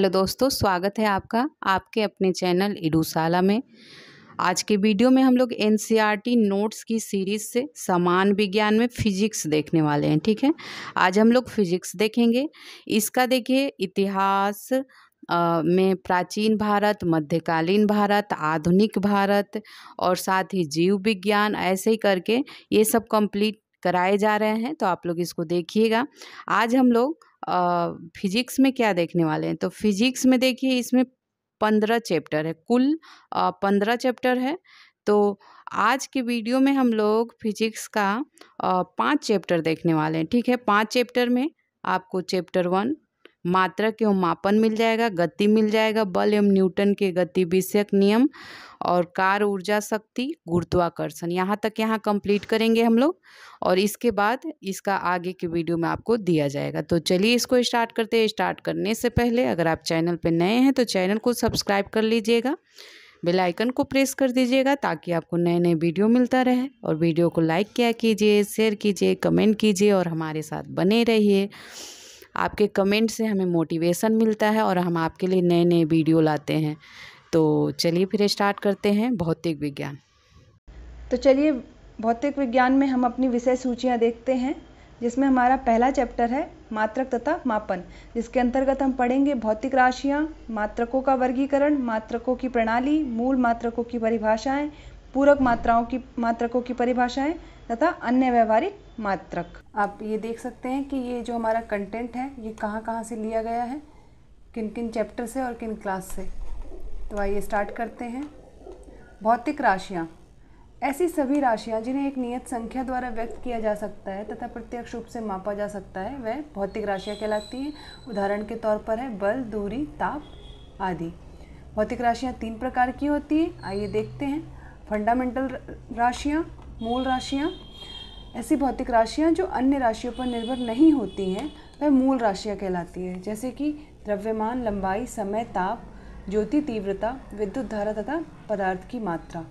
Hello दोस्तों, स्वागत है आपका आपके अपने चैनल इडूसाला में। आज के वीडियो में हम लोग एन नोट्स की सीरीज़ से समान विज्ञान में फिजिक्स देखने वाले हैं, ठीक है? आज हम लोग फिजिक्स देखेंगे। इसका देखिए, इतिहास में प्राचीन भारत, मध्यकालीन भारत, आधुनिक भारत और साथ ही जीव विज्ञान, ऐसे ही करके ये सब कंप्लीट कराए जा रहे हैं तो आप लोग इसको देखिएगा। आज हम लोग फिजिक्स में क्या देखने वाले हैं? तो फिजिक्स में देखिए इसमें पंद्रह चैप्टर है, कुल पंद्रह चैप्टर है। तो आज के वीडियो में हम लोग फिजिक्स का पाँच चैप्टर देखने वाले हैं, ठीक है? पाँच चैप्टर में आपको चैप्टर वन मात्रक एवं मापन मिल जाएगा, गति मिल जाएगा, बल एवं न्यूटन के गति विषयक नियम और कार ऊर्जा शक्ति गुरुत्वाकर्षण। यहाँ तक यहाँ कंप्लीट करेंगे हम लोग और इसके बाद इसका आगे के वीडियो में आपको दिया जाएगा। तो चलिए इसको स्टार्ट करते हैं। स्टार्ट करने से पहले अगर आप चैनल पर नए हैं तो चैनल को सब्सक्राइब कर लीजिएगा। बेल आइकन को प्रेस कर दीजिएगा ताकि आपको नए नए वीडियो मिलता रहे और वीडियो को लाइक किया कीजिए, शेयर कीजिए, कमेंट कीजिए और हमारे साथ बने रहिए। आपके कमेंट से हमें मोटिवेशन मिलता है और हम आपके लिए नए नए वीडियो लाते हैं। तो चलिए फिर स्टार्ट करते हैं, भौतिक विज्ञान। तो चलिए, भौतिक विज्ञान में हम अपनी विषय सूचियाँ देखते हैं, जिसमें हमारा पहला चैप्टर है, मात्रक तथा मापन, जिसके अंतर्गत हम पढ़ेंगे भौतिक राशियाँ, मात्रकों का वर्गीकरण, मात्रकों की प्रणाली, मूल मात्रकों की परिभाषाएँ, पूरक मात्राओं की, मात्रकों की परिभाषाएँ, तथा अन्य व्यवहारिक मात्रक। आप ये देख सकते हैं कि ये जो हमारा कंटेंट है, ये कहाँ कहाँ से लिया गया है, किन किन चैप्टर से और किन क्लास से। तो आइए स्टार्ट करते हैं। भौतिक राशियाँ। ऐसी सभी राशियाँ जिन्हें एक नियत संख्या द्वारा व्यक्त किया जा सकता है तथा प्रत्यक्ष रूप से मापा जा सकता है, वह भौतिक राशियाँ कहलाती हैं। उदाहरण के तौर पर है बल, दूरी, ताप आदि। भौतिक राशियाँ तीन प्रकार की होती हैं। आइए देखते हैं। फंडामेंटल राशियाँ, मूल राशियाँ ऐसी भौतिक राशियाँ जो अन्य राशियों पर निर्भर नहीं होती हैं, वह मूल राशियाँ कहलाती हैं, जैसे कि द्रव्यमान, लंबाई, समय, ताप, ज्योति, तीव्रता, विद्युत धारा तथा पदार्थ की मात्रा।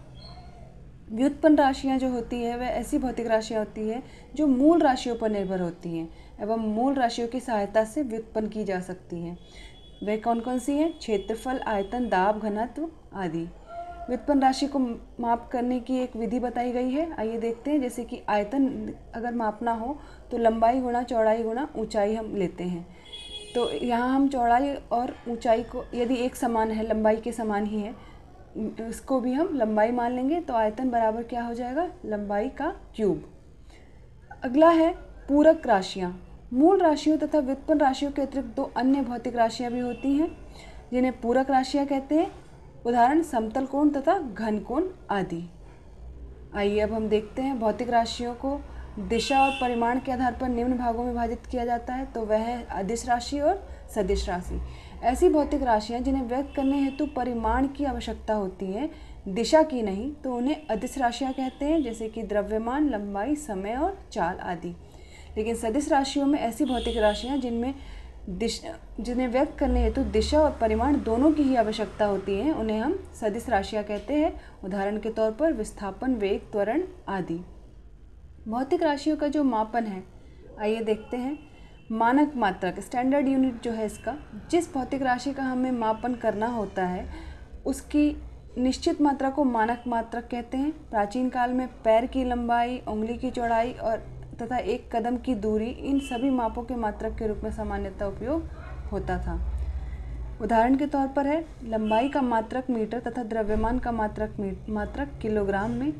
व्युत्पन्न राशियाँ जो होती है, वह ऐसी भौतिक राशियाँ होती हैं जो मूल राशियों पर निर्भर होती हैं, एवं मूल राशियों की सहायता से व्युत्पन्न की जा सकती हैं। वे कौन कौन सी हैं? क्षेत्रफल, आयतन, दाब, घनत्व आदि। व्युत्पन्न राशि को माप करने की एक विधि बताई गई है। आइए देखते हैं, जैसे कि आयतन अगर मापना हो तो लंबाई गुणा चौड़ाई गुणा ऊंचाई हम लेते हैं। तो यहाँ हम चौड़ाई और ऊंचाई को, यदि एक समान है, लंबाई के समान ही है, इसको भी हम लंबाई मान लेंगे तो आयतन बराबर क्या हो जाएगा? लंबाई का क्यूब। अगला है पूरक राशियाँ। मूल राशियों तथा व्युत्पन्न राशियों के अतिरिक्त दो अन्य भौतिक राशियाँ भी होती हैं, जिन्हें पूरक राशियाँ कहते हैं। उदाहरण, समतल कोण तथा घन कोण आदि। आइए अब हम देखते हैं भौतिक राशियों को। दिशा और परिमाण के आधार पर निम्न भागों में विभाजित किया जाता है तो वह है अदिश राशि और सदिश राशि। ऐसी भौतिक राशियाँ जिन्हें व्यक्त करने हेतु परिमाण की आवश्यकता होती है, दिशा की नहीं तो उन्हें अदिश राशियाँ कहते हैं, जैसे कि द्रव्यमान, लंबाई, समय और चाल आदि। लेकिन सदिश राशियों में ऐसी भौतिक राशियाँ जिनमें दिशा, जिन्हें व्यक्त करने हेतु दिशा और परिमाण दोनों की ही आवश्यकता होती है, उन्हें हम सदिश राशियाँ कहते हैं। उदाहरण के तौर पर विस्थापन, वेग, त्वरण आदि। भौतिक राशियों का जो मापन है, आइए देखते हैं। मानक मात्रक स्टैंडर्ड यूनिट जो है इसका, जिस भौतिक राशि का हमें मापन करना होता है, उसकी निश्चित मात्रा को मानक मात्रक कहते हैं। प्राचीन काल में पैर की लंबाई, उंगली की चौड़ाई और तथा एक कदम की दूरी इन सभी मापों के मात्रक के रूप में सामान्यतः उपयोग होता था। उदाहरण के तौर पर है, लंबाई का मात्रक मीटर तथा द्रव्यमान का मात्रक मात्रक किलोग्राम में।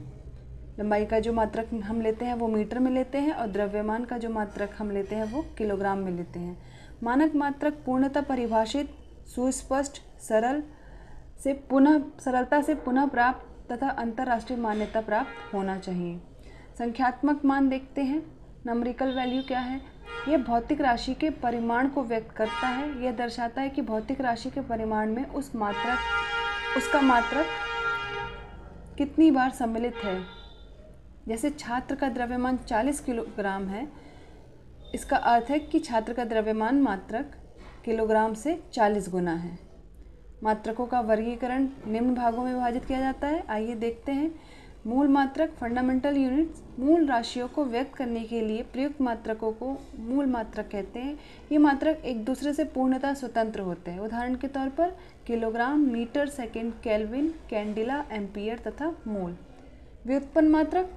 लंबाई का जो मात्रक हम लेते हैं वो मीटर में लेते हैं और द्रव्यमान का जो मात्रक हम लेते हैं वो किलोग्राम में लेते हैं। मानक मात्रक पूर्णतः परिभाषित, सुस्पष्ट, सरल से पुनः, सरलता से पुनः प्राप्त तथा अंतर्राष्ट्रीय मान्यता प्राप्त होना चाहिए। संख्यात्मक मान देखते हैं। नंबरिकल वैल्यू क्या है? यह भौतिक राशि के परिमाण को व्यक्त करता है। यह दर्शाता है कि भौतिक राशि के परिमाण में उस मात्रक उसका मात्रक कितनी बार सम्मिलित है। जैसे छात्र का द्रव्यमान 40 किलोग्राम है, इसका अर्थ है कि छात्र का द्रव्यमान मात्रक किलोग्राम से 40 गुना है। मात्रकों का वर्गीकरण निम्न भागों में विभाजित किया जाता है। आइए देखते हैं। मूल मात्रक फंडामेंटल यूनिट्स मूल राशियों को व्यक्त करने के लिए प्रयुक्त मात्रकों को मूल मात्रक कहते हैं। ये मात्रक एक दूसरे से पूर्णतः स्वतंत्र होते हैं। उदाहरण के तौर पर kilogram, metre, second, kelvin, candela, ampere तथा मूल। व्युत्पन्न मात्रक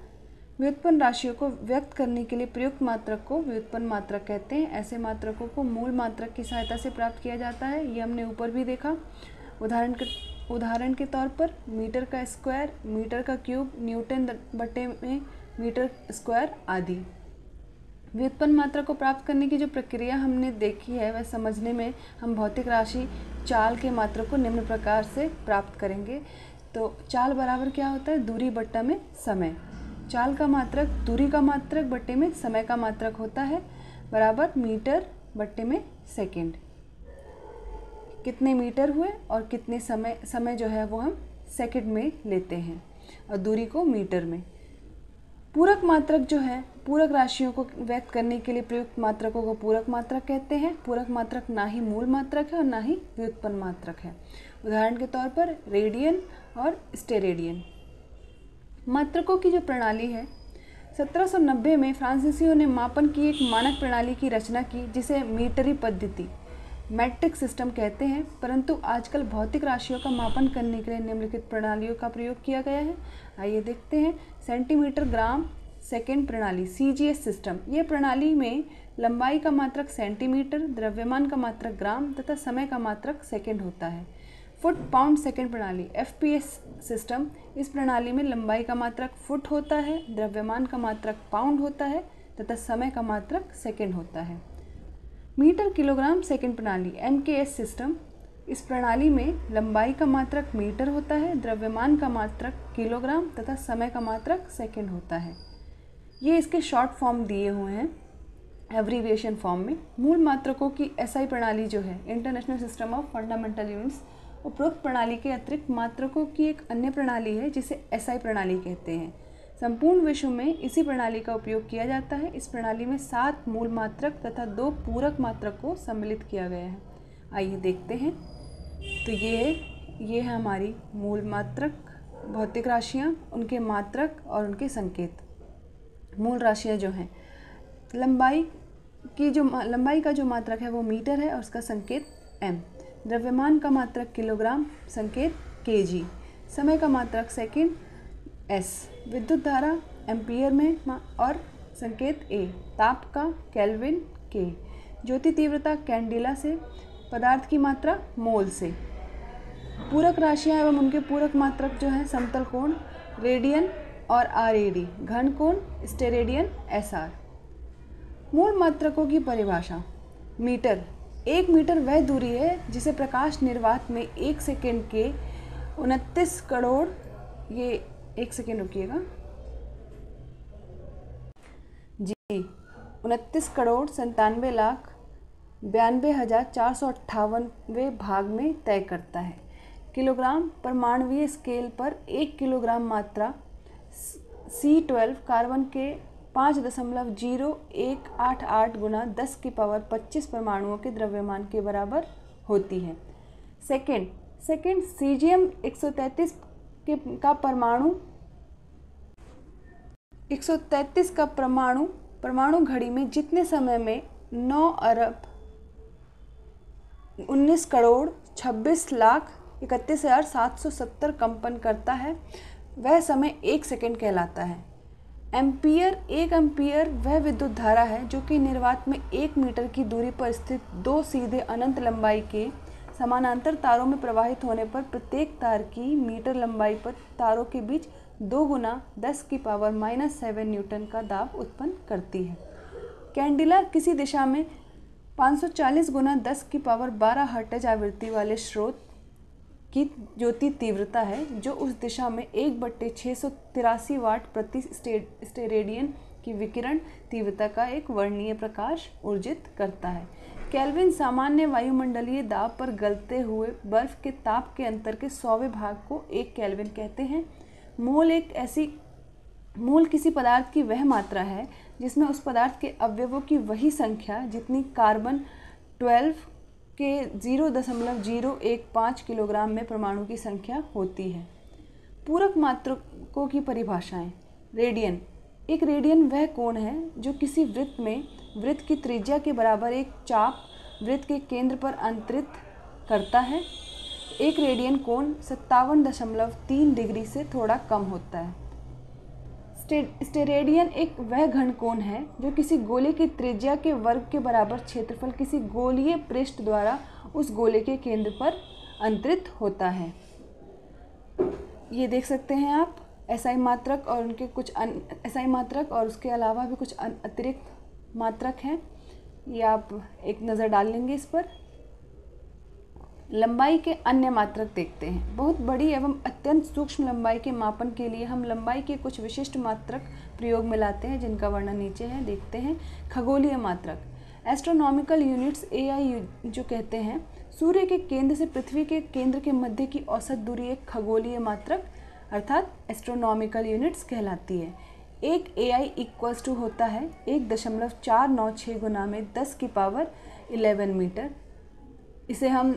व्युत्पन्न राशियों को व्यक्त करने के लिए प्रयुक्त मात्रक को व्युत्पन्न मात्रक कहते हैं। ऐसे मात्रकों को मूल मात्रक की सहायता से प्राप्त किया जाता है। ये हमने ऊपर भी देखा। उदाहरण के उदाहरण के तौर पर मीटर का स्क्वायर, मीटर का क्यूब, न्यूटन बटे में मीटर स्क्वायर आदि। व्युत्पन्न मात्रा को प्राप्त करने की जो प्रक्रिया हमने देखी है, वह समझने में हम भौतिक राशि चाल के मात्रा को निम्न प्रकार से प्राप्त करेंगे। तो चाल बराबर क्या होता है? दूरी बट्टा में समय। चाल का मात्रक दूरी का मात्रक बट्टे में समय का मात्रक होता है, बराबर मीटर बट्टे में सेकंड। कितने मीटर हुए और कितने समय समय जो है वो हम सेकंड में लेते हैं और दूरी को मीटर में। पूरक मात्रक जो है, पूरक राशियों को व्यक्त करने के लिए प्रयुक्त मात्रकों को पूरक मात्रक कहते हैं। पूरक मात्रक ना ही मूल मात्रक है और ना ही व्युत्पन्न मात्रक है। उदाहरण के तौर पर रेडियन और स्टेरेडियन। मात्रकों की जो प्रणाली है 1790 में फ्रांसीसियों ने मापन की एक मानक प्रणाली की रचना की, जिसे मीटरी पद्धति मैट्रिक सिस्टम कहते हैं, परंतु आजकल भौतिक राशियों का मापन करने के लिए निम्नलिखित प्रणालियों का प्रयोग किया गया है। आइए देखते हैं, सेंटीमीटर ग्राम, सेकेंड प्रणाली सीजीएस सिस्टम। ये प्रणाली में लंबाई का मात्रक सेंटीमीटर, द्रव्यमान का मात्रक ग्राम तथा समय का मात्रक सेकेंड होता है। फुट पाउंड सेकेंड प्रणाली एफपीएस सिस्टम, इस प्रणाली में लंबाई का मात्रक फुट होता है, द्रव्यमान का मात्रक पाउंड होता है तथा समय का मात्रक सेकेंड होता है। मीटर किलोग्राम सेकंड प्रणाली एम सिस्टम, इस प्रणाली में लंबाई का मात्रक मीटर होता है, द्रव्यमान का मात्रक किलोग्राम तथा समय का मात्रक सेकंड होता है। ये इसके शॉर्ट फॉर्म दिए हुए हैं एवरीवेशन फॉर्म में। मूल मात्रकों की एसआई प्रणाली जो है, international system of fundamental units, उपरोक्त प्रणाली के अतिरिक्त मात्रकों की एक अन्य प्रणाली है, जिसे एसआई प्रणाली कहते हैं। संपूर्ण विश्व में इसी प्रणाली का उपयोग किया जाता है। इस प्रणाली में सात मूल मात्रक तथा दो पूरक मात्रक को सम्मिलित किया गया है। आइए देखते हैं। तो ये है ये है हमारी मूल मात्रक, भौतिक राशियाँ, उनके मात्रक और उनके संकेत। मूल राशियाँ जो हैं, लंबाई की जो लंबाई का जो मात्रक है वो मीटर है और उसका संकेत एम द्रव्यमान का मात्रक किलोग्राम, संकेत केजी समय का मात्रक सेकंड एस विद्युत धारा एम्पियर में और संकेत ए ताप का केल्विन के ज्योति तीव्रता कैंडिला से, पदार्थ की मात्रा मोल से। पूरक राशियाँ एवं उनके पूरक मात्रक जो हैं, समतल कोण, रेडियन और आर ए डी घन कोण, स्टेरेडियन एस आर मूल मात्रकों की परिभाषा, मीटर। एक मीटर वह दूरी है जिसे प्रकाश निर्वात में एक सेकेंड के उनतीस करोड़ ये एक सेकेंड रुकिएगा। जी, उनतीस करोड़ संतानवे लाख बयानवे हज़ार चार सौ अट्ठावनवे भाग में तय करता है। किलोग्राम परमाणवीय स्केल पर एक किलोग्राम मात्रा सी ट्वेल्व कार्बन के पाँच दशमलव ज़ीरो एक आठ आठ गुना दस की पावर पच्चीस परमाणुओं के द्रव्यमान के बराबर होती है। सेकेंड सेकेंड सीजियम एक सौ तैंतीस के, का परमाणु 133 का परमाणु परमाणु घड़ी में जितने समय में 9 अरब 19 करोड़ 26 लाख इकतीस हज़ार सात सौ सत्तर कंपन करता है, वह समय एक सेकंड कहलाता है। एम्पियर, एक एम्पियर वह विद्युत धारा है जो कि निर्वात में एक मीटर की दूरी पर स्थित दो सीधे अनंत लंबाई के समानांतर तारों में प्रवाहित होने पर प्रत्येक तार की मीटर लंबाई पर तारों के बीच दो गुना दस की पावर माइनस सेवन न्यूटन का दाब उत्पन्न करती है। कैंडिला किसी दिशा में 540 गुना दस की पावर 12 हर्टेज आवृत्ति वाले स्रोत की ज्योति तीव्रता है, जो उस दिशा में एक बट्टे छः सौ तिरासी वाट प्रति स्टेरेडियन की विकिरण तीव्रता का एक वर्णीय प्रकाश ऊर्जित करता है। केल्विन सामान्य वायुमंडलीय दाब पर गलते हुए बर्फ़ के ताप के अंतर के सौवे भाग को एक केल्विन कहते हैं। मोल एक ऐसी, मोल किसी पदार्थ की वह मात्रा है, जिसमें उस पदार्थ के अवयवों की वही संख्या, जितनी कार्बन ट्वेल्व के ज़ीरो दशमलव ज़ीरो एक पाँच किलोग्राम में परमाणु की संख्या होती है। पूरक मात्र मात्रकों की परिभाषाएँ। रेडियन। एक रेडियन वह कोण है, जो किसी वृत्त में वृत्त की त्रिज्या के बराबर एक चाप वृत्त के केंद्र पर अंतरित करता है। एक रेडियन कोण सत्तावन दशमलव तीन डिग्री से थोड़ा कम होता है। स्टेरेडियन एक वह घन कोण है जो किसी गोले की त्रिज्या के वर्ग के बराबर क्षेत्रफल किसी गोलीय पृष्ठ द्वारा उस गोले के केंद्र पर अंतरित होता है। ये देख सकते हैं आप, एसआई मात्रक और उनके कुछ एसआई मात्रक और उसके अलावा भी कुछ अतिरिक्त मात्रक हैं। ये आप एक नज़र डाल लेंगे इस पर। लंबाई के अन्य मात्रक देखते हैं। बहुत बड़ी एवं अत्यंत सूक्ष्म लंबाई के मापन के लिए हम लंबाई के कुछ विशिष्ट मात्रक प्रयोग में लाते हैं, जिनका वर्णन नीचे है, देखते हैं। खगोलीय मात्रक। एस्ट्रोनॉमिकल यूनिट्स एआईयू जो कहते हैं, सूर्य के केंद्र से पृथ्वी के केंद्र के मध्य की औसत दूरी एक खगोलीय मात्रक, अर्थात एस्ट्रोनॉमिकल यूनिट्स कहलाती है। एक ए आई इक्वल्स टू होता है एक दशमलव चार नौ छः गुना में दस की पावर इलेवन मीटर इसे हम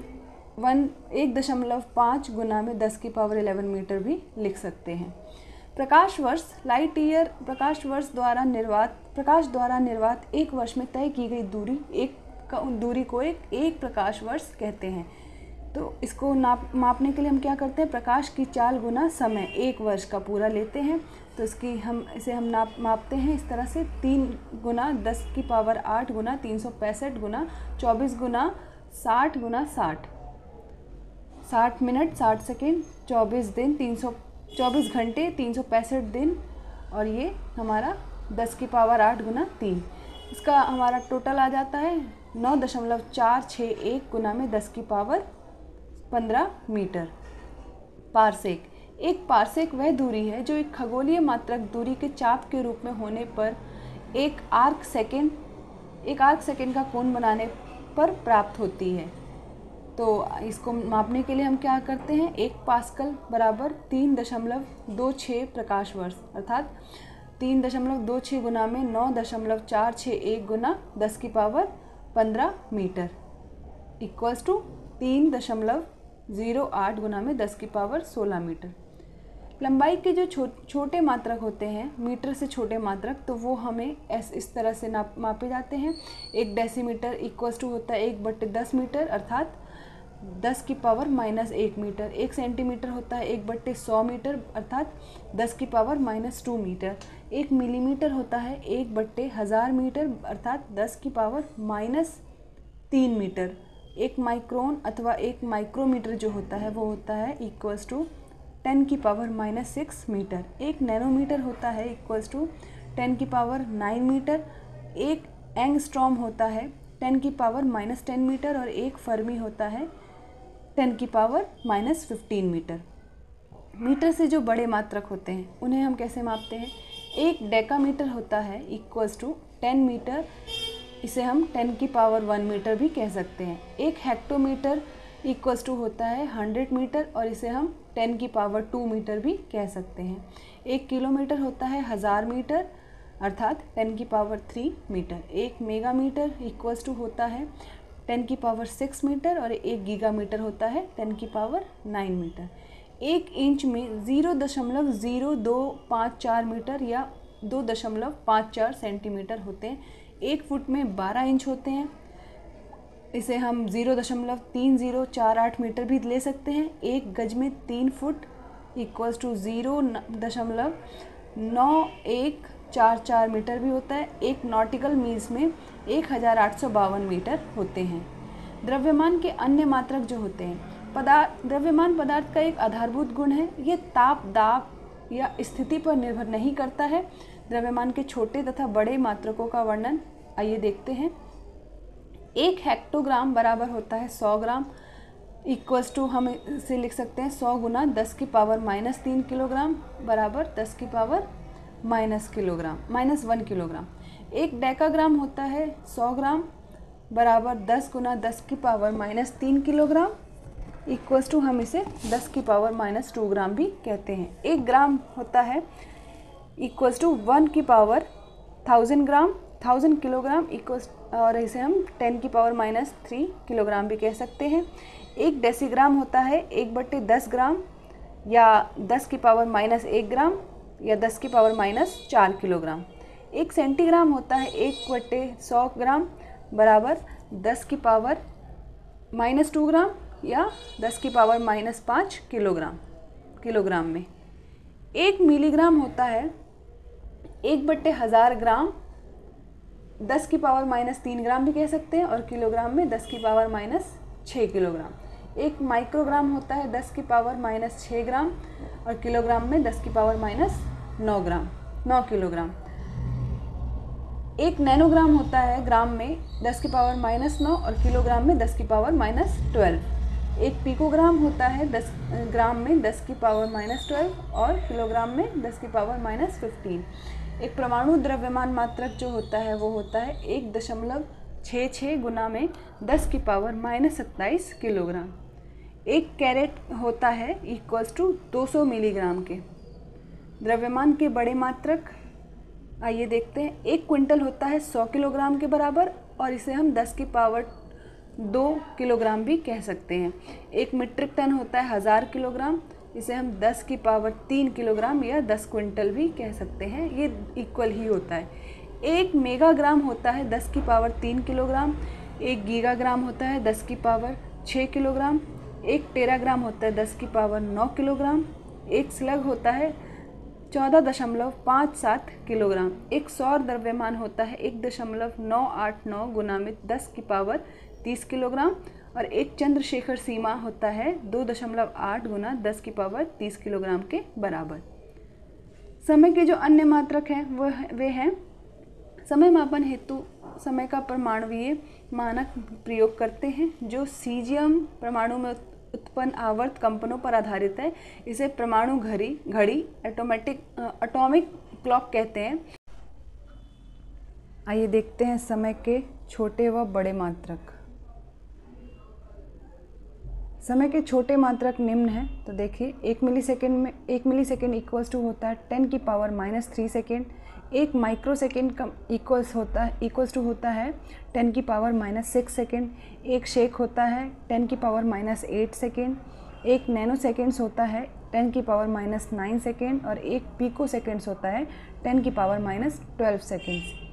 वन, एक दशमलव पाँच गुना में दस की पावर इलेवन मीटर भी लिख सकते हैं। प्रकाश वर्ष लाइट ईयर प्रकाश वर्ष द्वारा निर्वात, प्रकाश द्वारा निर्वात एक वर्ष में तय की गई दूरी, एक का, दूरी को एक एक प्रकाश वर्ष कहते हैं। तो इसको नाप, मापने के लिए हम क्या करते हैं? प्रकाश की चाल गुना समय, एक वर्ष का पूरा लेते हैं। तो इसकी हम, इसे हम नाप, मापते हैं इस तरह से तीन गुना दस की पावर आठ गुना तीन सौ पैंसठ गुना चौबीस गुना साठ गुना साठ। साठ मिनट साठ सेकेंड, चौबीस दिन तीन सौ, चौबीस घंटे तीन सौ पैंसठ दिन और ये हमारा दस की पावर आठ गुना तीन। इसका हमारा टोटल आ जाता है नौ दशमलव चार छः एक गुना में दस की पावर पंद्रह मीटर पारसेक एक पारसेक वह दूरी है जो एक खगोलीय मात्रक दूरी के चाप के रूप में होने पर एक आर्क सेकेंड, एक आर्क सेकेंड का कोण बनाने पर प्राप्त होती है। तो इसको मापने के लिए हम क्या करते हैं? एक पास्कल बराबर तीन दशमलव दो छः प्रकाश वर्ष, अर्थात तीन दशमलव दो छः गुना में नौ दशमलव चार छः एक गुना दस की पावर पंद्रह मीटर इक्वल्स टू तीन दशमलव ज़ीरो आठ गुना में दस की पावर सोलह मीटर। लंबाई के जो छो, छोटे मात्रक होते हैं मीटर से छोटे मात्रक तो वो हमें ऐस इस तरह से नाप मापे जाते हैं। एक डेसीमीटर इक्वल्स टू होता है एक बट्टे दस मीटर अर्थात दस की पावर माइनस एक मीटर। एक सेंटीमीटर होता है एक बट्टे सौ मीटर अर्थात दस की पावर माइनस टू मीटर। एक मिलीमीटर होता है एक बट्टे हज़ार मीटर अर्थात दस की पावर माइनस तीन मीटर। एक माइक्रोन अथवा एक माइक्रोमीटर जो होता है वो होता है इक्वल्स टू टेन की पावर माइनस सिक्स मीटर। एक नैनोमीटर होता है इक्वल्स टू टेन की पावर नाइन मीटर। एक एंगस्ट्रॉम होता है टेन की पावर माइनस टेन मीटर और एक फर्मी होता है टेन की power minus fifteen metre. Metre से जो बड़े मात्रक होते हैं, उन्हें हम कैसे मापते हैं? एक डेकामीटर होता है इक्वल्स टू टेन मीटर। इसे हम टेन की पावर वन मीटर भी कह सकते हैं। एक हेक्टोमीटर इक्वल्स टू होता है हंड्रेड मीटर और इसे हम टेन की पावर टू मीटर भी कह सकते हैं। एक किलोमीटर होता है हज़ार मीटर, अर्थात टेन की पावर थ्री मीटर। एक मेगा मीटर इक्वल्स टू होता है टेन की पावर सिक्स मीटर और एक गीगा मीटर होता है टेन की पावर नाइन मीटर। एक इंच में ज़ीरो दशमलव ज़ीरो दो पाँच चार मीटर या दो दशमलव पाँच चार सेंटीमीटर होते हैं। एक फुट में बारह इंच होते हैं। इसे हम ज़ीरो दशमलव तीन ज़ीरो चार आठ मीटर भी ले सकते हैं। एक गज में तीन फुट इक्वल्स टू ज़ीरो दशमलव नौ एक चार चार मीटर भी होता है। एक नॉटिकल मील्स में एक हज़ार आठ सौ बावन मीटर होते हैं। द्रव्यमान के अन्य मात्रक जो होते हैं पदार्थ द्रव्यमान पदार्थ का एक आधारभूत गुण है। ये ताप, दाब या स्थिति पर निर्भर नहीं करता है। द्रव्यमान के छोटे तथा बड़े मात्रकों का वर्णन, आइए देखते हैं। एक हेक्टोग्राम बराबर होता है सौ ग्राम इक्वल्स टू हम इसे लिख सकते हैं सौ गुना दस की पावर माइनस तीन किलोग्राम बराबर दस की power minus kilogram minus one kilogram एक डेकाग्राम होता है सौ ग्राम बराबर दस गुना दस की पावर माइनस तीन किलोग्राम इक्वल्स टू हम इसे दस की पावर माइनस टू ग्राम भी कहते हैं. एक ग्राम होता है इक्वल्स टू वन की power thousand gram thousand kilogram equals और इसे हम टेन की पावर माइनस थ्री किलोग्राम भी कह सकते हैं। एक डेसीग्राम होता है, एक बट्टे दस ग्राम या 10 की पावर माइनस एक ग्राम या 10 की पावर माइनस चार किलोग्राम। एक सेंटीग्राम होता है, एक बट्टे सौ ग्राम बराबर 10 की पावर माइनस टू ग्राम या 10 की पावर माइनस पाँच किलोग्राम किलोग्राम में। एक मिलीग्राम होता है, एक बट्टे हज़ार ग्राम दस की पावर माइनस तीन ग्राम भी कह सकते हैं और किलोग्राम में दस की पावर माइनस छः किलोग्राम। एक माइक्रोग्राम होता है दस की पावर माइनस छः ग्राम और किलोग्राम में दस की पावर माइनस नौ ग्राम, नौ किलोग्राम। एक नैनोग्राम होता है ग्राम में दस की पावर माइनस नौ और किलोग्राम में दस की पावर माइनस ट्वेल्व। एक पिकोग्राम होता है दस, ग्राम में दस की पावर माइनस ट्वेल्व और किलोग्राम में दस की पावर माइनस फिफ्टीन। एक परमाणु द्रव्यमान मात्रक जो होता है, वो होता है एक दशमलव छः छः गुना में दस की पावर माइनस सत्ताईस किलोग्राम। एक कैरेट होता है इक्वल्स टू 200 मिलीग्राम के। द्रव्यमान के बड़े मात्रक, आइए देखते हैं, एक क्विंटल होता है 100 किलोग्राम के बराबर और इसे हम 10 की पावर दो किलोग्राम भी कह सकते हैं। एक मीट्रिक टन होता है हज़ार किलोग्राम इसे हम 10 की पावर तीन किलोग्राम या 10 क्विंटल भी कह सकते हैं, ये इक्वल ही होता है। एक मेगाग्राम होता है 10 की पावर तीन किलोग्राम, एक गीगाग्राम होता है 10 की पावर छः किलोग्राम, एक टेराग्राम होता है 10 की पावर नौ किलोग्राम, एक स्लग होता है चौदह दशमलव पाँच सात किलोग्राम, एक सौर द्रव्यमान होता है एक दशमलव नौ आठ नौ गुना में दस की पावर तीस किलोग्राम और एक चंद्रशेखर सीमा होता है दो दशमलव आठ गुना दस की पावर तीस किलोग्राम के बराबर। समय के जो अन्य मात्रक हैं वो वे हैं। समय मापन हेतु समय का परमाणुवीय मानक प्रयोग करते हैं, जो सीजियम परमाणु में उत्पन्न आवर्त कंपनों पर आधारित है। इसे परमाणु घड़ी घड़ी ऑटोमेटिक अटोमिक क्लॉक कहते हैं। आइए देखते हैं समय के छोटे व बड़े मात्रक। समय के छोटे मात्रक निम्न हैं तो देखिए, एक मिली सेकेंड में, एक मिली सेकेंड इक्वल्स टू होता है टेन की पावर माइनस थ्री सेकेंड एक माइक्रो सेकेंड का इक्वल्स होता है इक्वल्स टू होता है टेन की पावर माइनस सिक्स सेकेंड एक शेक होता है टेन की पावर माइनस एट सेकेंड एक नैनो सेकेंड्स होता है टेन की पावर माइनस नाइन सेकेंड और एक पीको सेकेंड्स होता है टेन की पावर माइनस ट्वेल्व सेकेंड्स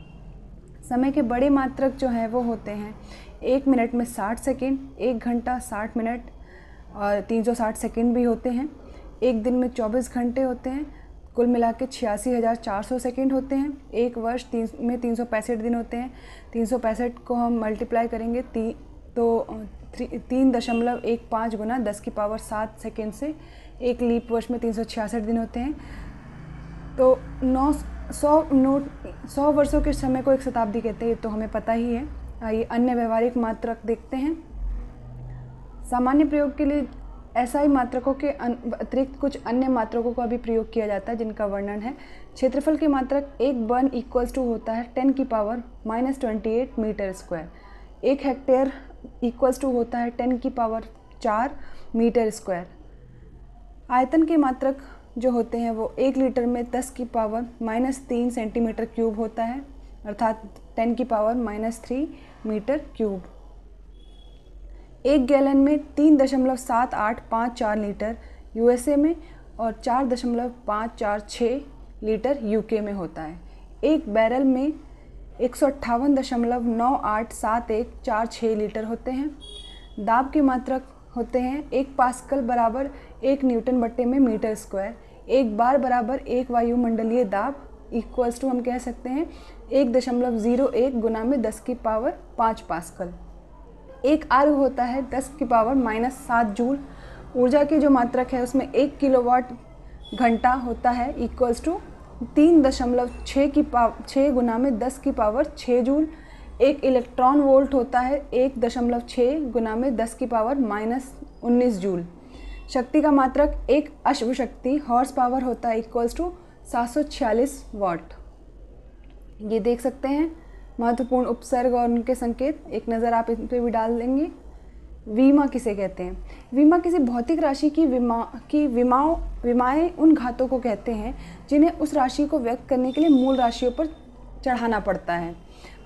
समय के बड़े मात्रक जो हैं, वो होते हैं एक मिनट में साठ सेकेंड एक घंटा साठ मिनट और 360 सेकंड भी होते हैं। एक दिन में 24 घंटे होते हैं। कुल मिला के छियासी हज़ार चार सौ सेकेंड होते हैं। एक वर्ष तीन में तीन सौ पैंसठ दिन होते हैं। तीन सौ पैंसठ को हम मल्टीप्लाई करेंगे ती, तो थ्री तीन दशमलव एक पाँच गुना दस की पावर सात सेकेंड से एक लीप वर्ष में तीन सौ छियासठ दिन होते हैं। तो नौ सौ नोट सौ वर्षों के समय को एक शताब्दी कहते हैं ये तो हमें पता ही है। आइए अन्य व्यवहारिक मात्रक देखते हैं। सामान्य प्रयोग के लिए ऐसा ही मात्रकों के अतिरिक्त कुछ अन्य मात्रकों का भी प्रयोग किया जाता है, जिनका वर्णन है। क्षेत्रफल के मात्रक एक बर्न इक्वल्स टू होता है टेन की power minus twenty eight metre square एक हेक्टेयर इक्वल्स टू होता है टेन की पावर चार मीटर स्क्वायर आयतन के मात्रक जो होते हैं, वो एक लीटर में दस की पावर माइनस तीन सेंटीमीटर क्यूब होता है, अर्थात टेन की power minus three metre cube एक गैलन में तीन दशमलव सात आठ पाँच चार लीटर यूएसए में और चार दशमलव पाँच चार छः लीटर यूके में होता है। एक बैरल में एक सौ अट्ठावन दशमलव नौ आठ सात एक चार छः लीटर होते हैं। दाब के मात्रक होते हैं एक पास्कल बराबर एक न्यूटन बट्टे में मीटर स्क्वायर। एक बार बराबर एक वायुमंडलीय दाब इक्वल्स टू हम कह सकते हैं एक दशमलव ज़ीरो एक गुना में दस की पावर पाँच पास्कल। एक आर्ग होता है दस की पावर माइनस सात जूल ऊर्जा की जो मात्रक है उसमें एक किलोवाट घंटा होता है इक्वल्स टू तीन दशमलव छः की पाव छः गुना में दस की पावर छः जूल एक इलेक्ट्रॉन वोल्ट होता है एक दशमलव छः गुना में दस की पावर माइनस उन्नीस जूल शक्ति का मात्रक एक अश्व शक्ति हॉर्स पावर होता है इक्वल्स टू सात सौ छियालीस वाट ये देख सकते हैं। महत्वपूर्ण उपसर्ग और उनके संकेत, एक नज़र आप इन पर भी डाल देंगे। विमा किसे कहते हैं? विमा किसी भौतिक राशि की विमा, की विमाओं, विमाएँ उन घातों को कहते हैं, जिन्हें उस राशि को व्यक्त करने के लिए मूल राशियों पर चढ़ाना पड़ता है।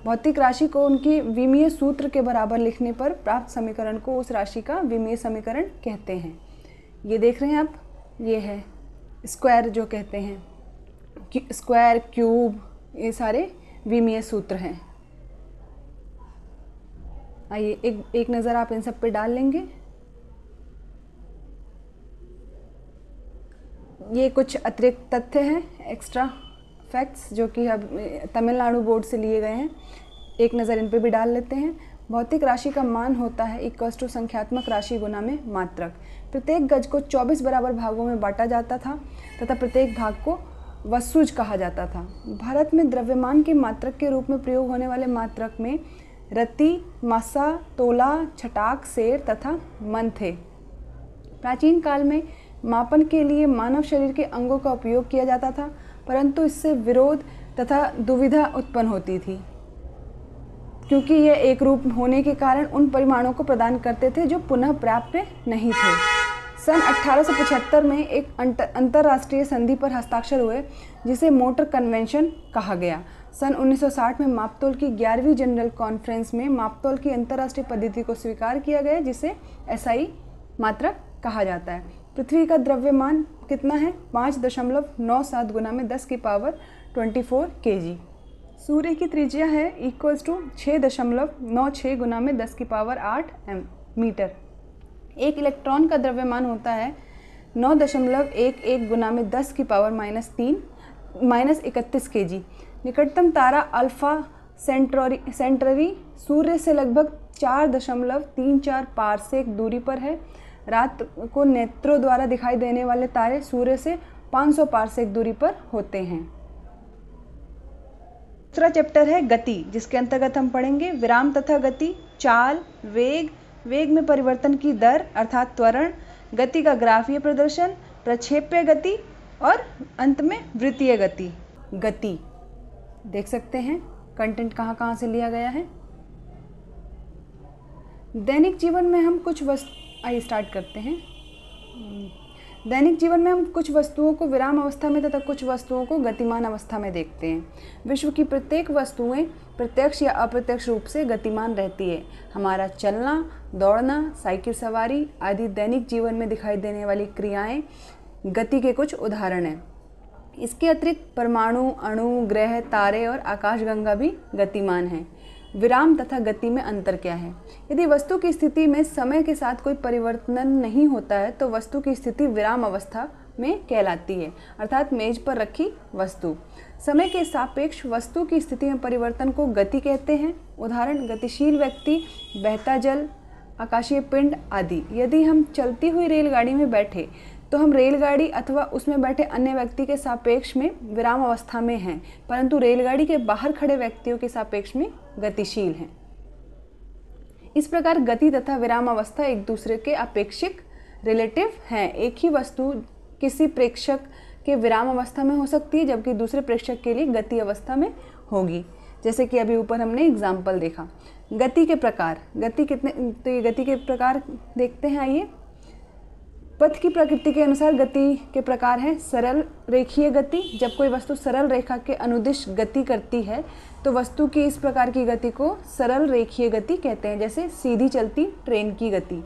भौतिक राशि को उनकी विमीय सूत्र के बराबर लिखने पर प्राप्त समीकरण को उस राशि का विमीय समीकरण कहते हैं। ये देख रहे हैं आप, ये है स्क्वायर जो कहते हैं स्क्वायर, क्यूब, ये सारे विमीय सूत्र हैं। आइए, एक एक नज़र आप इन सब पे डाल लेंगे। ये कुछ अतिरिक्त तथ्य हैं एक्स्ट्रा फैक्ट्स जो कि अब तमिलनाडु बोर्ड से लिए गए हैं। एक नज़र इन पे भी डाल लेते हैं। भौतिक राशि का मान होता है इक्वस टू संख्यात्मक राशि गुना में मात्रक। प्रत्येक गज को 24 बराबर भागों में बांटा जाता था तथा प्रत्येक भाग को वसुज कहा जाता था। भारत में द्रव्यमान के मात्रक के रूप में प्रयोग होने वाले मात्रक में रति मासा, तोला, छटाक, शेर तथा मन थे। प्राचीन काल में मापन के लिए मानव शरीर के अंगों का उपयोग किया जाता था, परंतु इससे विरोध तथा दुविधा उत्पन्न होती थी। क्योंकि यह एक रूप होने के कारण उन परिमाणों को प्रदान करते थे जो पुनः प्राप्य नहीं थे। सन 1875 में एक अंतर्राष्ट्रीय संधि पर हस्ताक्षर हुए, जिसे मोटर कन्वेंशन कहा गया। सन 1960 में मापतोल की ग्यारहवीं जनरल कॉन्फ्रेंस में मापतोल की अंतर्राष्ट्रीय पद्धति को स्वीकार किया गया, जिसे एसआई मात्रक कहा जाता है। पृथ्वी का द्रव्यमान कितना है? पाँच दशमलव नौ सात गुना में दस की पावर ट्वेंटी फोर के जी सूर्य की त्रिज्या है इक्वल्स टू छः दशमलव नौ छः गुना में दस की पावर आठ एम, मीटर। एक इलेक्ट्रॉन का द्रव्यमान होता है नौ दशमलव एक एक गुना में दस की पावर माइनस तीन, माइनस इकतीस के जी निकटतम तारा अल्फ़ा सेंट्ररी सेंट्ररी सूर्य से लगभग चार दशमलव तीन चार पारसेक दूरी पर है। रात को नेत्रों द्वारा दिखाई देने वाले तारे सूर्य से 500 पारसेक दूरी पर होते हैं। दूसरा चैप्टर है गति, जिसके अंतर्गत हम पढ़ेंगे विराम तथा गति, चाल, वेग वेग में परिवर्तन की दर अर्थात त्वरण, गति का ग्राफीय प्रदर्शन, प्रक्षेप्य गति और अंत में वृत्तीय गति। गति। देख सकते हैं कंटेंट कहाँ कहाँ से लिया गया है। दैनिक जीवन में हम कुछ वस्तु, आइए स्टार्ट करते हैं। दैनिक जीवन में हम कुछ वस्तुओं को विराम अवस्था में तथा कुछ वस्तुओं को गतिमान अवस्था में देखते हैं। विश्व की प्रत्येक वस्तुएँ प्रत्यक्ष या अप्रत्यक्ष रूप से गतिमान रहती है। हमारा चलना दौड़ना, साइकिल सवारी आदि दैनिक जीवन में दिखाई देने वाली क्रियाएँ, गति के कुछ उदाहरण हैं। इसके अतिरिक्त परमाणु, अणु, ग्रह, तारे और आकाशगंगा भी गतिमान हैं। विराम तथा गति में अंतर क्या है? यदि वस्तु की स्थिति में समय के साथ कोई परिवर्तन नहीं होता है तो वस्तु की स्थिति विराम अवस्था में कहलाती है, अर्थात मेज पर रखी वस्तु। समय के सापेक्ष वस्तु की स्थिति में परिवर्तन को गति कहते हैं। उदाहरण, गतिशील व्यक्ति, बहता जल आकाशीय पिंड आदि। यदि हम चलती हुई रेलगाड़ी में बैठे तो हम रेलगाड़ी अथवा उसमें बैठे अन्य व्यक्ति के सापेक्ष में विराम अवस्था में हैं, परंतु रेलगाड़ी के बाहर खड़े व्यक्तियों के सापेक्ष में गतिशील हैं। इस प्रकार गति तथा विराम अवस्था एक दूसरे के अपेक्षिक रिलेटिव हैं। एक ही वस्तु किसी प्रेक्षक के विराम अवस्था में हो सकती है, जबकि दूसरे प्रेक्षक के लिए गति अवस्था में होगी। जैसे कि अभी ऊपर हमने एग्ज़ाम्पल देखा। गति के प्रकार, गति कितने तो ये गति के प्रकार देखते हैं, आइए। पथ की प्रकृति के अनुसार गति के प्रकार हैं, सरल रेखीय गति। जब कोई वस्तु सरल रेखा के अनुदिश गति करती है तो वस्तु की इस प्रकार की गति को सरल रेखीय गति कहते हैं, जैसे सीधी चलती ट्रेन की गति।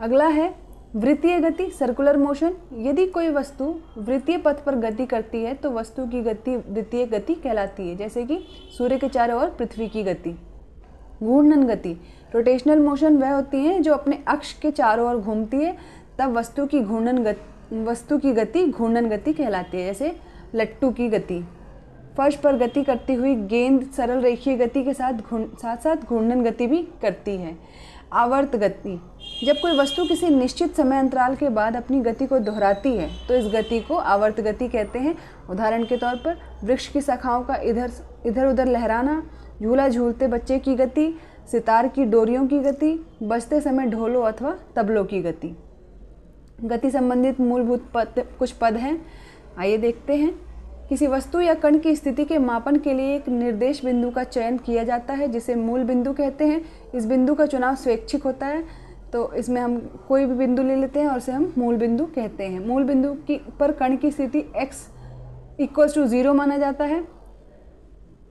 अगला है वृत्तीय गति सर्कुलर मोशन यदि कोई वस्तु वृत्तीय पथ पर गति करती है तो वस्तु की गति वृत्तीय गति कहलाती है, जैसे कि सूर्य के चारों ओर पृथ्वी की गति। घूर्णन गति। रोटेशनल मोशन वह होती है जो अपने अक्ष के चारों ओर घूमती है, तब वस्तु की घूर्णन गति, वस्तु की गति घूर्णन गति कहलाती है, जैसे लट्टू की गति। फर्श पर गति करती हुई गेंद सरल रेखीय गति के साथ घूर्ण साथ साथ घूर्णन गति भी करती है। आवर्त गति। जब कोई वस्तु किसी निश्चित समय अंतराल के बाद अपनी गति को दोहराती है तो इस गति को आवर्त गति कहते हैं। उदाहरण के तौर पर, वृक्ष की शाखाओं का इधर इधर उधर लहराना झूला झूलते बच्चे की गति, सितार की डोरियों की गति, बजते समय ढोलों अथवा तबलों की गति। गति संबंधित मूलभूत पद, कुछ पद हैं। आइए देखते हैं। किसी वस्तु या कण की स्थिति के मापन के लिए एक निर्देश बिंदु का चयन किया जाता है, जिसे मूल बिंदु कहते हैं। इस बिंदु का चुनाव स्वैच्छिक होता है तो इसमें हम कोई भी बिंदु ले लेते हैं और उसे हम मूल बिंदु कहते हैं। मूल बिंदु की, पर कण की स्थिति x इक्वल्स टू ज़ीरो माना जाता है।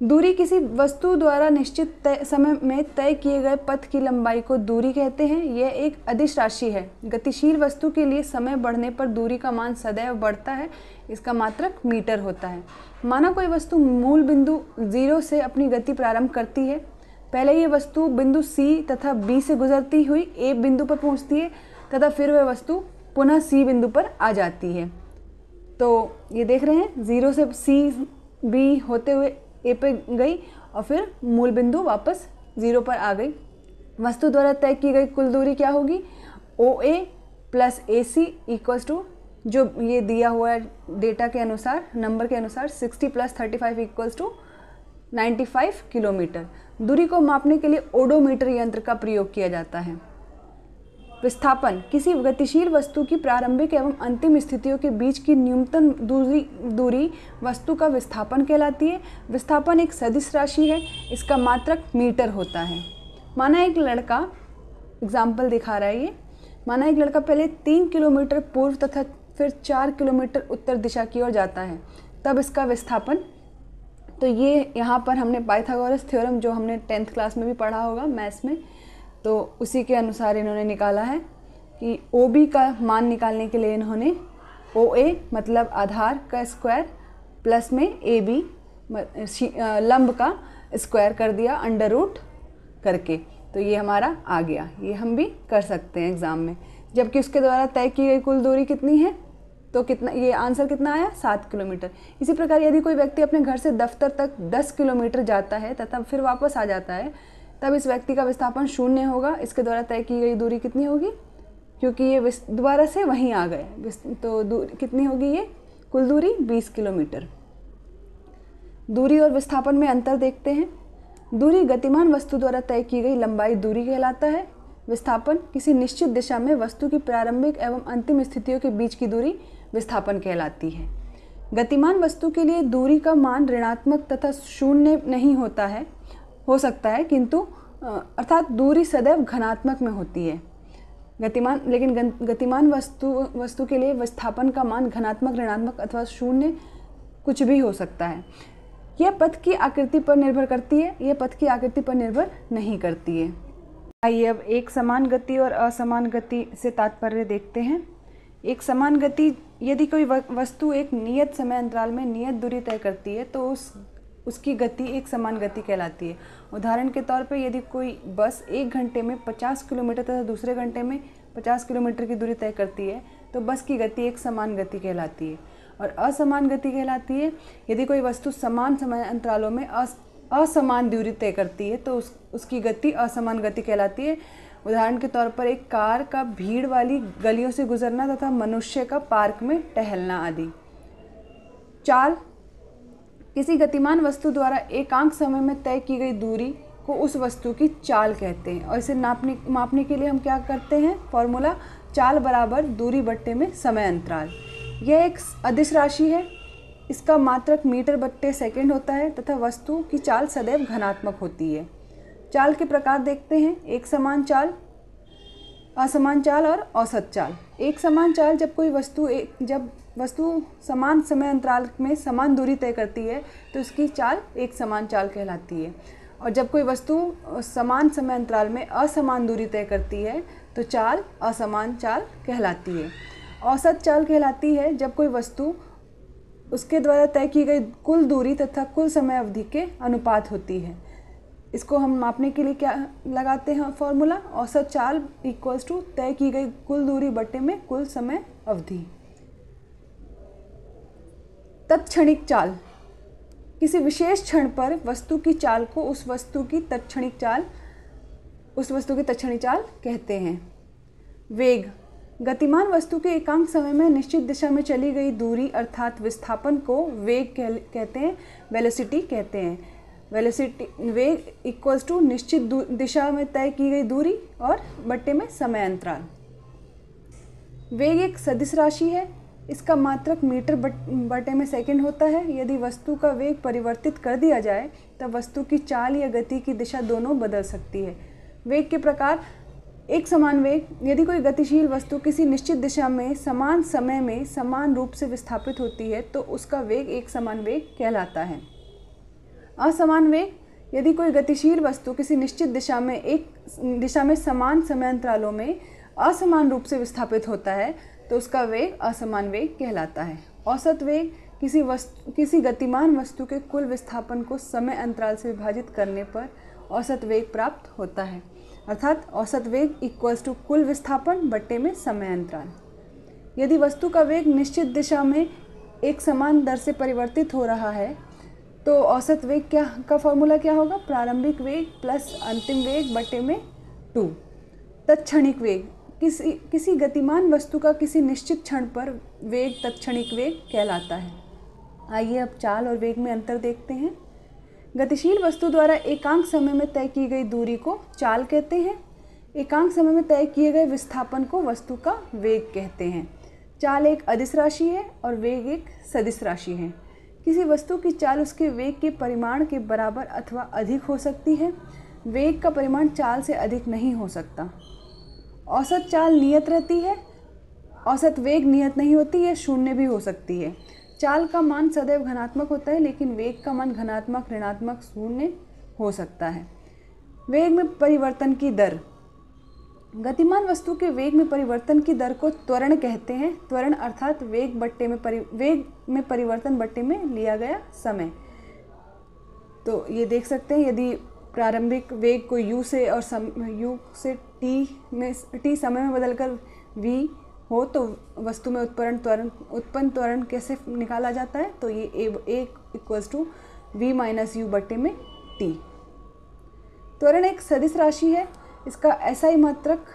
दूरी किसी वस्तु द्वारा निश्चित तय, समय में तय किए गए पथ की लंबाई को दूरी कहते हैं। यह एक अदिश राशि है। गतिशील वस्तु के लिए समय बढ़ने पर दूरी का मान सदैव बढ़ता है। इसका मात्रक मीटर होता है। माना कोई वस्तु मूल बिंदु ज़ीरो से अपनी गति प्रारंभ करती है। पहले ये वस्तु बिंदु सी तथा बी से गुजरती हुई ए बिंदु पर पहुँचती है तथा फिर वह वस्तु पुनः सी बिंदु पर आ जाती है। तो ये देख रहे हैं, ज़ीरो से सी बी होते हुए ए पे गई और फिर मूल बिंदु वापस ज़ीरो पर आ गई। वस्तु द्वारा तय की गई कुल दूरी क्या होगी? O A plus A C equals to जो ये दिया हुआ है डेटा के अनुसार नंबर के अनुसार 60 plus 35 five equals to 95 kilometre दूरी को मापने के लिए ओडोमीटर यंत्र का प्रयोग किया जाता है। विस्थापन, किसी गतिशील वस्तु की प्रारंभिक एवं अंतिम स्थितियों के बीच की न्यूनतम दूरी दूरी वस्तु का विस्थापन कहलाती है। विस्थापन एक सदिश राशि है, इसका मात्रक मीटर होता है। माना एक लड़का एग्ज़ाम्पल दिखा रहा है ये। माना एक लड़का पहले तीन किलोमीटर पूर्व तथा फिर चार किलोमीटर उत्तर दिशा की ओर जाता है, तब इसका विस्थापन। तो ये यहाँ पर हमने पाइथागोरस थ्योरम जो हमने टेंथ क्लास में भी पढ़ा होगा, मैथ्स में तो उसी के अनुसार इन्होंने निकाला है कि ओ बी का मान निकालने के लिए इन्होंने ओ ए मतलब आधार का स्क्वायर प्लस में ए बी लंब का स्क्वायर कर दिया अंडर रूट करके। तो ये हमारा आ गया। ये हम भी कर सकते हैं एग्ज़ाम में। जबकि उसके द्वारा तय की गई कुल दूरी कितनी है? तो कितना, ये आंसर कितना आया? सात किलोमीटर। इसी प्रकार यदि कोई व्यक्ति अपने घर से दफ्तर तक दस किलोमीटर जाता है तथा फिर वापस आ जाता है तब इस व्यक्ति का विस्थापन शून्य होगा। इसके द्वारा तय की गई दूरी कितनी होगी? क्योंकि ये दोबारा से वहीं आ गए। तो दूरी कितनी होगी ये? कुल दूरी 20 किलोमीटर। दूरी और विस्थापन में अंतर देखते हैं। दूरी गतिमान वस्तु द्वारा तय की गई लंबाई दूरी कहलाता है। विस्थापन किसी निश्चित दिशा में वस्तु की प्रारंभिक एवं अंतिम स्थितियों के बीच की दूरी विस्थापन कहलाती है। गतिमान वस्तु के लिए दूरी का मान ऋणात्मक तथा शून्य नहीं होता है। हो सकता है, किंतु अर्थात दूरी सदैव घनात्मक में होती है। गतिमान, लेकिन गतिमान वस्तु वस्तु के लिए विस्थापन का मान घनात्मक, ऋणात्मक अथवा शून्य कुछ भी हो सकता है। यह पथ की आकृति पर निर्भर करती है, यह पथ की आकृति पर निर्भर नहीं करती है। आइए अब एक समान गति और असमान गति से तात्पर्य देखते हैं। एक समान गति, यदि कोई वस्तु एक नियत समय अंतराल में नियत दूरी तय करती है तो उस उसकी गति एक समान गति कहलाती है। उदाहरण के तौर पर यदि कोई बस एक घंटे में 50 किलोमीटर तथा दूसरे घंटे में 50 किलोमीटर की दूरी तय करती है तो बस की गति एक समान गति कहलाती है। और असमान गति कहलाती है, यदि कोई वस्तु समान समय अंतरालों में अस, असमान दूरी तय करती है तो उस, उसकी गति असमान गति कहलाती है। उदाहरण के तौर पर एक कार का भीड़ वाली गलियों से गुजरना तथा मनुष्य का पार्क में टहलना आदि। चाल किसी गतिमान वस्तु द्वारा एकांक समय में तय की गई दूरी को उस वस्तु की चाल कहते हैं। और इसे नापने, मापने के लिए हम क्या करते हैं? फॉर्मूला चाल बराबर दूरी बट्टे में समय अंतराल। यह एक अदिश राशि है। इसका मात्रक मीटर बट्टे सेकंड होता है तथा वस्तु की चाल सदैव घनात्मक होती है। चाल के प्रकार देखते हैं। एक समान चाल, असमान चाल और औसत चाल। एक समान चाल जब कोई वस्तु एक जब वस्तु समान समय अंतराल में समान दूरी तय करती है तो उसकी चाल एक समान चाल कहलाती है। और जब कोई वस्तु समान समय अंतराल में असमान दूरी तय करती है तो चाल असमान चाल कहलाती है। औसत चाल कहलाती है जब कोई वस्तु उसके द्वारा तय की गई कुल दूरी तथा कुल समय अवधि के अनुपात होती है। इसको हम मापने के लिए क्या लगाते हैं फॉर्मूला? औसत चाल इक्वल्स टू तय की गई कुल दूरी बट्टे में कुल समय अवधि। तत्क्षणिक चाल। किसी विशेष क्षण पर वस्तु की चाल को उस वस्तु की तत्क्षणिक चाल, उस वस्तु की तत्क्षणिक चाल कहते हैं। वेग। गतिमान वस्तु के एकांक समय में निश्चित दिशा में चली गई दूरी अर्थात विस्थापन को वेग कहते हैं, वेलोसिटी कहते हैं। वेलोसिटी, वेग इक्वल्स टू निश्चित दिशा में तय की गई दूरी और बट्टे में समय अंतराल। वेग एक सदिश राशि है इसका मात्रक मीटर बट, बटे में सेकंड होता है। यदि वस्तु का वेग परिवर्तित कर दिया जाए, तब वस्तु की चाल या गति की दिशा दोनों बदल सकती है। वेग के प्रकार, एक समान वेग। यदि कोई गतिशील वस्तु किसी निश्चित दिशा में समान समय में समान रूप से विस्थापित होती है तो उसका वेग एक समान वेग कहलाता है। असमान वेग। यदि कोई गतिशील वस्तु किसी निश्चित दिशा में एक, दिशा में समान समयांतरालों में असमान रूप से विस्थापित होता है तो उसका वेग असमान वेग कहलाता है। औसत वेग किसी वस्तु, किसी गतिमान वस्तु के कुल विस्थापन को समय अंतराल से विभाजित करने पर औसत वेग प्राप्त होता है। अर्थात औसत वेग इक्वल्स टू कुल विस्थापन बट्टे में समय अंतराल। यदि वस्तु का वेग निश्चित दिशा में एक समान दर से परिवर्तित हो रहा है तो औसत वेग क्या, का फॉर्मूला क्या होगा? प्रारंभिक वेग प्लस अंतिम वेग बटे में टू तत्क्षणिक वेग किसी किसी गतिमान वस्तु का किसी निश्चित क्षण पर वेग तत्क्षणिक वेग कहलाता है। आइए अब चाल और वेग में अंतर देखते हैं। गतिशील वस्तु द्वारा एकांक समय में तय की गई दूरी को चाल कहते हैं। एकांक समय में तय किए गए विस्थापन को वस्तु का वेग कहते हैं। चाल एक अदिश राशि है और वेग एक सदिश राशि है। किसी वस्तु की चाल उसके वेग के परिमाण के बराबर अथवा अधिक हो सकती है। वेग का परिमाण चाल से अधिक नहीं हो सकता। औसत चाल नियत रहती है, औसत वेग नियत नहीं होती है शून्य भी हो सकती है। चाल का मान सदैव घनात्मक होता है, लेकिन वेग का मान घनात्मक, ऋणात्मक, शून्य हो सकता है। वेग में परिवर्तन की दर। गतिमान वस्तु के वेग में परिवर्तन की दर को त्वरण कहते हैं। त्वरण अर्थात वेग बट्टे में परि, वेग में परिवर्तन बट्टे में लिया गया समय। तो ये देख सकते हैं, यदि प्रारंभिक वेग को u से और सम u से t में, टी समय में बदलकर वी हो तो वस्तु में उत्पन्न त्वरण उत्पन्न त्वरण कैसे निकाला जाता है? तो ये A equals to V minus U बट्टे में टी त्वरण एक सदिश राशि है। इसका ऐसा ही मात्रक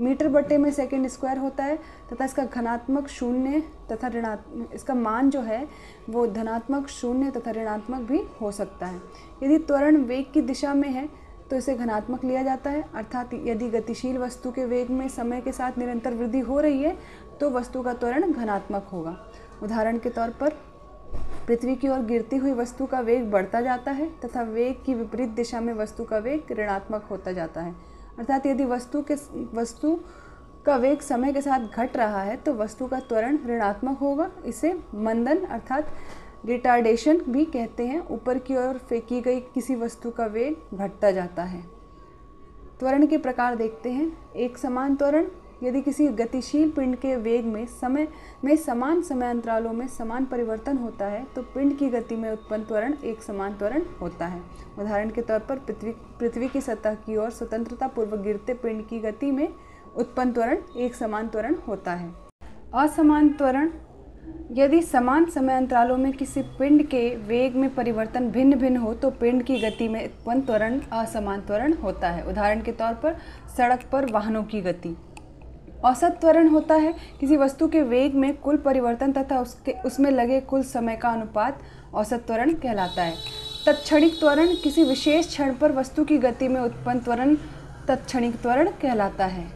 मीटर बटे में सेकेंड स्क्वायर होता है तथा इसका घनात्मक शून्य तथा ऋणात्मक इसका मान जो है वो धनात्मक शून्य तथा ऋणात्मक भी हो सकता है। यदि त्वरण वेग की दिशा में है तो इसे घनात्मक लिया जाता है। अर्थात यदि गतिशील वस्तु के वेग में समय के साथ निरंतर वृद्धि हो रही है तो वस्तु का त्वरण घनात्मक होगा। उदाहरण के तौर पर, पृथ्वी की ओर गिरती हुई वस्तु का वेग बढ़ता जाता है तथा वेग की विपरीत दिशा में वस्तु का वेग ऋणात्मक होता जाता है। अर्थात यदि वस्तु के वस्तु का वेग समय के साथ घट रहा है तो वस्तु का त्वरण ऋणात्मक होगा। इसे मंदन अर्थात रिटार्डेशन भी कहते हैं। ऊपर की ओर फेंकी गई किसी वस्तु का वेग घटता जाता है। त्वरण के प्रकार देखते हैं। एक समान त्वरण, यदि किसी गतिशील पिंड के वेग में समय में समान समय अंतरालों में समान परिवर्तन होता है तो पिंड की गति में उत्पन्न त्वरण एक समान त्वरण होता है। उदाहरण के तौर पर पृथ्वी पृथ्वी की सतह की ओर स्वतंत्रता पूर्वक गिरते पिंड की गति में उत्पन्न त्वरण एक समान त्वरण होता है। असमान त्वरण यदि समान समय अंतरालों में किसी पिंड के वेग में परिवर्तन भिन्न भिन्न हो तो पिंड की गति में उत्पन्न त्वरण, असमान त्वरण होता है। उदाहरण के तौर पर, सड़क पर वाहनों की गति। औसत त्वरण होता है, किसी वस्तु के वेग में कुल परिवर्तन तथा उसके, उसमें लगे कुल समय का अनुपात औसत त्वरण कहलाता है। तत्क्षणिक त्वरण, किसी विशेष क्षण पर वस्तु की गति में उत्पन्न त्वरण तत्क्षणिक त्वरण कहलाता है।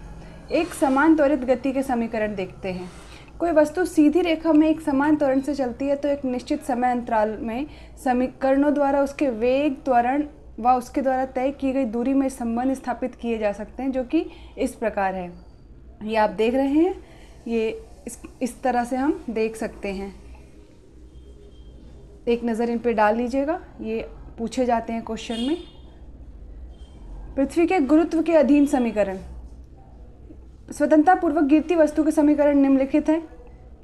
एक समान त्वरित गति के समीकरण देखते हैं। कोई वस्तु सीधी रेखा में एक समान त्वरण से चलती है तो एक निश्चित समय अंतराल में समीकरणों द्वारा उसके वेग त्वरण व उसके द्वारा तय की गई दूरी में संबंध स्थापित किए जा सकते हैं, जो कि इस प्रकार है। ये आप देख रहे हैं, ये इस इस तरह से हम देख सकते हैं। एक नज़र इन पर डाल लीजिएगा, ये पूछे जाते हैं क्वेश्चन में। पृथ्वी के गुरुत्व के अधीन समीकरण। स्वतंत्रता पूर्वक गिरती वस्तु के समीकरण निम्नलिखित हैं।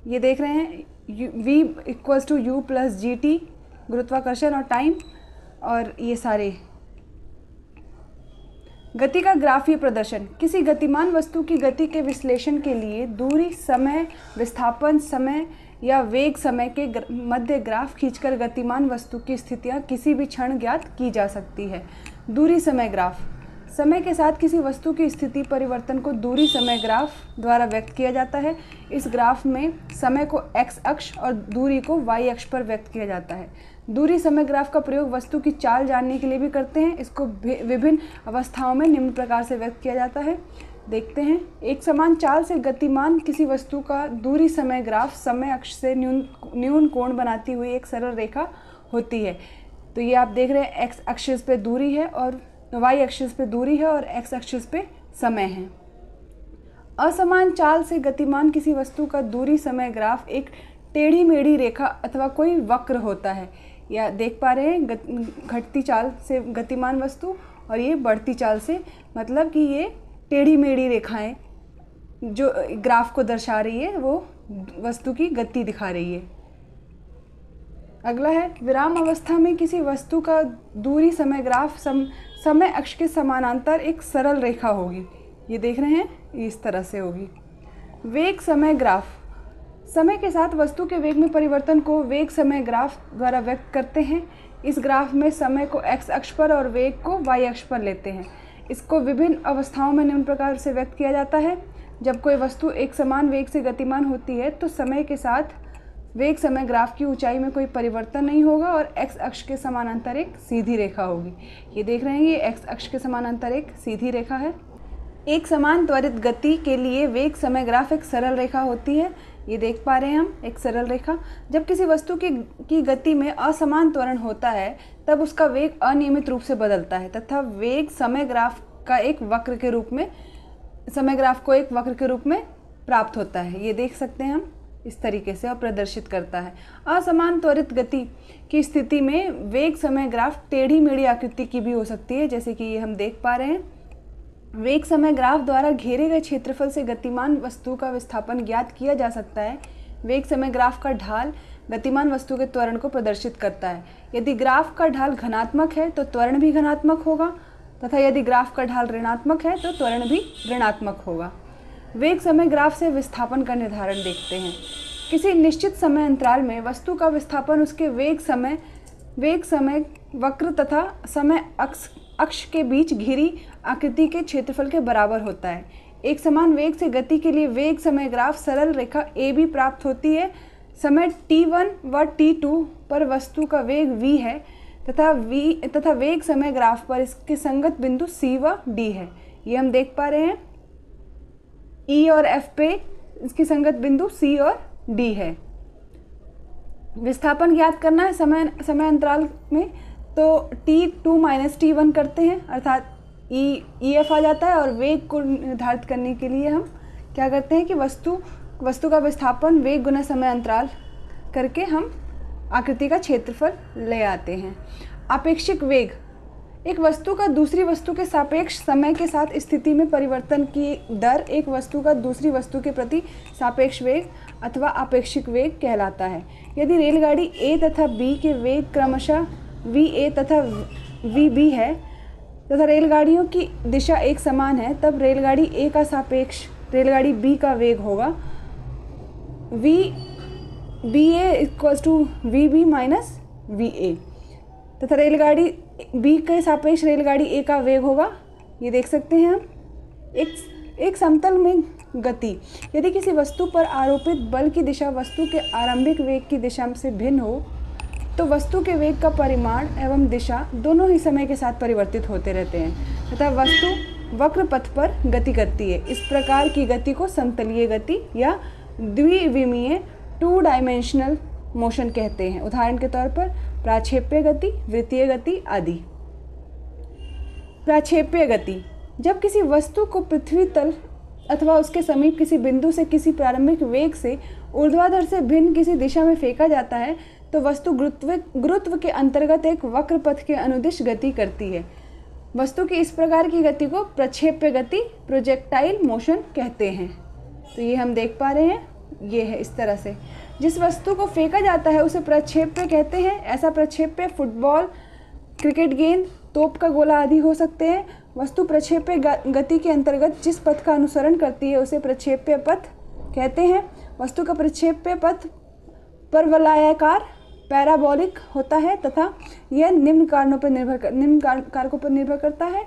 ये देख रहे हैं V equals to U plus G T गुरुत्वाकर्षण और टाइम और ये सारे। गति का ग्राफीय प्रदर्शन। किसी गतिमान वस्तु की गति के विश्लेषण के लिए दूरी समय विस्थापन समय या वेग समय के ग्र, मध्य ग्राफ खींचकर गतिमान वस्तु की स्थितियाँ किसी भी क्षण ज्ञात की जा सकती है। दूरी समय ग्राफ। समय के साथ किसी वस्तु की स्थिति परिवर्तन को दूरी समय ग्राफ द्वारा व्यक्त किया जाता है। इस ग्राफ में समय को एक्स अक्ष और दूरी को वाई अक्ष पर व्यक्त किया जाता है। दूरी समय ग्राफ का प्रयोग वस्तु की चाल जानने के लिए भी करते हैं। इसको विभिन्न अवस्थाओं में निम्न प्रकार से व्यक्त किया जाता है। देखते हैं। एक समान चाल से गतिमान किसी वस्तु का दूरी समय ग्राफ समय अक्ष से न्यून न्यून कोण बनाती हुई एक सरल रेखा होती है। तो ये आप देख रहे हैं एक्स अक्षिस पे दूरी है और वाई अक्षिस पे दूरी है और एक्स अक्षिस पे समय है। असमान चाल से गतिमान किसी वस्तु का दूरी समय ग्राफ एक टेढ़ी मेढ़ी रेखा अथवा कोई वक्र होता है। या देख पा रहे हैं घटती चाल से गतिमान वस्तु और ये बढ़ती चाल से मतलब कि ये टेढ़ी मेढ़ी रेखाएँ जो ग्राफ को दर्शा रही है वो वस्तु की गति दिखा रही है। अगला है विराम अवस्था में किसी वस्तु का दूरी समय ग्राफ सम, समय अक्ष के समानांतर एक सरल रेखा होगी। ये देख रहे हैं इस तरह से होगी। वेग समय ग्राफ। समय के साथ वस्तु के वेग में परिवर्तन को वेग समय ग्राफ द्वारा व्यक्त करते हैं। इस ग्राफ में समय को एक्स अक्ष पर और वेग को वाई अक्ष पर लेते हैं। इसको विभिन्न अवस्थाओं में निम्न प्रकार से व्यक्त किया जाता है। जब कोई वस्तु एक समान वेग से गतिमान होती है तो समय के साथ वेग समय ग्राफ की ऊंचाई में कोई परिवर्तन नहीं होगा और एक्स अक्ष के समानांतर एक सीधी रेखा होगी। ये देख रहे हैं ये एक्स अक्ष के समानांतर एक सीधी रेखा है। एक समान त्वरित गति के लिए वेग समय ग्राफ एक सरल रेखा होती है। ये देख पा रहे हैं हम, एक सरल रेखा। जब किसी वस्तु की की गति में असमान त्वरण होता है, तब उसका वेग अनियमित रूप से बदलता है, तथा वेग समय ग्राफ का एक वक्र के रूप में, समय ग्राफ को एक वक्र के रूप में प्राप्त होता है। ये देख सकते हैं हम। इस तरीके से और प्रदर्शित करता है। असमान त्वरित गति की स्थिति में वेग समय ग्राफ टेढ़ी मेढ़ी आकृति की भी हो सकती है, जैसे कि ये हम देख पा रहे हैं। वेग समय ग्राफ द्वारा घेरे गए क्षेत्रफल से गतिमान वस्तु का विस्थापन ज्ञात किया जा सकता है। वेग समय ग्राफ का ढाल गतिमान वस्तु के त्वरण को प्रदर्शित करता है। यदि ग्राफ का ढाल घनात्मक है तो त्वरण भी घनात्मक होगा, तथा यदि ग्राफ का ढाल ऋणात्मक है तो त्वरण भी ऋणात्मक होगा। वेग समय ग्राफ से विस्थापन का निर्धारण देखते हैं। किसी निश्चित समय अंतराल में वस्तु का विस्थापन उसके वेग समय वेग समय, वक्र तथा समय अक्ष अक्ष के बीच घिरी आकृति के क्षेत्रफल के बराबर होता है। एक समान वेग से गति के लिए वेग समय ग्राफ सरल रेखा ए बी प्राप्त होती है। समय टी वन व टी टू पर वस्तु का वेग v है तथा v तथा वेग समय ग्राफ पर इसके संगत बिंदु c व d है। ये हम देख पा रहे हैं। ई e और एफ़ पे इसकी संगत बिंदु सी और डी है। विस्थापन ज्ञात करना है समय समय अंतराल में। तो T two minus T one करते हैं, अर्थात ई ई एफ़ आ जाता है और वेग को निर्धारित करने के लिए हम क्या करते हैं कि वस्तु वस्तु का विस्थापन वेग गुना समय अंतराल करके हम आकृति का क्षेत्रफल ले आते हैं। अपेक्षिक वेग एक वस्तु का दूसरी वस्तु के सापेक्ष समय के साथ स्थिति में परिवर्तन की दर एक वस्तु का दूसरी वस्तु के प्रति सापेक्ष वेग अथवा अपेक्षिक वेग कहलाता है। यदि रेलगाड़ी ए तथा बी के वेग क्रमशः वी ए तथा वी बी है तथा रेलगाड़ियों की दिशा एक समान है, तब रेलगाड़ी ए का सापेक्ष, रेलगाड़ी बी का वेग होगा। V B A equals to V B minus V A तथा रेलगाड़ी बी के सापेक्ष रेलगाड़ी ए का वेग होगा। ये देख सकते हैं हम एक एक समतल में गति। यदि किसी वस्तु पर आरोपित बल की दिशा वस्तु के आरंभिक वेग की दिशा से भिन्न हो तो वस्तु के वेग का परिमाण एवं दिशा दोनों ही समय के साथ परिवर्तित होते रहते हैं, तथा वस्तु वक्र पथ पर गति करती है। इस प्रकार की गति को समतलीय गति या द्विविमीय टू डायमेंशनल मोशन कहते हैं। उदाहरण के तौर पर प्राक्षेप्य गति वृत्तीय गति आदि। प्राक्षेप्य गति, जब किसी वस्तु को पृथ्वी तल अथवा उसके समीप किसी बिंदु से किसी प्रारंभिक वेग से ऊर्ध्वाधर से भिन्न किसी दिशा में फेंका जाता है तो वस्तु गुरुत्व गुरुत्व के अंतर्गत एक वक्र पथ के अनुदिश गति करती है। वस्तु की इस प्रकार की गति को प्रक्षेप्य गति प्रोजेक्टाइल मोशन कहते हैं। तो ये हम देख पा रहे हैं, ये है इस तरह से। जिस वस्तु को फेंका जाता है, उसे प्रक्षेप्य कहते हैं। ऐसा प्रक्षेप्य फुटबॉल, क्रिकेट गेंद, तोप का गोला आदि हो सकते हैं। वस्तु प्रक्षेप्य गति के अंतर्गत जिस पथ का अनुसरण करती है, उसे प्रक्षेप्य पथ कहते हैं। वस्तु का प्रक्षेप्य पथ परवलयाकार, पैराबोलिक होता है तथा यह निम्न कारणों पर निर्भर कर, निम्न कारकों पर निर्भर करता है।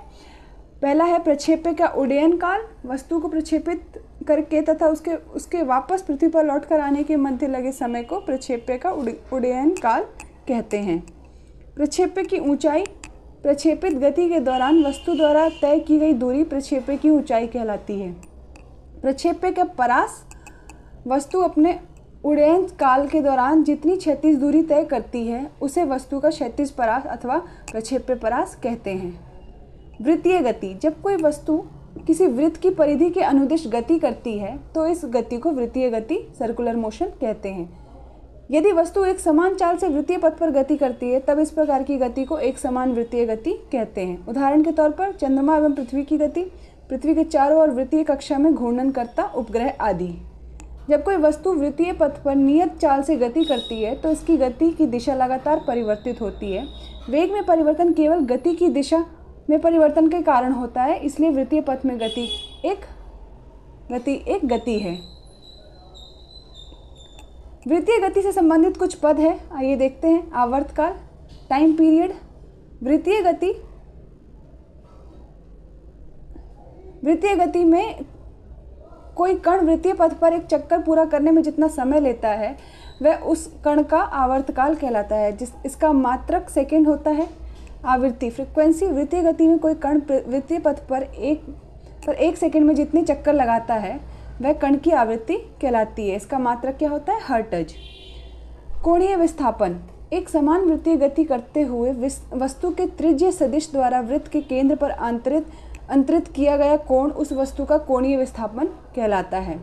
पहला है प्रक्षेप्य का उड्डयन काल। वस्तु को प्रक्षेपित करके तथा उसके उसके वापस पृथ्वी पर लौट कर आने के मध्य लगे समय को प्रक्षेप्य का उड्डयन काल कहते हैं। प्रक्षेप्य की ऊंचाई, प्रक्षेपित गति के दौरान वस्तु द्वारा तय की गई दूरी प्रक्षेप्य की ऊंचाई कहलाती है। प्रक्षेप्य का परास वस्तु अपने उड्डयन काल के दौरान जितनी क्षैतिज दूरी तय करती है, उसे वस्तु का क्षैतिज परास अथवा प्रक्षेप्य परास कहते हैं। वृत्तीय गति, जब कोई वस्तु किसी वृत्त की परिधि के अनुदिश गति करती है तो इस गति को वृत्तीय गति सर्कुलर मोशन कहते हैं। यदि वस्तु एक समान चाल से वृत्तीय पथ पर गति करती है, तब इस प्रकार की गति को एक समान वृत्तीय गति कहते हैं। उदाहरण के तौर पर, चंद्रमा एवं पृथ्वी की गति, पृथ्वी के चारों ओर वृत्तीय कक्षा में घूर्णन करता उपग्रह आदि। जब कोई वस्तु वृत्तीय पथ पर नियत चाल से गति करती है तो इसकी गति की दिशा लगातार परिवर्तित होती है। वेग में परिवर्तन केवल गति की दिशा में परिवर्तन के कारण होता है, इसलिए वृत्तीय पथ में गति एक गति एक गति है। वृत्तीय गति से संबंधित कुछ पद है, आइए देखते हैं। आवर्तकाल टाइम पीरियड वृत्तीय गति वृत्तीय गति में कोई कण वृत्तीय पथ पर एक चक्कर पूरा करने में जितना समय लेता है, वह उस कण का आवर्तकाल कहलाता है, जिस, इसका मात्रक सेकंड होता है। आवृत्ति। फ्रिक्वेंसी वृत्तीय गति में कोई कण वृत्तीय पथ पर एक पर एक सेकंड में जितने चक्कर लगाता है, वह कण की आवृत्ति कहलाती है। इसका मात्रक क्या होता है? हर्टज। कोणीय विस्थापन। एक समान वृत्तीय गति करते हुए वस्तु के त्रिज्य सदिश द्वारा वृत्त के केंद्र पर अंतरित अंतरित किया गया कोण उस वस्तु का कोणीय विस्थापन कहलाता है।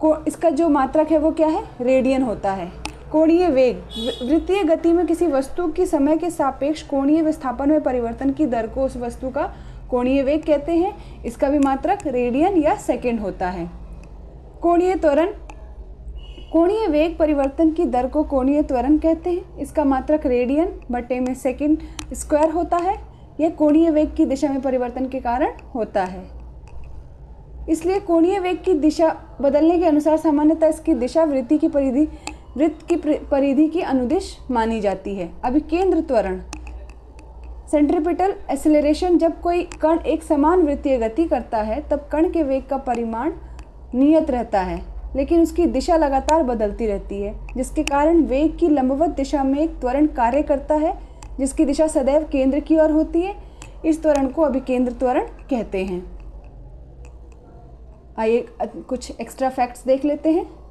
को इसका जो मात्रक है वो क्या है? रेडियन होता है। कोणीय वेग, वृत्तीय गति में किसी वस्तु की समय के सापेक्ष कोणीय विस्थापन में परिवर्तन की दर को उस वस्तु का कोणीय वेग कहते हैं। इसका भी मात्रक रेडियन या सेकेंड होता है। कोणीय त्वरण, कोणीय वेग परिवर्तन की दर को कोणीय त्वरण कहते हैं। इसका मात्रक रेडियन बटे में सेकेंड स्क्वायर होता है, यह कोणीय वेग की दिशा में परिवर्तन के कारण होता है। इसलिए कोणीय वेग की दिशा बदलने के अनुसार सामान्यतः इसकी दिशा वृत्ति की परिधि वृत्त की परिधि की अनुदिश मानी जाती है। अभी केंद्र त्वरण। सेंट्रिपिटल एसिलेशन जब कोई कण एक समान वृत्तीय गति करता है, तब कण के वेग का परिमाण नियत रहता है, लेकिन उसकी दिशा लगातार बदलती रहती है, जिसके कारण वेग की लंबवत दिशा में एक त्वरण कार्य करता है, जिसकी दिशा सदैव केंद्र की ओर होती है। इस त्वरण को अभिकेंद्र त्वरण कहते हैं। आइए कुछ एक्स्ट्रा फैक्ट्स देख लेते हैं।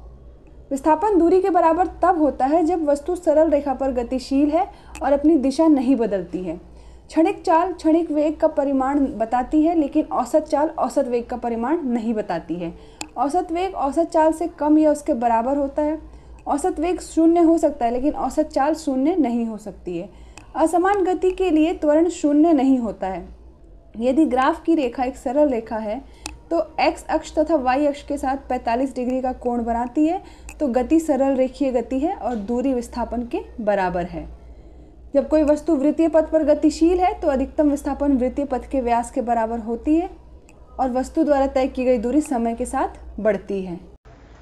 विस्थापन दूरी के बराबर तब होता है जब वस्तु सरल रेखा पर गतिशील है और अपनी दिशा नहीं बदलती है। क्षणिक चाल क्षणिक वेग का परिमाण बताती है, लेकिन औसत चाल औसत वेग का परिमाण नहीं बताती है। औसत वेग औसत चाल से कम या उसके बराबर होता है। औसत वेग शून्य हो सकता है, लेकिन औसत चाल शून्य नहीं हो सकती है। असमान गति के लिए त्वरण शून्य नहीं होता है। यदि ग्राफ की रेखा एक सरल रेखा है तो x अक्ष तथा y अक्ष के साथ 45 डिग्री का कोण बनाती है तो गति सरल रेखीय गति है और दूरी विस्थापन के बराबर है। जब कोई वस्तु वृत्तीय पथ पर गतिशील है तो अधिकतम विस्थापन वृत्तीय पथ के व्यास के बराबर होती है और वस्तु द्वारा तय की गई दूरी समय के साथ बढ़ती है।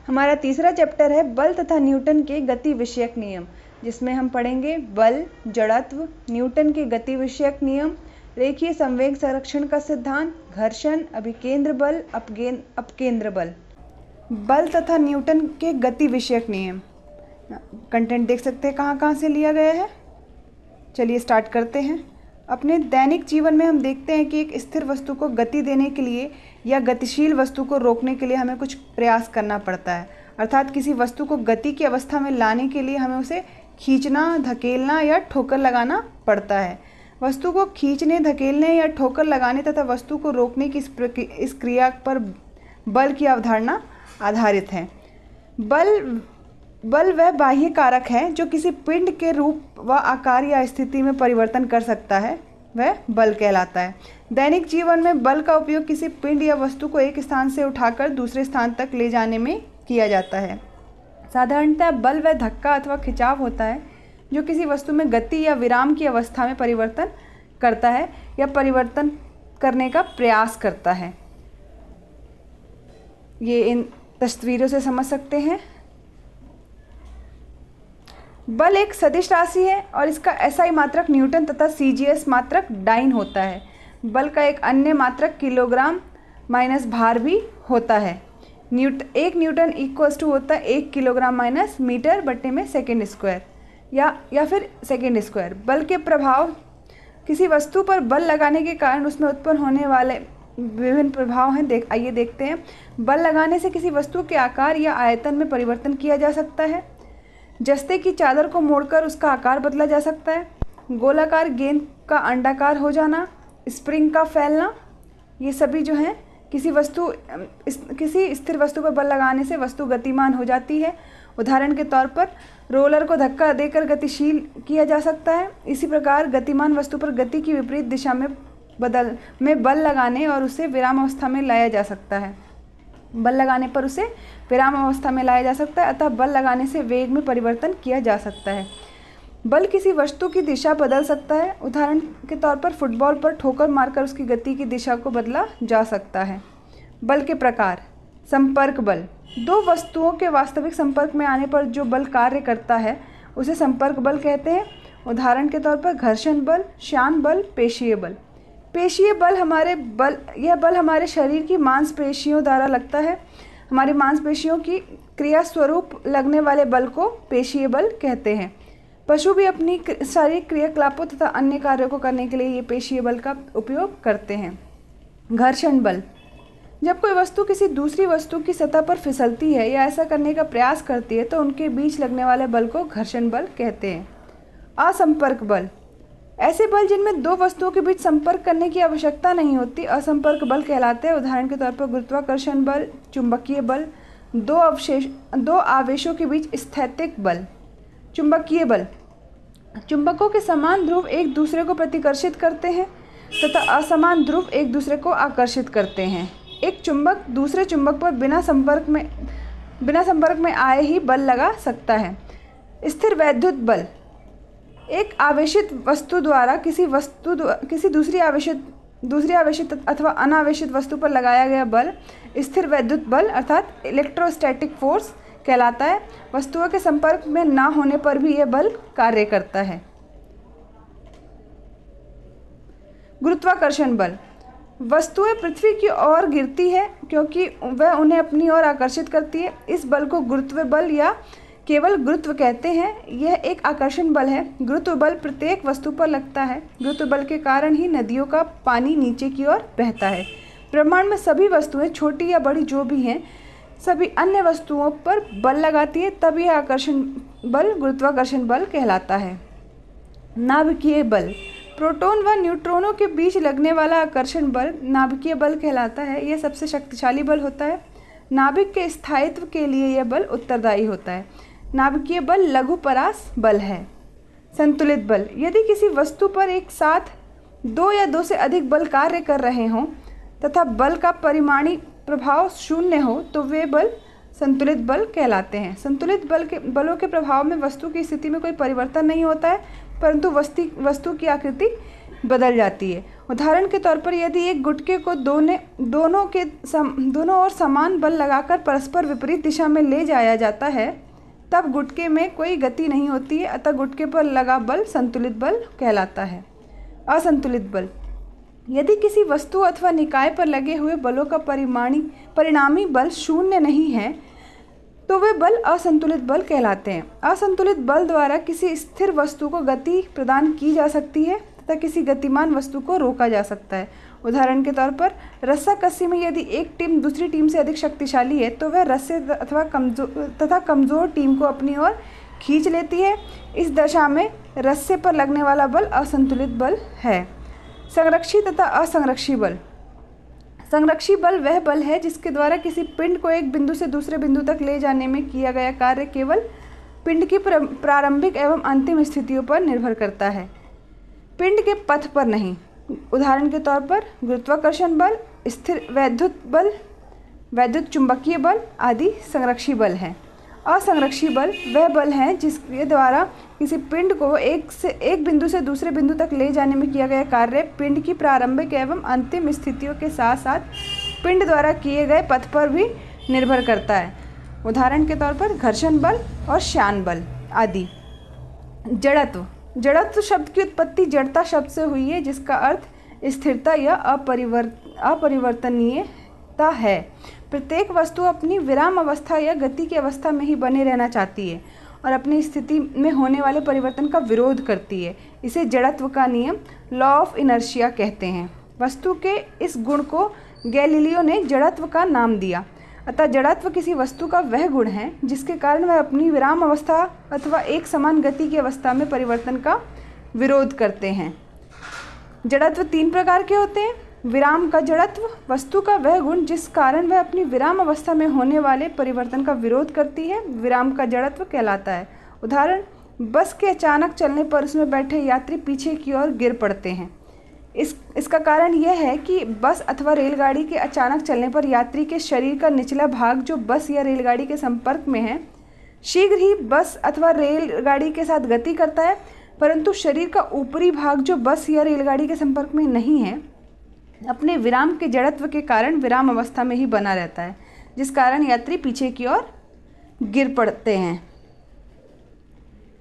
हमारा तीसरा चैप्टर है बल तथा न्यूटन के गति विषयक नियम, जिसमें हम पढ़ेंगे बल, जड़त्व, न्यूटन के गति विषयक नियम, रेखीय संवेग संरक्षण का सिद्धांत, घर्षण, अभिकेंद्र बल अपगेंद्र अपकेंद्र बल। बल तथा न्यूटन के गति विषयक नियम। कंटेंट देख सकते हैं कहाँ कहाँ से लिया गया है। चलिए स्टार्ट करते हैं। अपने दैनिक जीवन में हम देखते हैं कि एक स्थिर वस्तु को गति देने के लिए या गतिशील वस्तु को रोकने के लिए हमें कुछ प्रयास करना पड़ता है। अर्थात किसी वस्तु को गति की अवस्था में लाने के लिए हमें उसे खींचना, धकेलना या ठोकर लगाना पड़ता है। वस्तु को खींचने, धकेलने या ठोकर लगाने तथा वस्तु को रोकने की इस क्रिया पर बल की अवधारणा आधारित हैं। बल बल वह बाह्य कारक है जो किसी पिंड के रूप व आकार या स्थिति में परिवर्तन कर सकता है। वह बल कहलाता है। दैनिक जीवन में बल का उपयोग किसी पिंड या वस्तु को एक स्थान से उठाकर दूसरे स्थान तक ले जाने में किया जाता है। साधारणतः बल वह धक्का अथवा खिंचाव होता है जो किसी वस्तु में गति या विराम की अवस्था में परिवर्तन करता है या परिवर्तन करने का प्रयास करता है। ये इन तस्वीरों से समझ सकते हैं। बल एक सदिश राशि है और इसका ऐसा एसआई मात्रक न्यूटन तथा सी सीजीएस मात्रक डाइन होता है। बल का एक अन्य मात्रक किलोग्राम माइनस भार भी होता है। न्यूट, एक न्यूटन इक्वल्स टू होता है एक किलोग्राम माइनस मीटर बट्टे में सेकेंड स्क्वायर या या फिर सेकेंड स्क्वायर बल के प्रभाव किसी वस्तु पर बल लगाने के कारण उसमें उत्पन्न होने वाले विभिन्न प्रभाव हैं। देख आइए देखते हैं। बल लगाने से किसी वस्तु के आकार या आयतन में परिवर्तन किया जा सकता है। जस्ते की चादर को मोड़कर उसका आकार बदला जा सकता है। गोलाकार गेंद का अंडाकार हो जाना स्प्रिंग का फैलना ये सभी जो हैं किसी वस्तु इस, किसी स्थिर वस्तु पर बल लगाने से वस्तु गतिमान हो जाती है। उदाहरण के तौर पर रोलर को धक्का देकर गतिशील किया जा सकता है। इसी प्रकार गतिमान वस्तु पर गति की विपरीत दिशा में बदल, में बल लगाने और उसे विराम अवस्था में लाया जा सकता है। बल लगाने पर उसे विराम अवस्था में लाया जा सकता है, अतः बल लगाने से वेग में परिवर्तन किया जा सकता है। बल किसी वस्तु की दिशा बदल सकता है। उदाहरण के तौर पर फुटबॉल पर ठोकर मारकर उसकी गति की दिशा को बदला जा सकता है। बल के प्रकार, संपर्क बल। दो वस्तुओं के वास्तविक संपर्क में आने पर जो बल कार्य करता है, उसे संपर्क बल कहते हैं। उदाहरण के तौर पर घर्षण बल, श्यान बल, पेशीय बल। पेशीय बल हमारे बल, यह बल हमारे शरीर की मांसपेशियों द्वारा लगता है। हमारी मांसपेशियों की क्रिया स्वरूप लगने वाले बल को पेशीय बल कहते हैं। पशु भी अपनी शारीरिक क्रियाकलापों तथा अन्य कार्यों को करने के लिए ये पेशीय बल का उपयोग करते हैं। घर्षण बल। जब कोई वस्तु किसी दूसरी वस्तु की सतह पर फिसलती है या ऐसा करने का प्रयास करती है तो उनके बीच लगने वाले बल को घर्षण बल कहते हैं। असंपर्क बल। ऐसे बल जिनमें दो वस्तुओं के बीच संपर्क करने की आवश्यकता नहीं होती, असंपर्क बल कहलाते हैं। उदाहरण के तौर पर गुरुत्वाकर्षण बल, चुंबकीय बल, दो अवशेष, दो आवेशों के बीच स्थैतिक बल, चुंबकीय बल। चुंबकों के समान ध्रुव एक दूसरे को प्रतिकर्षित करते हैं तथा असमान ध्रुव एक दूसरे को आकर्षित करते हैं। एक चुंबक दूसरे चुंबक पर बिना संपर्क में, बिना संपर्क में आए ही बल लगा सकता है। स्थिर वैद्युत बल। एक आवेशित वस्तु द्वारा किसी वस्तु किसी दूसरी आवेशित दूसरी आवेशित अथवा अनावेशित वस्तु पर लगाया गया बल, स्थिर वैद्युत बल अर्थात इलेक्ट्रोस्टैटिक फोर्स कहलाता है। वस्तुओं के संपर्क में ना होने पर भी यह बल कार्य करता है। गुरुत्वाकर्षण बल। वस्तुएँ पृथ्वी की ओर गिरती है क्योंकि वह उन्हें अपनी ओर आकर्षित करती है। इस बल को गुरुत्व बल या केवल गुरुत्व कहते हैं, यह एक आकर्षण बल है। गुरुत्व बल प्रत्येक वस्तु पर लगता है। गुरुत्व बल के कारण ही नदियों का पानी नीचे की ओर बहता है। ब्रह्मांड में सभी वस्तुएँ, छोटी या बड़ी जो भी हैं, सभी अन्य वस्तुओं पर बल लगाती है, तब यह आकर्षण बल गुरुत्वाकर्षण बल कहलाता है। नाभिकीय बल। प्रोटॉन व न्यूट्रॉनों के बीच लगने वाला आकर्षण बल नाभिकीय बल कहलाता है। यह सबसे शक्तिशाली बल होता है। नाभिक के स्थायित्व के लिए यह बल उत्तरदायी होता है। नाभिकीय बल लघु परास बल है। संतुलित बल। यदि किसी वस्तु पर एक साथ दो या दो से अधिक बल कार्य कर रहे हों तथा बल का परिमाणी प्रभाव शून्य हो तो वे बल संतुलित बल कहलाते हैं। संतुलित बल के बलों के प्रभाव में वस्तु की स्थिति में कोई परिवर्तन नहीं होता है परंतु वस्तु वस्तु की आकृति बदल जाती है। उदाहरण के तौर पर यदि एक गुटके को दोनों दोनों के सम, दोनों ओर समान बल लगाकर परस्पर विपरीत दिशा में ले जाया जाता है तब गुटके में कोई गति नहीं होती है अतः गुटके पर लगा बल संतुलित बल कहलाता है। असंतुलित बल। यदि किसी वस्तु अथवा निकाय पर लगे हुए बलों का परिमाणी, परिणामी बल शून्य नहीं है तो वे बल असंतुलित बल कहलाते हैं। असंतुलित बल द्वारा किसी स्थिर वस्तु को गति प्रदान की जा सकती है, तथा किसी गतिमान वस्तु को रोका जा सकता है। उदाहरण के तौर पर रस्सा कस्सी में यदि एक टीम दूसरी टीम से अधिक शक्तिशाली है तो वह रस्से अथवा कमज़ोर तथा कमज़ोर टीम को अपनी ओर खींच लेती है। इस दशा में रस्से पर लगने वाला बल असंतुलित बल है। संरक्षी तथा असंरक्षी बल। संरक्षी बल वह बल है जिसके द्वारा किसी पिंड को एक बिंदु से दूसरे बिंदु तक ले जाने में किया गया कार्य केवल पिंड की प्रारंभिक एवं अंतिम स्थितियों पर निर्भर करता है। पिंड के पथ पर नहीं उदाहरण के तौर पर गुरुत्वाकर्षण बल, स्थिर वैद्युत बल, वैद्युत चुंबकीय बल आदि संरक्षी बल हैं। असंरक्षी बल वह बल हैं जिसके द्वारा किसी पिंड को एक से एक बिंदु से दूसरे बिंदु तक ले जाने में किया गया कार्य पिंड की प्रारंभिक एवं अंतिम स्थितियों के साथ साथ पिंड द्वारा किए गए पथ पर भी निर्भर करता है। उदाहरण के तौर पर घर्षण बल और श्यान बल आदि। जड़त्व। जड़त्व शब्द की उत्पत्ति जड़ता शब्द से हुई है, जिसका अर्थ स्थिरता या अपरिवर्त अपरिवर्तनीयता है। प्रत्येक वस्तु अपनी विराम अवस्था या गति की अवस्था में ही बने रहना चाहती है और अपनी स्थिति में होने वाले परिवर्तन का विरोध करती है। इसे जड़त्व का नियम लॉ ऑफ़ इनर्शिया कहते हैं। वस्तु के इस गुण को गैलीलियो ने जड़त्व का नाम दिया। अतः जड़त्व किसी वस्तु का वह गुण है, जिसके कारण वह अपनी विराम अवस्था अथवा एक समान गति की अवस्था में परिवर्तन का विरोध करते हैं। जड़त्व तीन प्रकार के होते हैं। विराम का जड़त्व, वस्तु का वह गुण, जिस कारण वह अपनी विराम अवस्था में होने वाले परिवर्तन का विरोध करती है, विराम का जड़त्व कहलाता है। उदाहरण, बस के अचानक चलने पर उसमें बैठे यात्री पीछे की ओर गिर पड़ते हैं। इस, इसका कारण यह है कि बस अथवा रेलगाड़ी के अचानक चलने पर यात्री के शरीर का निचला भाग जो बस या रेलगाड़ी के संपर्क में है, शीघ्र ही बस अथवा रेलगाड़ी के साथ गति करता है, परंतु शरीर का ऊपरी भाग जो बस या रेलगाड़ी के संपर्क में नहीं है, अपने विराम के जड़त्व के कारण विराम अवस्था में ही बना रहता है, जिस कारण यात्री पीछे की ओर गिर पड़ते हैं।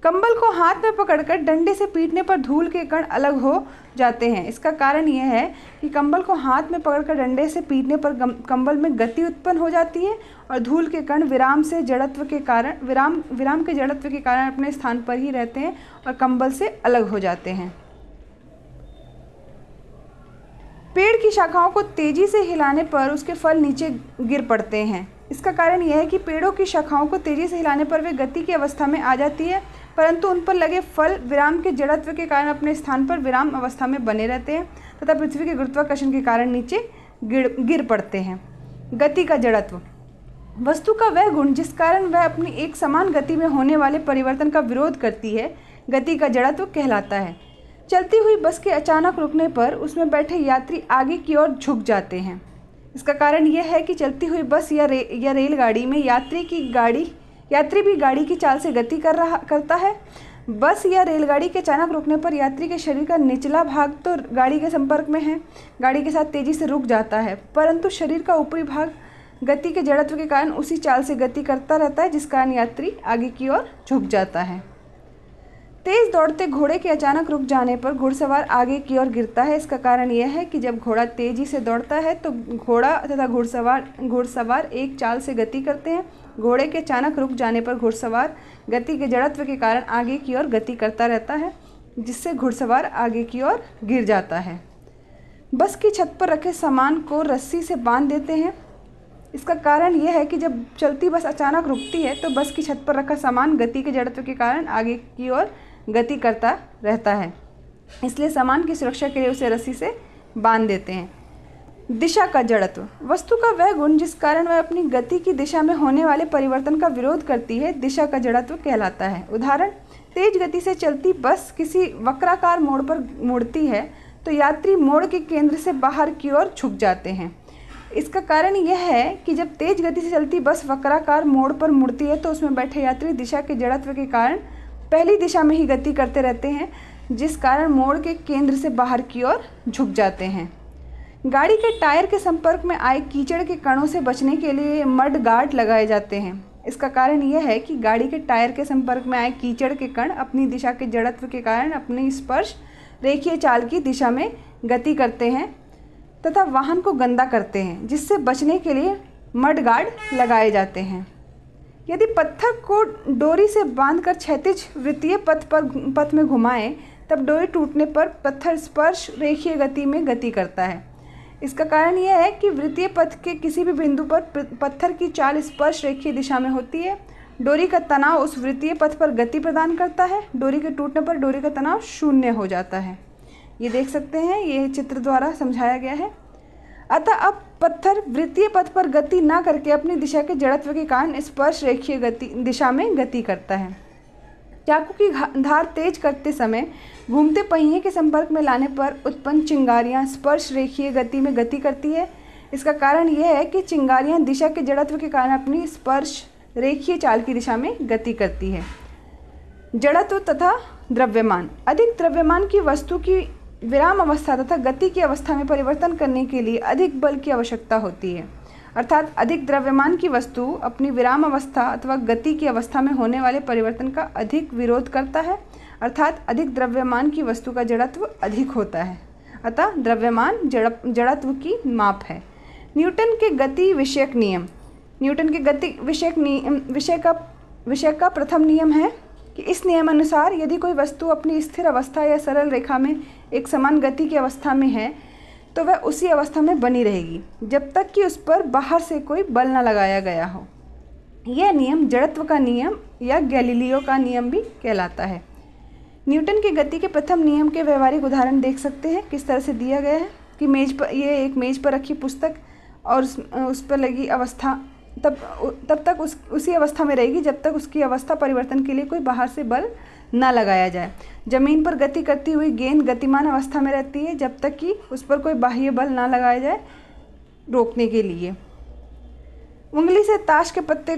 कंबल को हाथ में पकड़कर डंडे से पीटने पर धूल के कण अलग हो जाते हैं। इसका कारण यह है कि कंबल को हाथ में पकड़कर डंडे से पीटने पर कंबल में गति उत्पन्न हो जाती है और धूल के कण विराम से जड़त्व के कारण, विराम विराम के जड़त्व के कारण अपने स्थान पर ही रहते हैं और कंबल से अलग हो जाते हैं। पेड़ की शाखाओं को तेज़ी से हिलाने पर उसके फल नीचे गिर पड़ते हैं। इसका कारण यह है कि पेड़ों की शाखाओं को तेज़ी से हिलाने पर वे गति की अवस्था में आ जाती है परंतु उन पर लगे फल विराम के जड़त्व के कारण अपने स्थान पर विराम अवस्था में बने रहते हैं, तथा पृथ्वी के गुरुत्वाकर्षण के कारण नीचे गिर गिर पड़ते हैं। गति का जड़त्व। वस्तु का वह गुण जिस कारण वह अपनी एक समान गति में होने वाले परिवर्तन का विरोध करती है, गति का जड़त्व कहलाता है। चलती हुई बस के अचानक रुकने पर उसमें बैठे यात्री आगे की ओर झुक जाते हैं। इसका कारण यह है कि चलती हुई बस या रे, या रेलगाड़ी में यात्री की गाड़ी यात्री भी गाड़ी की चाल से गति कर रहा, करता है। बस या रेलगाड़ी के अचानक रुकने पर यात्री के शरीर का निचला भाग तो गाड़ी के संपर्क में है। गाड़ी के साथ तेज़ी से रुक जाता है, परंतु शरीर का ऊपरी भाग गति के जड़त्व के कारण उसी चाल से गति करता रहता है, जिस कारण यात्री आगे की ओर झुक जाता है। तेज दौड़ते घोड़े के अचानक रुक जाने पर घुड़सवार आगे की ओर गिरता है। इसका कारण यह है कि जब घोड़ा तेज़ी से दौड़ता है तो घोड़ा तथा घुड़सवार घुड़सवार एक चाल से गति करते हैं। घोड़े के अचानक रुक जाने पर घुड़सवार गति के जड़त्व के कारण आगे की ओर गति करता रहता है, जिससे घुड़सवार आगे की ओर गिर जाता है। बस की छत पर रखे सामान को रस्सी से बाँध देते हैं। इसका कारण यह है कि जब चलती बस अचानक रुकती है तो बस की छत पर रखा सामान गति के जड़त्व के कारण आगे की ओर गति करता रहता है। इसलिए सामान की सुरक्षा के लिए उसे रस्सी से बाँध देते हैं। दिशा का जड़त्व। वस्तु का वह गुण जिस कारण वह अपनी गति की दिशा में होने वाले परिवर्तन का विरोध करती है, दिशा का जड़त्व कहलाता है। उदाहरण, तेज गति से चलती बस किसी वक्राकार मोड़ पर मुड़ती है तो यात्री मोड़ के केंद्र से बाहर की ओर झुक जाते हैं। इसका कारण यह है कि जब तेज गति से चलती बस वक्राकार मोड़ पर मुड़ती है तो उसमें बैठे यात्री दिशा के जड़त्व के कारण पहली दिशा में ही गति करते रहते हैं, जिस कारण मोड़ के केंद्र से बाहर की ओर झुक जाते हैं। गाड़ी के टायर के संपर्क में आए कीचड़ के कणों से बचने के लिए मड गार्ड लगाए जाते हैं। इसका कारण यह है कि गाड़ी के टायर के संपर्क में आए कीचड़ के कण अपनी दिशा के जड़त्व के कारण अपनी स्पर्श रेखीय चाल की दिशा में गति करते हैं तथा वाहन को गंदा करते हैं, जिससे बचने के लिए मड गार्ड लगाए जाते हैं। यदि पत्थर को डोरी से बांधकर क्षैतिज वृत्तीय पथ पर पथ में घुमाएँ, तब डोरी टूटने पर पत्थर स्पर्श रेखीय गति में गति करता है। इसका कारण यह है कि वृत्तीय पथ के किसी भी बिंदु पर पत्थर की चाल स्पर्श रेखीय दिशा में होती है। डोरी का तनाव उस वृत्तीय पथ पर गति प्रदान करता है। डोरी के टूटने पर डोरी का तनाव शून्य हो जाता है। ये देख सकते हैं, ये चित्र द्वारा समझाया गया है। अतः अब पत्थर वृत्तीय पथ पर गति न करके अपनी दिशा के जड़त्व के कारण स्पर्श रेखीय गति दिशा में गति करता है। चाकू की धार तेज करते समय घूमते पहिए के संपर्क में लाने पर उत्पन्न चिंगारियाँ स्पर्श रेखीय गति में गति करती है। इसका कारण यह है कि चिंगारियाँ दिशा के जड़त्व के कारण अपनी स्पर्श रेखीय चाल की दिशा में गति करती है। जड़त्व तथा द्रव्यमान। अधिक द्रव्यमान की वस्तु की विराम अवस्था तथा गति की अवस्था में परिवर्तन करने के लिए अधिक बल की आवश्यकता होती है। अर्थात अधिक द्रव्यमान की वस्तु अपनी विराम अवस्था अथवा गति की अवस्था में होने वाले परिवर्तन का अधिक विरोध करता है। अर्थात अधिक द्रव्यमान की वस्तु का जड़त्व अधिक होता है। अतः द्रव्यमान जड़, जड़त्व की माप है। न्यूटन के गति विषयक नियम। न्यूटन के गति विषयक नियम, विषय का विषय का प्रथम नियम है कि इस नियम अनुसार यदि कोई वस्तु अपनी स्थिर अवस्था या सरल रेखा में एक समान गति की अवस्था में है तो वह उसी अवस्था में बनी रहेगी, जब तक कि उस पर बाहर से कोई बल न लगाया गया हो। यह नियम जड़त्व का नियम या गैलीलियो का नियम भी कहलाता है। न्यूटन की गति के प्रथम नियम के व्यवहारिक उदाहरण देख सकते हैं, किस तरह से दिया गया है, कि मेज पर, ये एक मेज पर रखी पुस्तक और उस उस पर लगी अवस्था, तब तब तक उस, उसी अवस्था में रहेगी जब तक उसकी अवस्था परिवर्तन के लिए कोई बाहर से बल ना लगाया जाए। ज़मीन पर गति करती हुई गेंद गतिमान अवस्था में रहती है, जब तक कि उस पर कोई बाह्य बल ना लगाया जाए रोकने के लिए। उंगली से ताश के पत्ते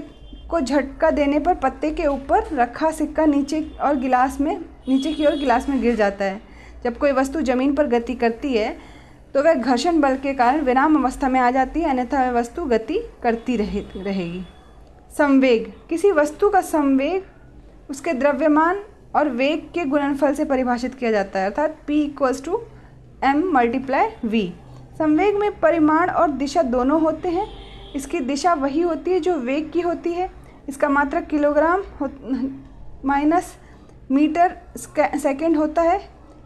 को झटका देने पर पत्ते के ऊपर रखा सिक्का नीचे और गिलास में, नीचे की ओर गिलास में गिर जाता है। जब कोई वस्तु ज़मीन पर गति करती है तो वह घर्षण बल के कारण विराम अवस्था में आ जाती है, अन्यथा वह वस्तु गति करती रहे, रहेगी। संवेग, किसी वस्तु का संवेग उसके द्रव्यमान और वेग के गुणनफल से परिभाषित किया जाता है, अर्थात P equals to M multiply V संवेग में परिमाण और दिशा दोनों होते हैं। इसकी दिशा वही होती है जो वेग की होती है। इसका मात्रक किलोग्राम हो, माइनस मीटर सेकेंड होता है।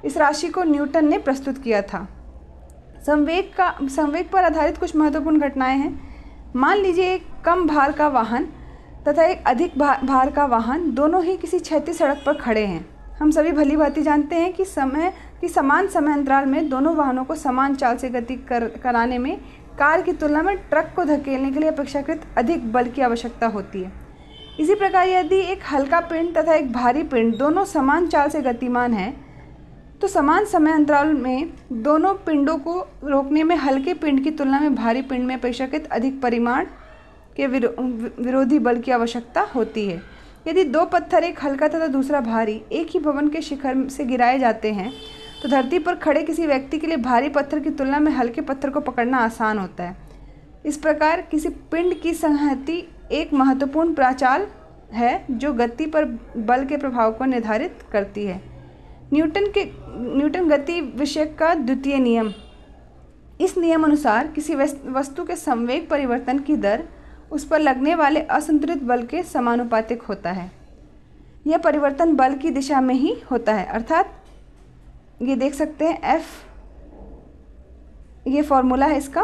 इस राशि को न्यूटन ने प्रस्तुत किया था। संवेग का, संवेग पर आधारित कुछ महत्वपूर्ण घटनाएँ हैं। मान लीजिए एक कम भार का वाहन तथा एक अधिक भार का वाहन दोनों ही किसी क्षैतिज सड़क पर खड़े हैं। हम सभी भली भांति जानते हैं कि समय, कि समान समय अंतराल में दोनों वाहनों को समान चाल से गति कर, कराने में कार की तुलना में ट्रक को धकेलने के लिए अपेक्षाकृत अधिक बल की आवश्यकता होती है। इसी प्रकार यदि एक हल्का पिंड तथा एक भारी पिंड दोनों समान चाल से गतिमान है तो समान समय अंतराल में दोनों पिंडों को रोकने में हल्के पिंड की तुलना में भारी पिंड में अपेक्षाकृत अधिक परिमाण के विरो, विरोधी बल की आवश्यकता होती है। यदि दो पत्थर एक हल्का तथा दूसरा भारी एक ही भवन के शिखर से गिराए जाते हैं तो धरती पर खड़े किसी व्यक्ति के लिए भारी पत्थर की तुलना में हल्के पत्थर को पकड़ना आसान होता है। इस प्रकार किसी पिंड की संहति एक महत्वपूर्ण प्राचाल है जो गति पर बल के प्रभाव को निर्धारित करती है। न्यूटन के न्यूटन गति विषय का द्वितीय नियम। इस नियम अनुसार किसी वस्तु के संवेग परिवर्तन की दर उस पर लगने वाले असंतुलित बल के समानुपातिक होता है। यह परिवर्तन बल की दिशा में ही होता है, अर्थात ये देख सकते हैं एफ़ ये फॉर्मूला है इसका।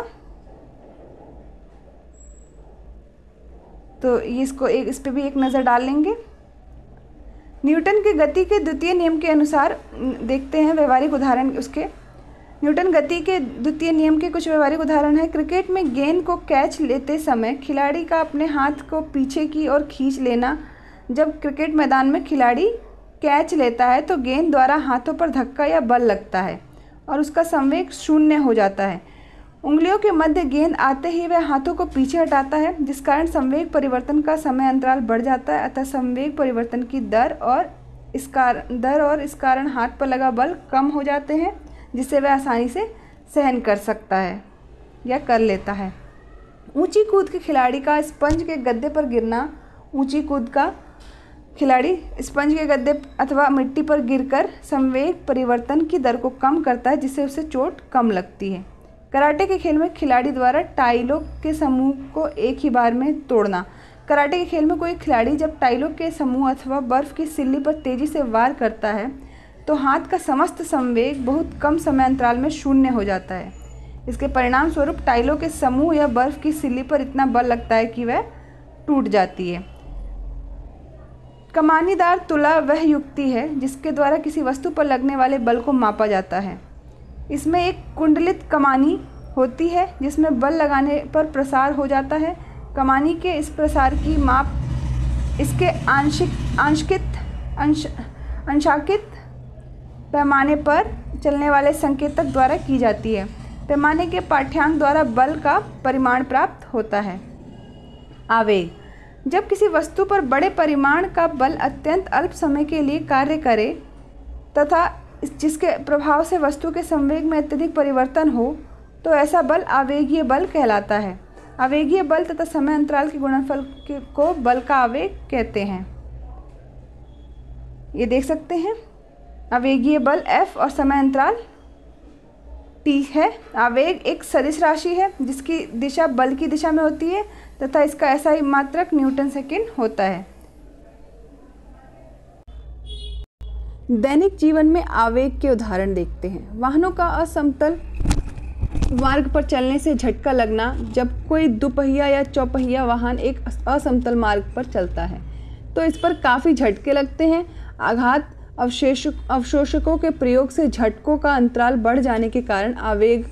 तो ये इसको एक, इस पर भी एक नज़र डाल लेंगे। न्यूटन के गति के द्वितीय नियम के अनुसार देखते हैं, व्यवहारिक उदाहरण उसके। न्यूटन गति के द्वितीय नियम के कुछ व्यवहारिक उदाहरण है। क्रिकेट में गेंद को कैच लेते समय खिलाड़ी का अपने हाथ को पीछे की ओर खींच लेना। जब क्रिकेट मैदान में खिलाड़ी कैच लेता है तो गेंद द्वारा हाथों पर धक्का या बल लगता है और उसका संवेग शून्य हो जाता है। उंगलियों के मध्य गेंद आते ही वह हाथों को पीछे हटाता है, जिस कारण संवेग परिवर्तन का समय अंतराल बढ़ जाता है, अतः संवेग परिवर्तन की दर और इस कारण दर और इस कारण हाथ पर लगा बल कम हो जाते हैं। जिससे वह आसानी से सहन कर सकता है या कर लेता है। ऊँची कूद के खिलाड़ी का स्पंज के गद्दे पर गिरना, ऊँची कूद का खिलाड़ी स्पंज के गद्दे अथवा मिट्टी पर गिरकर संवेग परिवर्तन की दर को कम करता है, जिससे उसे चोट कम लगती है। कराटे के खेल में खिलाड़ी द्वारा टाइलों के समूह को एक ही बार में तोड़ना। कराटे के खेल में कोई खिलाड़ी जब टाइलों के समूह अथवा बर्फ़ की सिल्ली पर तेज़ी से वार करता है तो हाथ का समस्त संवेग बहुत कम समय अंतराल में शून्य हो जाता है। इसके परिणाम स्वरूप टाइलों के समूह या बर्फ़ की सिल्ली पर इतना बल लगता है कि वह टूट जाती है। कमानीदार तुला वह युक्ति है जिसके द्वारा किसी वस्तु पर लगने वाले बल को मापा जाता है। इसमें एक कुंडलित कमानी होती है जिसमें बल लगाने पर प्रसार हो जाता है। कमानी के इस प्रसार की माप इसके आंशिक, आंशिकित, अंश, अंशांकित पैमाने पर चलने वाले संकेतक द्वारा की जाती है। पैमाने के पाठ्यांक द्वारा बल का परिमाण प्राप्त होता है। आवेग। जब किसी वस्तु पर बड़े परिमाण का बल अत्यंत अल्प समय के लिए कार्य करे तथा जिसके प्रभाव से वस्तु के संवेग में अत्यधिक परिवर्तन हो तो ऐसा बल आवेगीय बल कहलाता है। आवेगीय बल तथा समय अंतराल के गुणनफल को बल का आवेग कहते हैं। ये देख सकते हैं। आवेगीय बल F और समय अंतराल T है। आवेग एक सदिश राशि है, जिसकी दिशा बल की दिशा में होती है, तथा इसका ऐसा ही मात्रक न्यूटन सेकेंड होता है। दैनिक जीवन में आवेग के उदाहरण देखते हैं। वाहनों का असमतल मार्ग पर चलने से झटका लगना, जब कोई दुपहिया या चौपहिया वाहन एक असमतल मार्ग पर चलता है तो इस पर काफ़ी झटके लगते हैं। आघात अवशेष अवशोषकों के प्रयोग से झटकों का अंतराल बढ़ जाने के कारण आवेग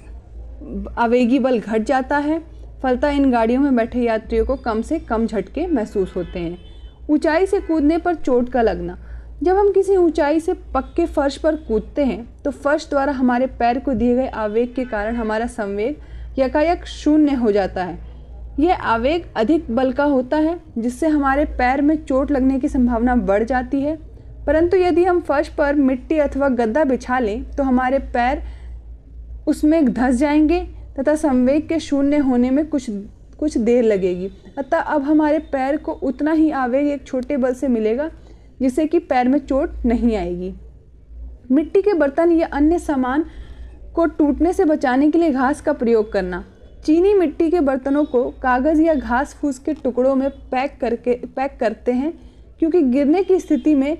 आवेगी बल घट जाता है। फलता इन गाड़ियों में बैठे यात्रियों को कम से कम झटके महसूस होते हैं। ऊंचाई से कूदने पर चोट का लगना। जब हम किसी ऊंचाई से पक्के फर्श पर कूदते हैं तो फर्श द्वारा हमारे पैर को दिए गए आवेग के कारण हमारा संवेग यकायक शून्य हो जाता है। यह आवेग अधिक बल का होता है, जिससे हमारे पैर में चोट लगने की संभावना बढ़ जाती है। परंतु यदि हम फर्श पर मिट्टी अथवा गद्दा बिछा लें तो हमारे पैर उसमें धंस जाएँगे, तथा संवेग के शून्य होने में कुछ कुछ देर लगेगी। अतः अब हमारे पैर को उतना ही आवेग एक छोटे बल से मिलेगा, जिससे कि पैर में चोट नहीं आएगी। मिट्टी के बर्तन या अन्य सामान को टूटने से बचाने के लिए घास का प्रयोग करना। चीनी मिट्टी के बर्तनों को कागज़ या घास फूस के टुकड़ों में पैक करके, पैक करते हैं, क्योंकि गिरने की स्थिति में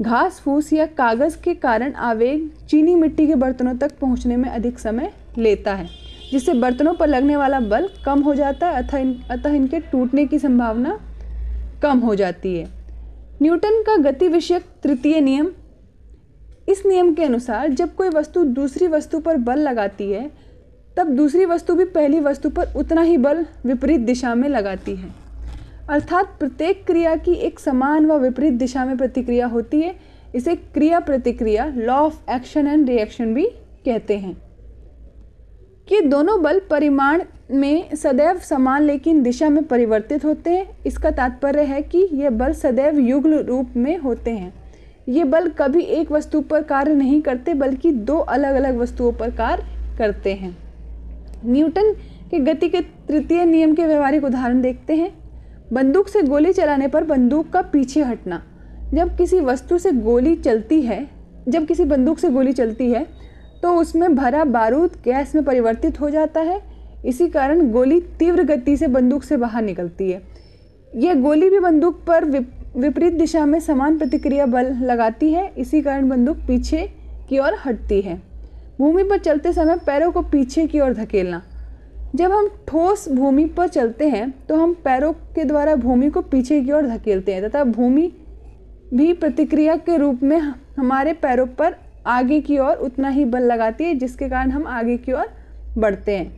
घास, फूस या कागज़ के कारण आवेग चीनी मिट्टी के बर्तनों तक पहुँचने में अधिक समय लेता है, जिससे बर्तनों पर लगने वाला बल कम हो जाता है, अतः इन, अतः इनके टूटने की संभावना कम हो जाती है। न्यूटन का गति विषयक तृतीय नियम, इस नियम के अनुसार जब कोई वस्तु दूसरी वस्तु पर बल लगाती है, तब दूसरी वस्तु भी पहली वस्तु पर उतना ही बल विपरीत दिशा में लगाती है। अर्थात प्रत्येक क्रिया की एक समान व विपरीत दिशा में प्रतिक्रिया होती है। इसे क्रिया प्रतिक्रिया law of action and reaction भी कहते हैं। कि दोनों बल परिमाण में सदैव समान लेकिन दिशा में परिवर्तित होते हैं। इसका तात्पर्य है कि ये बल सदैव युग्ल रूप में होते हैं। ये बल कभी एक वस्तु पर कार्य नहीं करते, बल्कि दो अलग अलग वस्तुओं पर कार्य करते हैं। न्यूटन के गति के तृतीय नियम के व्यवहारिक उदाहरण देखते हैं। बंदूक से गोली चलाने पर बंदूक का पीछे हटना। जब किसी वस्तु से गोली चलती है, जब किसी बंदूक से गोली चलती है तो उसमें भरा बारूद गैस में परिवर्तित हो जाता है। इसी कारण गोली तीव्र गति से बंदूक से बाहर निकलती है। यह गोली भी बंदूक पर विपरीत दिशा में समान प्रतिक्रिया बल लगाती है। इसी कारण बंदूक पीछे की ओर हटती है। भूमि पर चलते समय पैरों को पीछे की ओर धकेलना। जब हम ठोस भूमि पर चलते हैं तो हम पैरों के द्वारा भूमि को पीछे की ओर धकेलते हैं, तथा भूमि भी प्रतिक्रिया के रूप में हमारे पैरों पर आगे की ओर उतना ही बल लगाती है, जिसके कारण हम आगे की ओर बढ़ते हैं।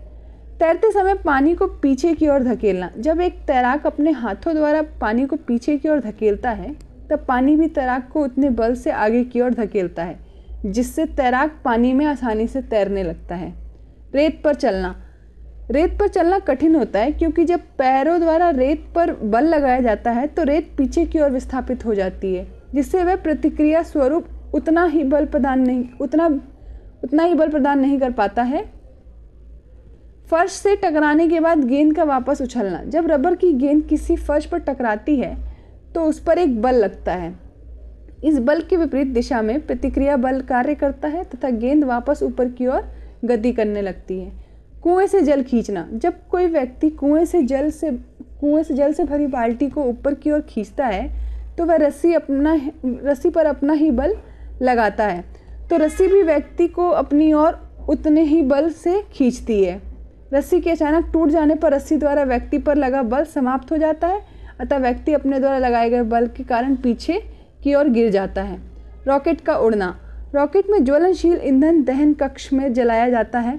तैरते समय पानी को पीछे की ओर धकेलना। जब एक तैराक अपने हाथों द्वारा पानी को पीछे की ओर धकेलता है, तब पानी भी तैराक को उतने बल से आगे की ओर धकेलता है, जिससे तैराक पानी में आसानी से तैरने लगता है। रेत पर चलना। रेत पर चलना कठिन होता है, क्योंकि जब पैरों द्वारा रेत पर बल लगाया जाता है तो रेत पीछे की ओर विस्थापित हो जाती है, जिससे वह प्रतिक्रिया स्वरूप उतना ही बल प्रदान नहीं, उतना उतना ही बल प्रदान नहीं कर पाता है। फर्श से टकराने के बाद गेंद का वापस उछलना। जब रबर की गेंद किसी फर्श पर टकराती है तो उस पर एक बल लगता है। इस बल के विपरीत दिशा में प्रतिक्रिया बल कार्य करता है, तथा गेंद वापस ऊपर की ओर गति करने लगती है। कुएँ से जल खींचना। जब कोई व्यक्ति कुएँ से जल से, कुएँ से जल से भरी बाल्टी को ऊपर की ओर खींचता है तो वह रस्सी अपना रस्सी पर अपना ही बल लगाता है। तो रस्सी भी व्यक्ति को अपनी ओर उतने ही बल से खींचती है। रस्सी के अचानक टूट जाने पर रस्सी द्वारा व्यक्ति पर लगा बल समाप्त हो जाता है, अतः व्यक्ति अपने द्वारा लगाए गए बल के कारण पीछे की ओर गिर जाता है। रॉकेट का उड़ना। रॉकेट में ज्वलनशील ईंधन दहन कक्ष में जलाया जाता है।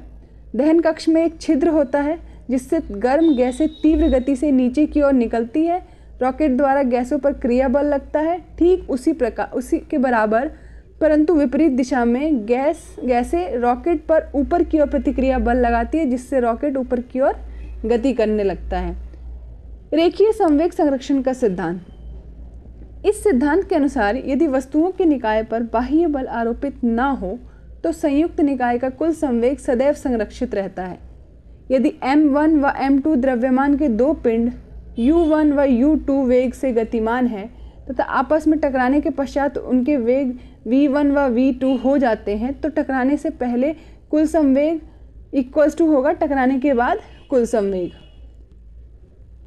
दहन कक्ष में एक छिद्र होता है, जिससे गर्म गैसें तीव्र गति से नीचे की ओर निकलती है। रॉकेट द्वारा गैसों पर क्रिया बल लगता है, ठीक उसी प्रकार उसी के बराबर। परंतु विपरीत दिशा में गैस, गैसें रॉकेट पर ऊपर की ओर प्रतिक्रिया बल लगाती है, जिससे रॉकेट ऊपर की ओर गति करने लगता है। रेखीय संवेग संरक्षण का सिद्धांत। इस सिद्धांत के अनुसार यदि वस्तुओं के निकाय पर बाह्य बल आरोपित ना हो तो संयुक्त निकाय का कुल संवेग सदैव संरक्षित रहता है। यदि m1 व m2 द्रव्यमान के दो पिंड u1 व u2 वेग से गतिमान है, तथा आपस में टकराने के पश्चात उनके वेग v1 व v2 हो जाते हैं तो टकराने से पहले कुल संवेग इक्वल्स टू होगा, टकराने के बाद कुल संवेग।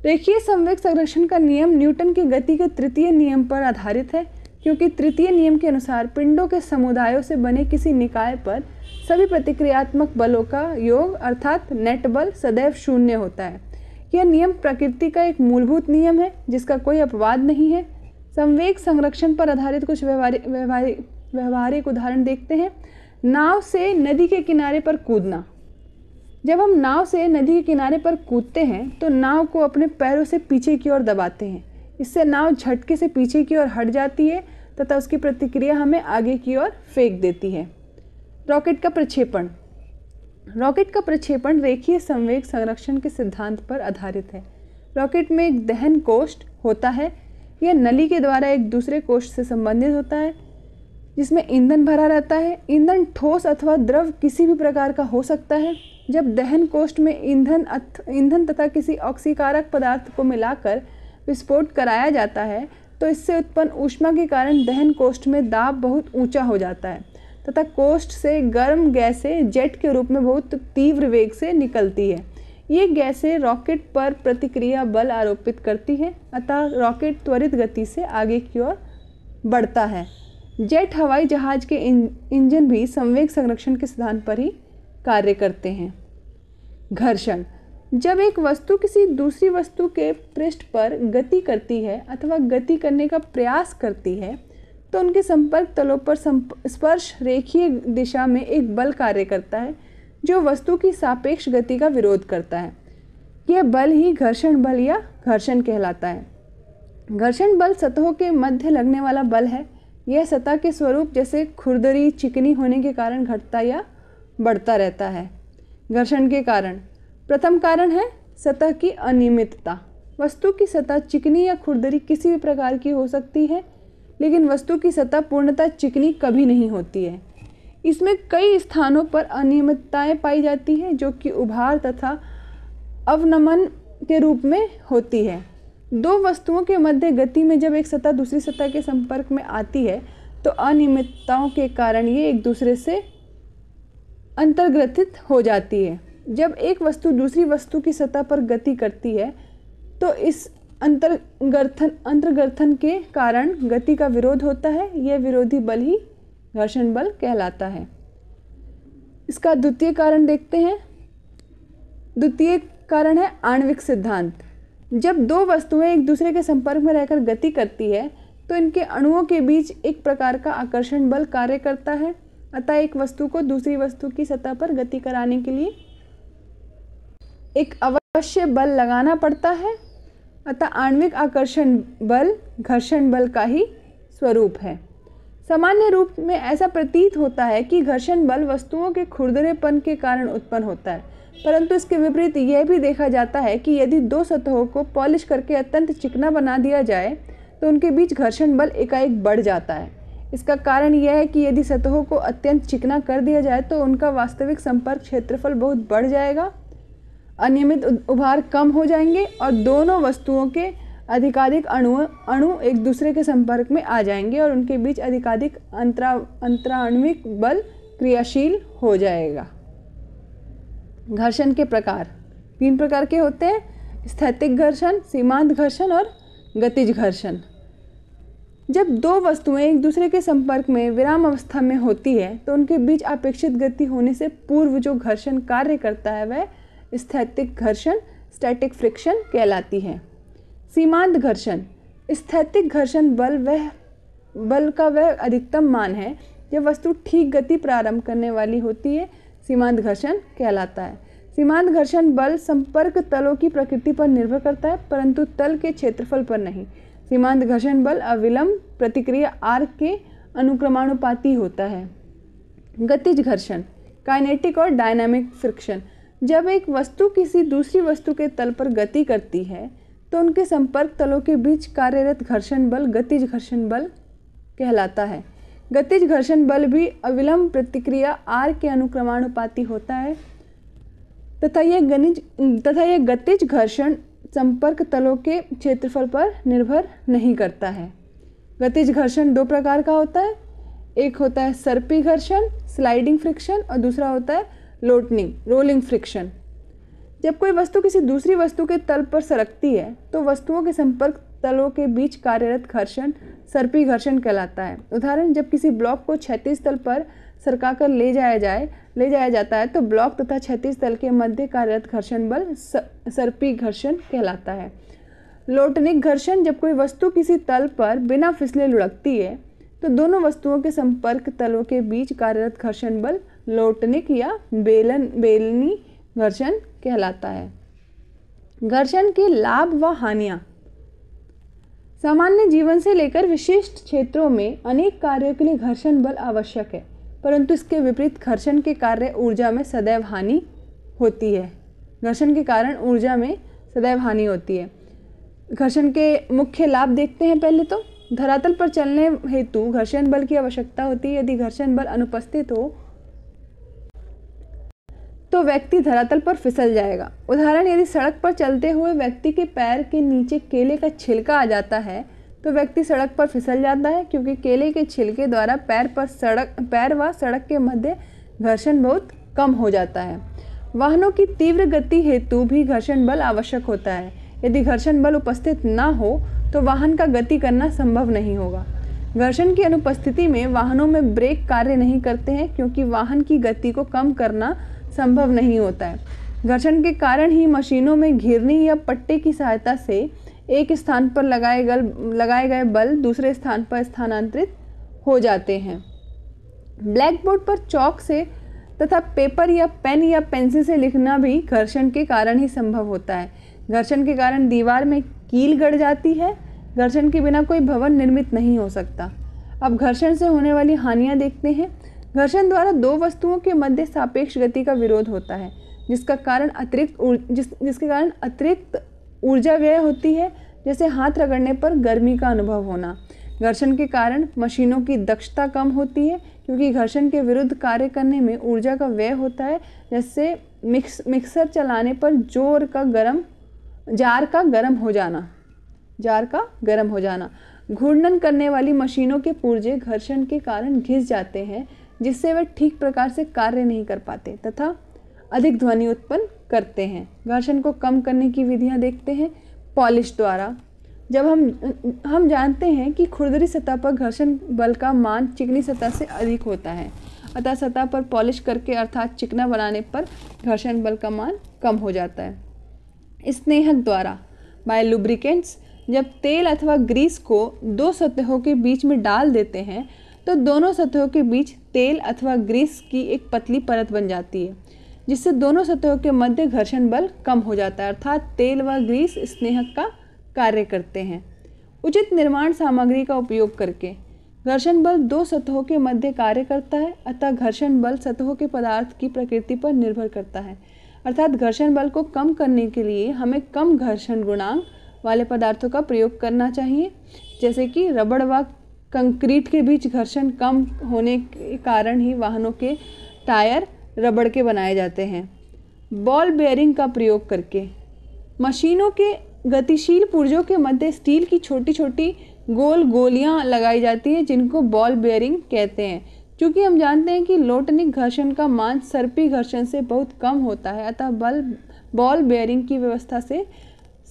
रेखीय संवेग संरक्षण का नियम न्यूटन की गति के तृतीय नियम पर आधारित है। क्योंकि तृतीय नियम के अनुसार पिंडों के समुदायों से बने किसी निकाय पर सभी प्रतिक्रियात्मक बलों का योग अर्थात नेट बल सदैव शून्य होता है। यह नियम प्रकृति का एक मूलभूत नियम है, जिसका कोई अपवाद नहीं है। संवेग संरक्षण पर आधारित कुछ व्यवहारिक व्यवहारिक व्यवहारिक उदाहरण देखते हैं। नाव से नदी के किनारे पर कूदना। जब हम नाव से नदी के किनारे पर कूदते हैं तो नाव को अपने पैरों से पीछे की ओर दबाते हैं। इससे नाव झटके से पीछे की ओर हट जाती है तथा उसकी प्रतिक्रिया हमें आगे की ओर फेंक देती है। रॉकेट का प्रक्षेपण। रॉकेट का प्रक्षेपण रेखीय संवेग संरक्षण के सिद्धांत पर आधारित है। रॉकेट में एक दहन कोष्ठ होता है यह नली के द्वारा एक दूसरे कोष्ठ से संबंधित होता है, जिसमें ईंधन भरा रहता है। ईंधन ठोस अथवा द्रव किसी भी प्रकार का हो सकता है। जब दहन कोष्ठ में ईंधन ईंधन तथा किसी ऑक्सीकारक पदार्थ को मिलाकर विस्फोट कराया जाता है तो इससे उत्पन्न ऊष्मा के कारण दहन कोष्ठ में दाब बहुत ऊँचा हो जाता है, तथा कोष्ठ से गर्म गैसें जेट के रूप में बहुत तीव्र वेग से निकलती है। ये गैसें रॉकेट पर प्रतिक्रिया बल आरोपित करती हैं, अतः रॉकेट त्वरित गति से आगे की ओर बढ़ता है। जेट हवाई जहाज़ के इंजन भी संवेग संरक्षण के सिद्धांत पर ही कार्य करते हैं। घर्षण जब एक वस्तु किसी दूसरी वस्तु के पृष्ठ पर गति करती है अथवा गति करने का प्रयास करती है तो उनके संपर्क तलों पर स्पर्श रेखीय दिशा में एक बल कार्य करता है, जो वस्तु की सापेक्ष गति का विरोध करता है। यह बल ही घर्षण बल या घर्षण कहलाता है। घर्षण बल सतहों के मध्य लगने वाला बल है। यह सतह के स्वरूप जैसे खुरदरी, चिकनी होने के कारण घटता या बढ़ता रहता है। घर्षण के कारण प्रथम कारण है सतह की अनियमितता। वस्तु की सतह चिकनी या खुरदरी किसी भी प्रकार की हो सकती है, लेकिन वस्तु की सतह पूर्णतः चिकनी कभी नहीं होती है। इसमें कई स्थानों पर अनियमितताएँ पाई जाती हैं, जो कि उभार तथा अवनमन के रूप में होती है। दो वस्तुओं के मध्य गति में जब एक सतह दूसरी सतह के संपर्क में आती है तो अनियमितताओं के कारण ये एक दूसरे से अंतर्ग्रथित हो जाती है। जब एक वस्तु दूसरी वस्तु की सतह पर गति करती है तो इस अंतर्गर्थन अंतर्गर्थन के कारण गति का विरोध होता है, यह विरोधी बल ही घर्षण बल कहलाता है। इसका द्वितीय कारण देखते हैं। द्वितीय कारण है आणविक सिद्धांत। जब दो वस्तुएँ एक दूसरे के संपर्क में रहकर गति करती है तो इनके अणुओं के बीच एक प्रकार का आकर्षण बल कार्य करता है, अतः एक वस्तु को दूसरी वस्तु की सतह पर गति कराने के लिए एक अवश्य बल लगाना पड़ता है, अतः आणविक आकर्षण बल, घर्षण बल का ही स्वरूप है। सामान्य रूप में ऐसा प्रतीत होता है कि घर्षण बल वस्तुओं के खुरदरेपन के कारण उत्पन्न होता है, परंतु इसके विपरीत यह भी देखा जाता है कि यदि दो सतहों को पॉलिश करके अत्यंत चिकना बना दिया जाए तो उनके बीच घर्षण बल एकाएक बढ़ जाता है। इसका कारण यह है कि यदि सतहों को अत्यंत चिकना कर दिया जाए तो उनका वास्तविक संपर्क क्षेत्रफल बहुत बढ़ जाएगा। अनियमित उभार कम हो जाएँगे और दोनों वस्तुओं के अधिकाधिक अणु अणु एक दूसरे के संपर्क में आ जाएँगे और उनके बीच अधिकाधिक अंतरा अंतराण्विक बल क्रियाशील हो जाएगा। घर्षण के प्रकार। तीन प्रकार के होते हैं, स्थैतिक घर्षण, सीमांत घर्षण और गतिज घर्षण। जब दो वस्तुएँ एक दूसरे के संपर्क में विराम अवस्था में होती है तो उनके बीच अपेक्षित गति होने से पूर्व जो घर्षण कार्य करता है, वह स्थैतिक घर्षण स्टैटिक फ्रिक्शन कहलाती है। सीमांत घर्षण। स्थैतिक घर्षण बल वह, बल का वह अधिकतम मान है, जब वस्तु ठीक गति प्रारंभ करने वाली होती है, सीमांत घर्षण कहलाता है। सीमांत घर्षण बल संपर्क तलों की प्रकृति पर निर्भर करता है, परंतु तल के क्षेत्रफल पर नहीं। सीमांत घर्षण बल अविलंब प्रतिक्रिया आर के अनुक्रमानुपाती होता है। गतिज घर्षण। काइनेटिक और डायनामिक फ्रिक्शन जब एक वस्तु किसी दूसरी वस्तु के तल पर गति करती है तो उनके संपर्क तलों के बीच कार्यरत घर्षण बल गतिज घर्षण बल कहलाता है। गतिज घर्षण बल भी अविलंब प्रतिक्रिया आर के अनुक्रमानुपाती होता है, तथा यह गणिज तथा यह गतिज घर्षण संपर्क तलों के क्षेत्रफल पर निर्भर नहीं करता है। गतिज घर्षण दो प्रकार का होता है, एक होता है सर्पी घर्षण स्लाइडिंग फ्रिक्शन और दूसरा होता है लोटनिंग रोलिंग फ्रिक्शन जब कोई वस्तु किसी दूसरी वस्तु के तल पर सरकती है तो वस्तुओं के संपर्क तलों के बीच कार्यरत घर्षण, सर्पी घर्षण कहलाता है। उदाहरण, जब किसी ब्लॉक को क्षैतिज तल पर सरका कर ले जाया जाए, ले जाया जाता है तो ब्लॉक तथा क्षैतिज तल के मध्य कार्यरत घर्षण बल सर्पी घर्षण कहलाता है। लोटनिक घर्षण, जब कोई वस्तु किसी तल पर बिना फिसले लुढ़कती है तो दोनों वस्तुओं के संपर्क तलों के बीच कार्यरत घर्षण बल लोटनिक या बेलन, बेलनी घर्षण कहलाता है। घर्षण के लाभ व हानियाँ। सामान्य जीवन से लेकर विशिष्ट क्षेत्रों में अनेक कार्यों के लिए घर्षण बल आवश्यक है, परंतु इसके विपरीत घर्षण के कार्य ऊर्जा में सदैव हानि होती है। घर्षण के कारण ऊर्जा में सदैव हानि होती है। घर्षण के मुख्य लाभ देखते हैं पहले तो। धरातल पर चलने हेतु घर्षण बल की आवश्यकता होती है। यदि घर्षण बल अनुपस्थित हो तो व्यक्ति धरातल पर फिसल जाएगा। उदाहरण, यदि सड़क पर चलते हुए व्यक्ति के पैर के नीचे केले का छिलका आ जाता है तो व्यक्ति सड़क पर फिसल जाता है, क्योंकि केले के छिलके द्वारा पैर पर सड़क, पैर व सड़क के मध्य घर्षण बहुत कम हो जाता है। वाहनों की तीव्र गति हेतु भी घर्षण बल आवश्यक होता है। यदि घर्षण बल उपस्थित न हो तो वाहन का गति करना संभव नहीं होगा। घर्षण की अनुपस्थिति में वाहनों में ब्रेक कार्य नहीं करते हैं, क्योंकि वाहन की गति को कम करना संभव नहीं होता है। घर्षण के कारण ही मशीनों में घिरनी या पट्टे की सहायता से एक स्थान पर लगाए गल, लगाए गए बल दूसरे स्थान पर स्थानांतरित हो जाते हैं। ब्लैक बोर्ड पर चौक से तथा पेपर या पेन या पेंसिल से लिखना भी घर्षण के कारण ही संभव होता है। घर्षण के कारण दीवार में कील गड़ जाती है। घर्षण के बिना कोई भवन निर्मित नहीं हो सकता। अब घर्षण से होने वाली हानियाँ देखते हैं। घर्षण द्वारा दो वस्तुओं के मध्य सापेक्ष गति का विरोध होता है, जिसका कारण अतिरिक्त जिस, जिसके कारण अतिरिक्त ऊर्जा व्यय होती है, जैसे हाथ रगड़ने पर गर्मी का अनुभव होना। घर्षण के कारण मशीनों की दक्षता कम होती है, क्योंकि घर्षण के विरुद्ध कार्य करने में ऊर्जा का व्यय होता है, जैसे मिक्स, मिक्सर चलाने पर ज़ोर का गर्म, जार का गर्म हो जाना। जार का गर्म हो जाना। घूर्णन करने वाली मशीनों के पुर्जे घर्षण के कारण घिस जाते हैं जिससे वे ठीक प्रकार से कार्य नहीं कर पाते तथा अधिक ध्वनि उत्पन्न करते हैं। घर्षण को कम करने की विधियाँ देखते हैं पॉलिश द्वारा। जब हम हम जानते हैं कि खुरदरी सतह पर घर्षण बल का मान चिकनी सतह से अधिक होता है, अतः सतह पर पॉलिश करके अर्थात चिकना बनाने पर घर्षण बल का मान कम हो जाता है। स्नेहक द्वारा बाय लुब्रिकेंट्स जब तेल अथवा ग्रीस को दो सतहों के बीच में डाल देते हैं तो दोनों सतहों के बीच तेल अथवा ग्रीस की एक पतली परत बन जाती है, जिससे दोनों सतहों के मध्य घर्षण बल कम हो जाता है, अर्थात तेल व ग्रीस स्नेहक का कार्य करते हैं। उचित निर्माण सामग्री का उपयोग करके घर्षण बल दो सतहों के मध्य कार्य करता है, अतः घर्षण बल सतहों के पदार्थ की प्रकृति पर निर्भर करता है। अर्थात घर्षण बल को कम करने के लिए हमें कम घर्षण गुणांक वाले पदार्थों का प्रयोग करना चाहिए, जैसे कि रबड़ व कंक्रीट के बीच घर्षण कम होने के कारण ही वाहनों के टायर रबड़ के बनाए जाते हैं। बॉल बेयरिंग का प्रयोग करके। मशीनों के गतिशील पुर्जों के मध्य स्टील की छोटी छोटी गोल गोलियाँ लगाई जाती हैं, जिनको बॉल बेयरिंग कहते हैं। क्योंकि हम जानते हैं कि लोटनिक घर्षण का मान सर्पी घर्षण से बहुत कम होता है, अतः बल, बॉल बेयरिंग की व्यवस्था से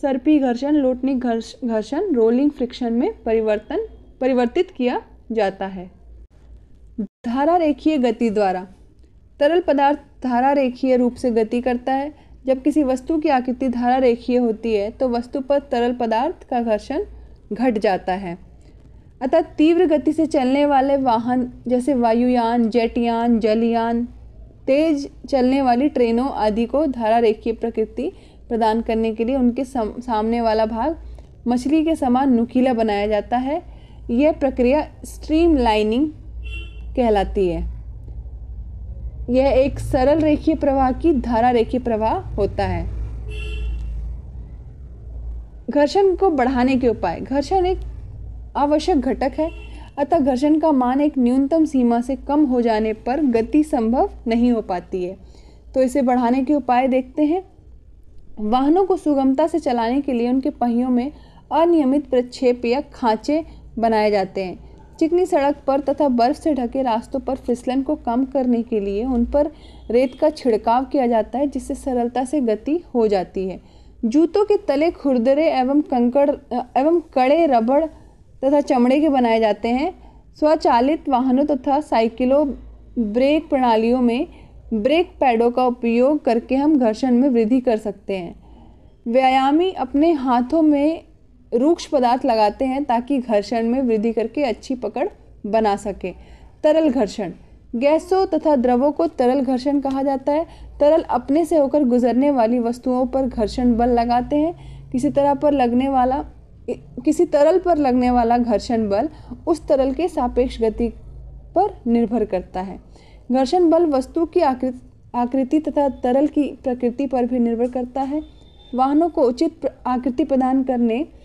सर्पी घर्षण, लोटनिक घर्षण, रोलिंग फ्रिक्शन में परिवर्तन परिवर्तित किया जाता है। धारा रेखीय गति द्वारा। तरल पदार्थ धारा रेखीय रूप से गति करता है। जब किसी वस्तु की आकृति धारा रेखीय होती है तो वस्तु पर तरल पदार्थ का घर्षण घट जाता है। अतः तीव्र गति से चलने वाले वाहन, जैसे वायुयान, जेटयान, जलयान, तेज चलने वाली ट्रेनों आदि को धारा रेखीय प्रकृति प्रदान करने के लिए उनके सामने वाला भाग मछली के समान नुकीला बनाया जाता है। यह प्रक्रिया स्ट्रीम लाइनिंग कहलाती है। यह एक सरल रेखीय प्रवाह की धारा रेखीय प्रवाह होता है। घर्षण को बढ़ाने के उपाय। घर्षण एक आवश्यक घटक है, अतः घर्षण का मान एक न्यूनतम सीमा से कम हो जाने पर गति संभव नहीं हो पाती है। तो इसे बढ़ाने के उपाय देखते हैं। वाहनों को सुगमता से चलाने के लिए उनके पहियों में अनियमित प्रक्षेप या खांचे बनाए जाते हैं। चिकनी सड़क पर तथा बर्फ़ से ढके रास्तों पर फिसलन को कम करने के लिए उन पर रेत का छिड़काव किया जाता है, जिससे सरलता से गति हो जाती है। जूतों के तले खुरदरे एवं कंकड़, एवं कड़े रबड़ तथा चमड़े के बनाए जाते हैं। स्वचालित वाहनों तथा साइकिलों, ब्रेक प्रणालियों में ब्रेक पैडों का उपयोग करके हम घर्षण में वृद्धि कर सकते हैं। व्यायामी अपने हाथों में रूक्ष पदार्थ लगाते हैं ताकि घर्षण में वृद्धि करके अच्छी पकड़ बना सके। तरल घर्षण। गैसों तथा द्रवों को तरल घर्षण कहा जाता है। तरल अपने से होकर गुजरने वाली वस्तुओं पर घर्षण बल लगाते हैं। किसी तरह पर लगने वाला किसी तरल पर लगने वाला घर्षण बल उस तरल के सापेक्ष गति पर निर्भर करता है। घर्षण बल वस्तु की आकृति आकृति तथा तरल की प्रकृति पर भी निर्भर करता है। वाहनों को उचित आकृति प्रदान करने कर,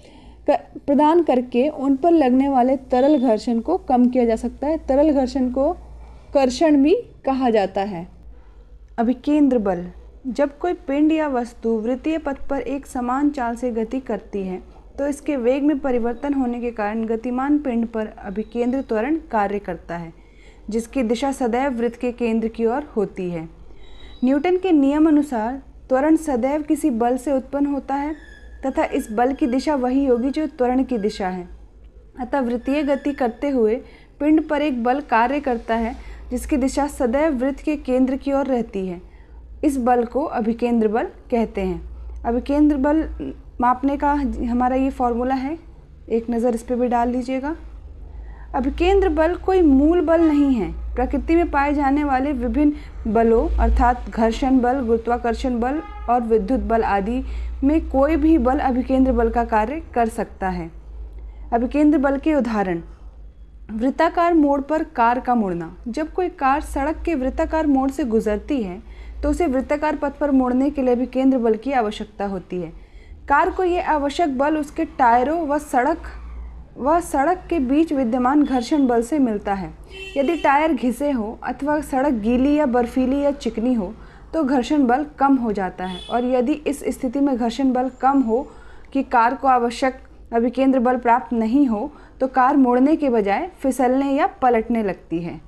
प्रदान करके उन पर लगने वाले तरल घर्षण को कम किया जा सकता है। तरल घर्षण को कर्षण भी कहा जाता है। अभिकेंद्र बल। जब कोई पिंड या वस्तु वृत्तीय पथ पर एक समान चाल से गति करती है तो इसके वेग में परिवर्तन होने के कारण गतिमान पिंड पर अभिकेंद्र त्वरण कार्य करता है, जिसकी दिशा सदैव वृत्त के केंद्र की ओर होती है। न्यूटन के नियम अनुसार, त्वरण सदैव किसी बल से उत्पन्न होता है। तथा इस बल की दिशा वही होगी जो त्वरण की दिशा है। अतः वृत्तीय गति करते हुए पिंड पर एक बल कार्य करता है, जिसकी दिशा सदैव वृत्त के केंद्र की ओर रहती है। इस बल को अभिकेंद्र बल कहते हैं। अभिकेंद्र बल मापने का हमारा ये फॉर्मूला है। एक नज़र इस पर भी डाल लीजिएगा अभिकेंद्र बल कोई मूल बल नहीं है। प्रकृति में पाए जाने वाले विभिन्न बलों, अर्थात घर्षण बल, गुरुत्वाकर्षण बल और विद्युत बल आदि में कोई भी बल अभिकेंद्र बल का कार्य कर सकता है। अभिकेंद्र बल के उदाहरण। वृत्ताकार मोड़ पर कार का मुड़ना। जब कोई कार सड़क के वृत्ताकार मोड़ से गुजरती है तो उसे वृत्ताकार पथ पर मोड़ने के लिए भी केंद्र बल की आवश्यकता होती है। कार को ये आवश्यक बल उसके टायरों व सड़क व सड़क के बीच विद्यमान घर्षण बल से मिलता है। यदि टायर घिसे हो अथवा सड़क गीली या बर्फीली या चिकनी हो तो घर्षण बल कम हो जाता है। और यदि इस स्थिति में घर्षण बल कम हो कि कार को आवश्यक अभिकेंद्र बल प्राप्त नहीं हो तो कार मुड़ने के बजाय फिसलने या पलटने लगती है।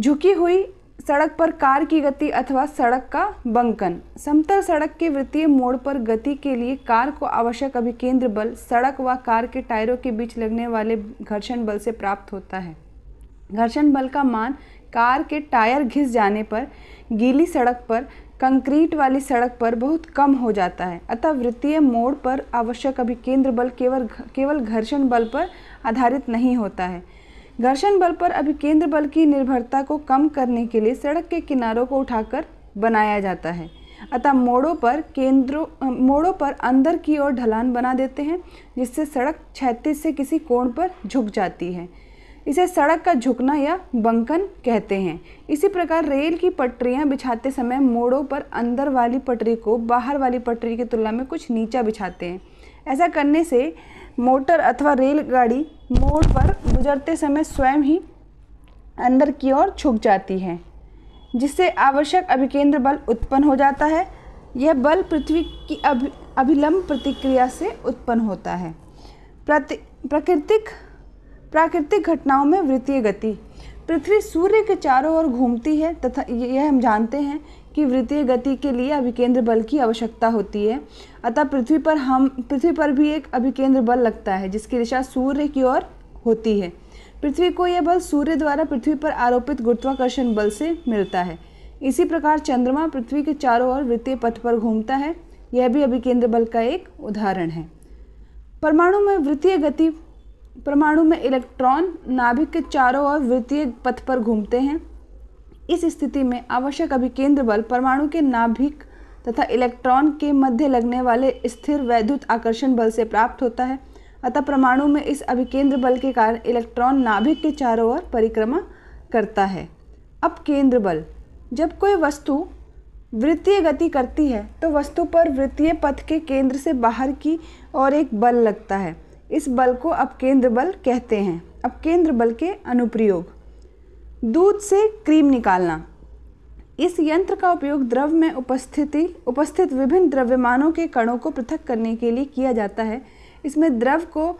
झुकी हुई सड़क पर कार की गति अथवा सड़क का बंकन। समतल सड़क के वृत्तीय मोड़ पर गति के लिए कार को आवश्यक अभिकेंद्र बल, सड़क व कार के टायरों के बीच लगने वाले घर्षण बल से प्राप्त होता है। घर्षण बल का मान कार के टायर घिस जाने पर, गीली सड़क पर, कंक्रीट वाली सड़क पर बहुत कम हो जाता है। अतः वृत्तीय मोड़ पर आवश्यक अभिकेंद्र बल केवल केवल घर्षण बल पर आधारित नहीं होता है। घर्षण बल पर अभिकेंद्र बल की निर्भरता को कम करने के लिए सड़क के किनारों को उठाकर बनाया जाता है। अतः मोड़ों पर केंद्रों मोड़ों पर अंदर की ओर ढलान बना देते हैं, जिससे सड़क क्षैतिज से किसी कोण पर झुक जाती है। इसे सड़क का झुकना या बंकन कहते हैं। इसी प्रकार रेल की पटरियाँ बिछाते समय मोड़ों पर अंदर वाली पटरी को बाहर वाली पटरी की तुलना में कुछ नीचा बिछाते हैं। ऐसा करने से मोटर अथवा रेलगाड़ी मोड़ पर गुजरते समय स्वयं ही अंदर की ओर झुक जाती है, जिससे आवश्यक अभिकेंद्र बल उत्पन्न हो जाता है। यह बल पृथ्वी की अभि, अभिलंब प्रतिक्रिया से उत्पन्न होता है। प्रति, प्राकृतिक प्राकृतिक घटनाओं में वृत्तीय गति। पृथ्वी सूर्य के चारों ओर घूमती है तथा यह हम जानते हैं कि वृत्तीय गति के लिए अभिकेंद्र बल की आवश्यकता होती है। अतः पृथ्वी पर हम, पृथ्वी पर भी एक अभिकेंद्र बल लगता है, जिसकी दिशा सूर्य की ओर होती है। पृथ्वी को यह बल सूर्य द्वारा पृथ्वी पर आरोपित गुरुत्वाकर्षण बल से मिलता है। इसी प्रकार चंद्रमा पृथ्वी के चारों ओर वृत्तीय पथ पर घूमता है। यह भी अभिकेंद्र बल का एक उदाहरण है। परमाणु में वृत्तीय गति, परमाणु में इलेक्ट्रॉन नाभिक के चारों ओर वृत्तीय पथ पर घूमते हैं। इस स्थिति में आवश्यक अभिकेंद्र बल परमाणु के नाभिक तथा इलेक्ट्रॉन के मध्य लगने वाले स्थिर वैद्युत आकर्षण बल से प्राप्त होता है। अतः परमाणु में इस अभिकेंद्र बल के कारण इलेक्ट्रॉन नाभिक के चारों ओर परिक्रमा करता है। अब केंद्र बल जब कोई वस्तु वृत्तीय गति करती है तो वस्तु पर वृत्तीय पथ के केंद्र से बाहर की ओर एक बल लगता है। इस बल को अपकेंद्र बल कहते हैं। अपकेंद्र बल के अनुप्रयोग। दूध से क्रीम निकालना। इस यंत्र का उपयोग द्रव में उपस्थिति, उपस्थित विभिन्न द्रव्यमानों के कणों को पृथक करने के लिए किया जाता है। इसमें द्रव को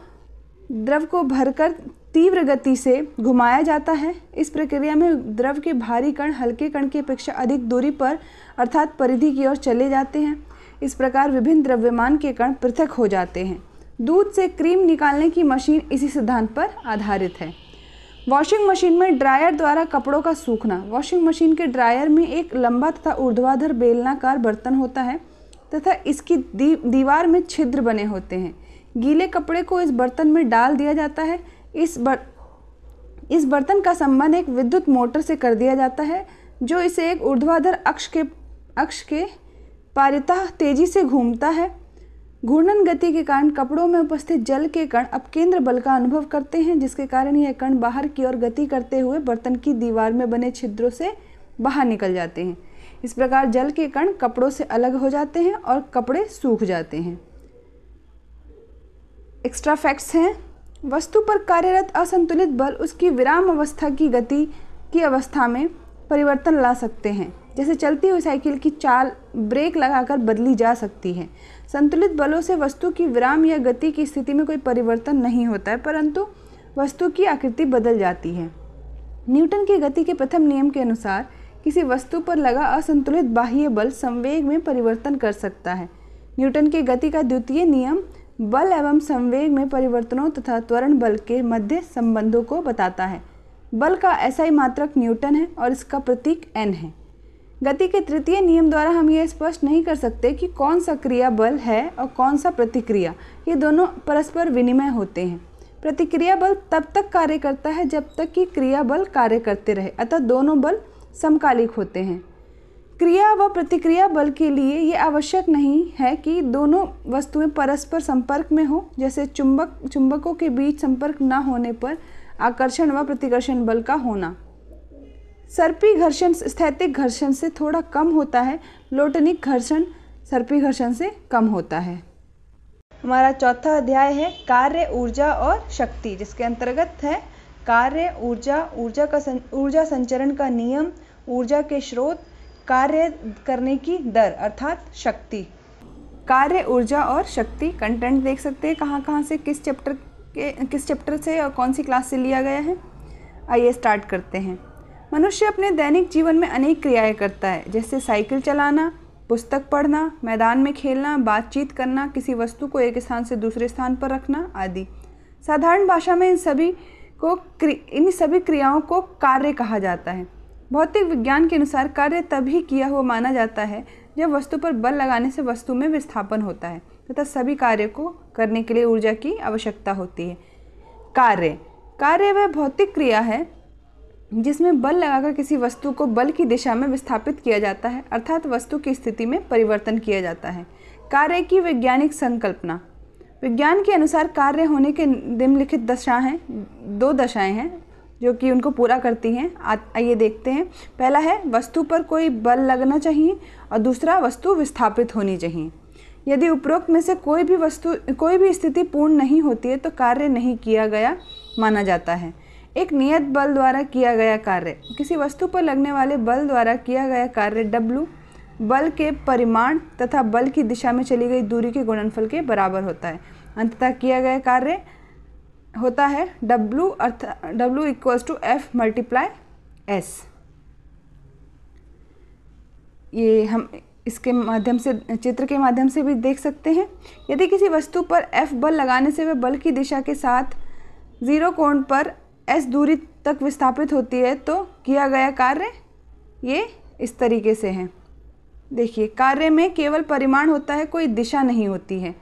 द्रव को भरकर तीव्र गति से घुमाया जाता है। इस प्रक्रिया में द्रव के भारी कण हल्के कण की अपेक्षा अधिक दूरी पर अर्थात परिधि की ओर चले जाते हैं। इस प्रकार विभिन्न द्रव्यमान के कण पृथक हो जाते हैं। दूध से क्रीम निकालने की मशीन इसी सिद्धांत पर आधारित है। वॉशिंग मशीन में ड्रायर द्वारा कपड़ों का सूखना। वॉशिंग मशीन के ड्रायर में एक लंबा तथा ऊर्ध्वाधर बेलनाकार बर्तन होता है तथा इसकी दी, दीवार में छिद्र बने होते हैं। गीले कपड़े को इस बर्तन में डाल दिया जाता है। इस बर इस बर्तन का संबंध एक विद्युत मोटर से कर दिया जाता है जो इसे एक ऊर्ध्वाधर अक्ष के अक्ष के पारितः तेज़ी से घूमता है। घूर्णन गति के कारण कपड़ों में उपस्थित जल के कण अब केंद्र बल का अनुभव करते हैं, जिसके कारण यह कण बाहर की ओर गति करते हुए बर्तन की दीवार में बने छिद्रों से बाहर निकल जाते हैं। इस प्रकार जल के कण कपड़ों से अलग हो जाते हैं और कपड़े सूख जाते हैं। एक्स्ट्रा फैक्ट्स हैं। वस्तु पर कार्यरत असंतुलित बल उसकी विराम अवस्था की गति की अवस्था में परिवर्तन ला सकते हैं, जैसे चलती हुई साइकिल की चाल ब्रेक लगाकर बदली जा सकती है। संतुलित बलों से वस्तु की विराम या गति की स्थिति में कोई परिवर्तन नहीं होता है, परंतु वस्तु की आकृति बदल जाती है। न्यूटन की गति के प्रथम नियम के अनुसार, किसी वस्तु पर लगा असंतुलित बाह्य बल संवेग में परिवर्तन कर सकता है। न्यूटन की गति का द्वितीय नियम, बल एवं संवेग में परिवर्तनों तथा त्वरण बल के मध्य संबंधों को बताता है। बल का ऐसा ही मात्रक न्यूटन है और इसका प्रतीक एन है। गति के तृतीय नियम द्वारा हम यह स्पष्ट नहीं कर सकते कि कौन सा क्रिया बल है और कौन सा प्रतिक्रिया। ये दोनों परस्पर विनिमय होते हैं। प्रतिक्रिया बल तब तक कार्य करता है जब तक कि क्रिया बल कार्य करते रहे, अतः दोनों बल समकालिक होते हैं। क्रिया व प्रतिक्रिया बल के लिए ये आवश्यक नहीं है कि दोनों वस्तुएँ परस्पर संपर्क में हो, जैसे चुंबक, चुंबकों के बीच संपर्क न होने पर आकर्षण व प्रतिकर्षण बल का होना। सर्पी घर्षण स्थैतिक घर्षण से थोड़ा कम होता है। लोटनिक घर्षण सर्पी घर्षण से कम होता है। हमारा चौथा अध्याय है कार्य ऊर्जा और शक्ति जिसके अंतर्गत है कार्य ऊर्जा ऊर्जा का सं, ऊर्जा संचरण का नियम ऊर्जा के स्रोत कार्य करने की दर अर्थात शक्ति। कार्य ऊर्जा और शक्ति कंटेंट देख सकते हैं। कहाँ कहाँ से किस चैप्टर के किस चैप्टर से और कौन सी क्लास से लिया गया है? आइए स्टार्ट करते हैं। मनुष्य अपने दैनिक जीवन में अनेक क्रियाएँ करता है, जैसे साइकिल चलाना, पुस्तक पढ़ना, मैदान में खेलना, बातचीत करना, किसी वस्तु को एक स्थान से दूसरे स्थान पर रखना आदि। साधारण भाषा में इन सभी को इन सभी क्रियाओं को कार्य कहा जाता है। भौतिक विज्ञान के अनुसार कार्य तभी किया हुआ माना जाता है, जब वस्तु पर बल लगाने से वस्तु में विस्थापन होता है, तथा सभी कार्य को करने के लिए ऊर्जा की आवश्यकता होती है। कार्य। कार्य वह भौतिक क्रिया है जिसमें बल लगाकर किसी वस्तु को बल की दिशा में विस्थापित किया जाता है, अर्थात वस्तु की स्थिति में परिवर्तन किया जाता है। कार्य की वैज्ञानिक संकल्पना। विज्ञान के अनुसार कार्य होने के निम्नलिखित दशा हैं, दो दशाएँ हैं, जो कि उनको पूरा करती हैं। आइए देखते हैं। पहला है, वस्तु पर कोई बल लगना चाहिए और दूसरा, वस्तु विस्थापित होनी चाहिए। यदि उपरोक्त में से कोई भी वस्तु, कोई भी स्थिति पूर्ण नहीं होती है तो कार्य नहीं किया गया माना जाता है। एक नियत बल द्वारा किया गया कार्य। किसी वस्तु पर लगने वाले बल द्वारा किया गया कार्य डब्लू बल के परिमाण तथा बल की दिशा में चली गई दूरी के गुणनफल के बराबर होता है। अंततः किया गया कार्य होता है W अर्थ, W equals to F multiply S ये हम इसके माध्यम से, चित्र के माध्यम से भी देख सकते हैं। यदि किसी वस्तु पर F बल लगाने से वह बल की दिशा के साथ ज़ीरो कोण पर S दूरी तक विस्थापित होती है तो किया गया कार्य ये इस तरीके से है। देखिए, कार्य में केवल परिमाण होता है, कोई दिशा नहीं होती है।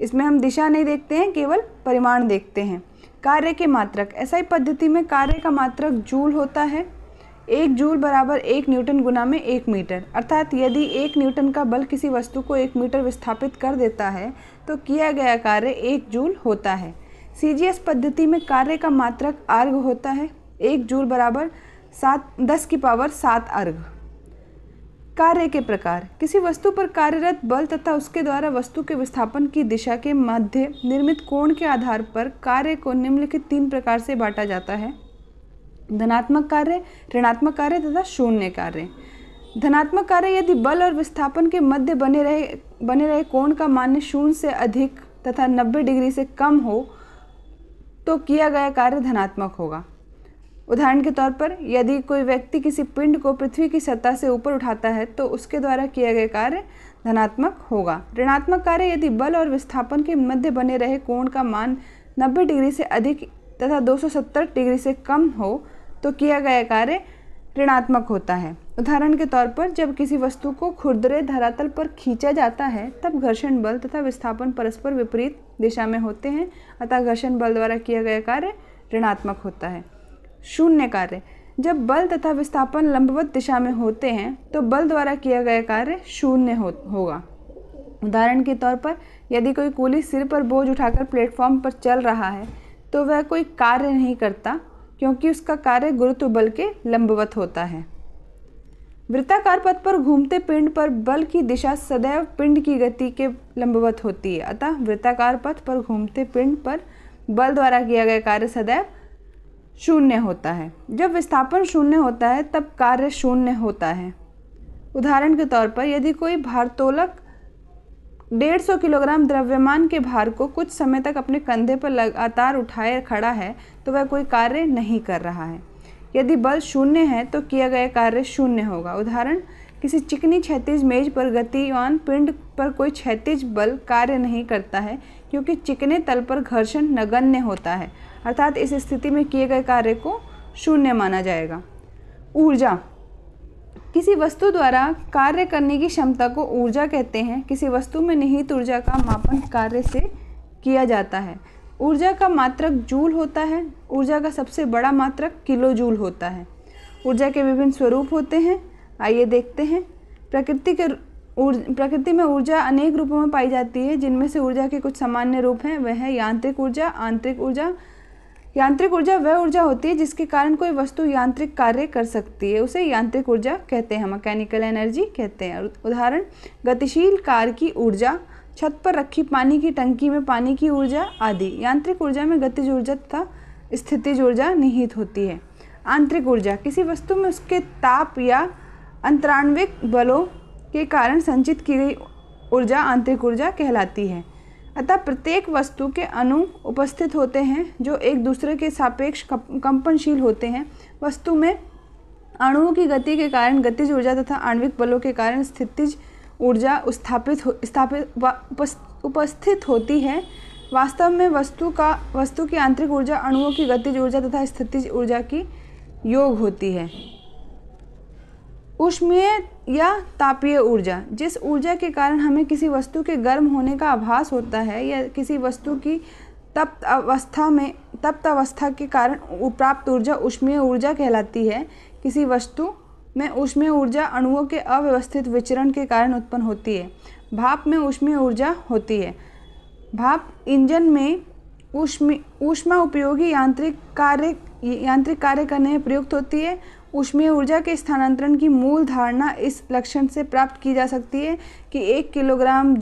इसमें हम दिशा नहीं देखते हैं, केवल परिमाण देखते हैं। कार्य के मात्रक, ऐसा ही पद्धति में कार्य का मात्रक जूल होता है, एक जूल बराबर एक न्यूटन गुना में एक मीटर। अर्थात यदि एक न्यूटन का बल किसी वस्तु को एक मीटर विस्थापित कर देता है तो किया गया कार्य एक जूल होता है। सीजीएस पद्धति में कार्य का मात्रक अर्घ होता है, एक जूल बराबर सात, दस की पावर सात अर्घ। कार्य के प्रकार, किसी वस्तु पर कार्यरत बल तथा उसके द्वारा वस्तु के विस्थापन की दिशा के मध्य निर्मित कोण के आधार पर कार्य को निम्नलिखित तीन प्रकार से बांटा जाता है। धनात्मक कार्य, ऋणात्मक कार्य तथा शून्य कार्य। धनात्मक कार्य यदि बल और विस्थापन के मध्य बने रहे बने रहे कोण का मान्य शून्य से अधिक तथा 90 डिग्री से कम हो तो किया गया कार्य धनात्मक होगा। उदाहरण के तौर पर, यदि कोई व्यक्ति किसी पिंड को पृथ्वी की सतह से ऊपर उठाता है तो उसके द्वारा किया गया कार्य धनात्मक होगा। ऋणात्मक कार्य यदि बल और विस्थापन के मध्य बने रहे, कोण का मान 90 डिग्री से अधिक तथा 270 डिग्री से कम हो तो किया गया कार्य ऋणात्मक होता है। उदाहरण के तौर पर जब किसी वस्तु को खुरदरे धरातल पर खींचा जाता है तब घर्षण बल तथा विस्थापन परस्पर विपरीत दिशा में होते हैं अतः घर्षण बल द्वारा किया गया कार्य ऋणात्मक होता है। शून्य कार्य। जब बल तथा विस्थापन लंबवत दिशा में होते हैं तो बल द्वारा किया गया कार्य शून्य हो, होगा। उदाहरण के तौर पर यदि कोई कूली सिर पर बोझ उठाकर प्लेटफॉर्म पर चल रहा है तो वह कोई कार्य नहीं करता क्योंकि उसका कार्य गुरुत्व बल के लंबवत होता है। वृत्ताकार पथ पर घूमते पिंड पर बल की दिशा सदैव पिंड की गति के लंबवत होती है। अतः वृत्ताकार पथ पर घूमते पिंड पर बल द्वारा किया गया कार्य सदैव शून्य होता है। जब विस्थापन शून्य होता है, तब कार्य शून्य होता है। उदाहरण के तौर पर यदि कोई भारतोलक डेढ़ सौ किलोग्राम द्रव्यमान के भार को कुछ समय तक अपने कंधे पर लगातार उठाए खड़ा है तो वह कोई कार्य नहीं कर रहा है। यदि बल शून्य है तो किया गया कार्य शून्य होगा। उदाहरण, किसी चिकनी क्षैतिज मेज पर गतिवान पिंड पर कोई क्षैतिज बल कार्य नहीं करता है, क्योंकि चिकने तल पर घर्षण नगण्य होता है, अर्थात इस स्थिति में किए गए कार्य को शून्य माना जाएगा। ऊर्जा किसी वस्तु द्वारा कार्य करने की क्षमता को ऊर्जा कहते हैं। किसी वस्तु में निहित ऊर्जा का मापन कार्य से किया जाता है। ऊर्जा का मात्रक जूल होता है। ऊर्जा का सबसे बड़ा मात्रक किलो जूल होता है। ऊर्जा के विभिन्न स्वरूप होते हैं। आइए देखते हैं। प्रकृति के प्रकृति में ऊर्जा अनेक रूपों में पाई जाती है। जिनमें से ऊर्जा के कुछ सामान्य रूप हैं। वह है यांत्रिक ऊर्जा, आंतरिक ऊर्जा यांत्रिक ऊर्जा वह ऊर्जा होती है जिसके कारण कोई वस्तु यांत्रिक कार्य कर सकती है। उसे यांत्रिक ऊर्जा कहते हैं मैकेनिकल एनर्जी कहते हैं। उदाहरण, गतिशील कार की ऊर्जा, छत पर रखी पानी की टंकी में पानी की ऊर्जा आदि। यांत्रिक ऊर्जा में गतिज ऊर्जा तथा स्थितिज ऊर्जा निहित होती है। आंतरिक ऊर्जा, किसी वस्तु में उसके ताप या अंतराण्विक बलों के कारण संचित की गई ऊर्जा आंतरिक ऊर्जा कहलाती है। अतः प्रत्येक वस्तु के अणु उपस्थित होते हैं, जो एक दूसरे के सापेक्ष कंपनशील होते हैं। वस्तु में अणुओं की गति के कारण गतिज ऊर्जा तथा आणविक बलों के कारण स्थितिज ऊर्जा स्थापित हो, स्थापित उपस्थित होती है। वास्तव में वस्तु का, वस्तु की आंतरिक ऊर्जा अणुओं की गतिज ऊर्जा तथा स्थितिज ऊर्जा की योग होती है। उष्मीय या तापीय ऊर्जा, जिस ऊर्जा के कारण हमें किसी वस्तु के गर्म होने का आभास होता है या किसी वस्तु की तप्त अवस्था में, तप्त अवस्था के कारण प्राप्त ऊर्जा उष्मीय ऊर्जा कहलाती है। किसी वस्तु में ऊष्मीय ऊर्जा अणुओं के अव्यवस्थित विचरण के कारण उत्पन्न होती है। भाप में ऊष्मीय ऊर्जा होती है। भाप इंजन में ऊष्मी ऊष्मा उपयोगी यांत्रिक कार्य यांत्रिक कार्य करने में प्रयुक्त होती है। ऊष्मीय ऊर्जा के स्थानांतरण की मूल धारणा इस लक्षण से प्राप्त की जा सकती है कि एक किलोग्राम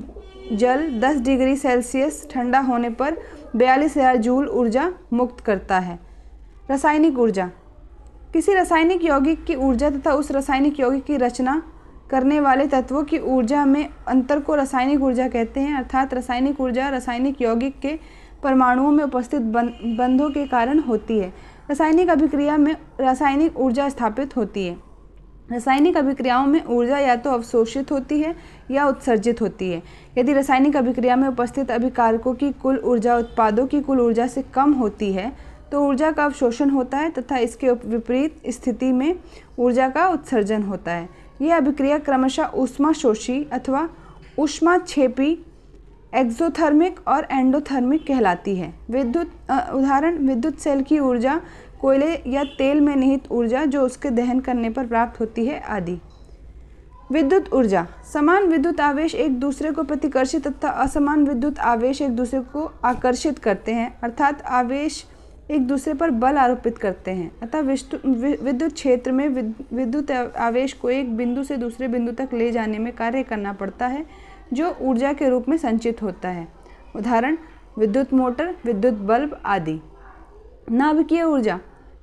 जल 10 डिग्री सेल्सियस ठंडा होने पर बयालीस हज़ार जूल ऊर्जा मुक्त करता है। रासायनिक ऊर्जा। किसी रासायनिक यौगिक की ऊर्जा तथा उस रासायनिक यौगिक की रचना करने वाले तत्वों की ऊर्जा में अंतर को रासायनिक ऊर्जा कहते हैं, अर्थात रासायनिक ऊर्जा रासायनिक यौगिक के परमाणुओं में उपस्थित बंधों के कारण होती है। रासायनिक अभिक्रिया में रासायनिक ऊर्जा स्थापित होती है। रासायनिक अभिक्रियाओं में ऊर्जा या तो अवशोषित होती है या उत्सर्जित होती है। यदि रासायनिक अभिक्रिया में उपस्थित अभिकारकों की कुल ऊर्जा, उत्पादों की कुल ऊर्जा से कम होती है तो ऊर्जा का अवशोषण होता है तथा इसके विपरीत स्थिति में ऊर्जा का उत्सर्जन होता है। यह अभिक्रिया क्रमशः ऊष्माशोषी अथवा ऊष्माक्षेपी एक्सोथर्मिक और एंडोथर्मिक कहलाती है। विद्युत उदाहरण, विद्युत सेल की ऊर्जा, कोयले या तेल में निहित ऊर्जा जो उसके दहन करने पर प्राप्त होती है, आदि। विद्युत ऊर्जा। समान विद्युत आवेश एक दूसरे को प्रतिकर्षित तथा असमान विद्युत आवेश एक दूसरे को आकर्षित करते हैं, अर्थात आवेश एक दूसरे पर बल आरोपित करते हैं। अतः विद्युत क्षेत्र में विद्युत आवेश को एक बिंदु से दूसरे बिंदु तक ले जाने में कार्य करना पड़ता है। जो ऊर्जा के रूप में संचित होता है। उदाहरण, विद्युत मोटर, विद्युत बल्ब आदि। नाभिकीय ऊर्जा।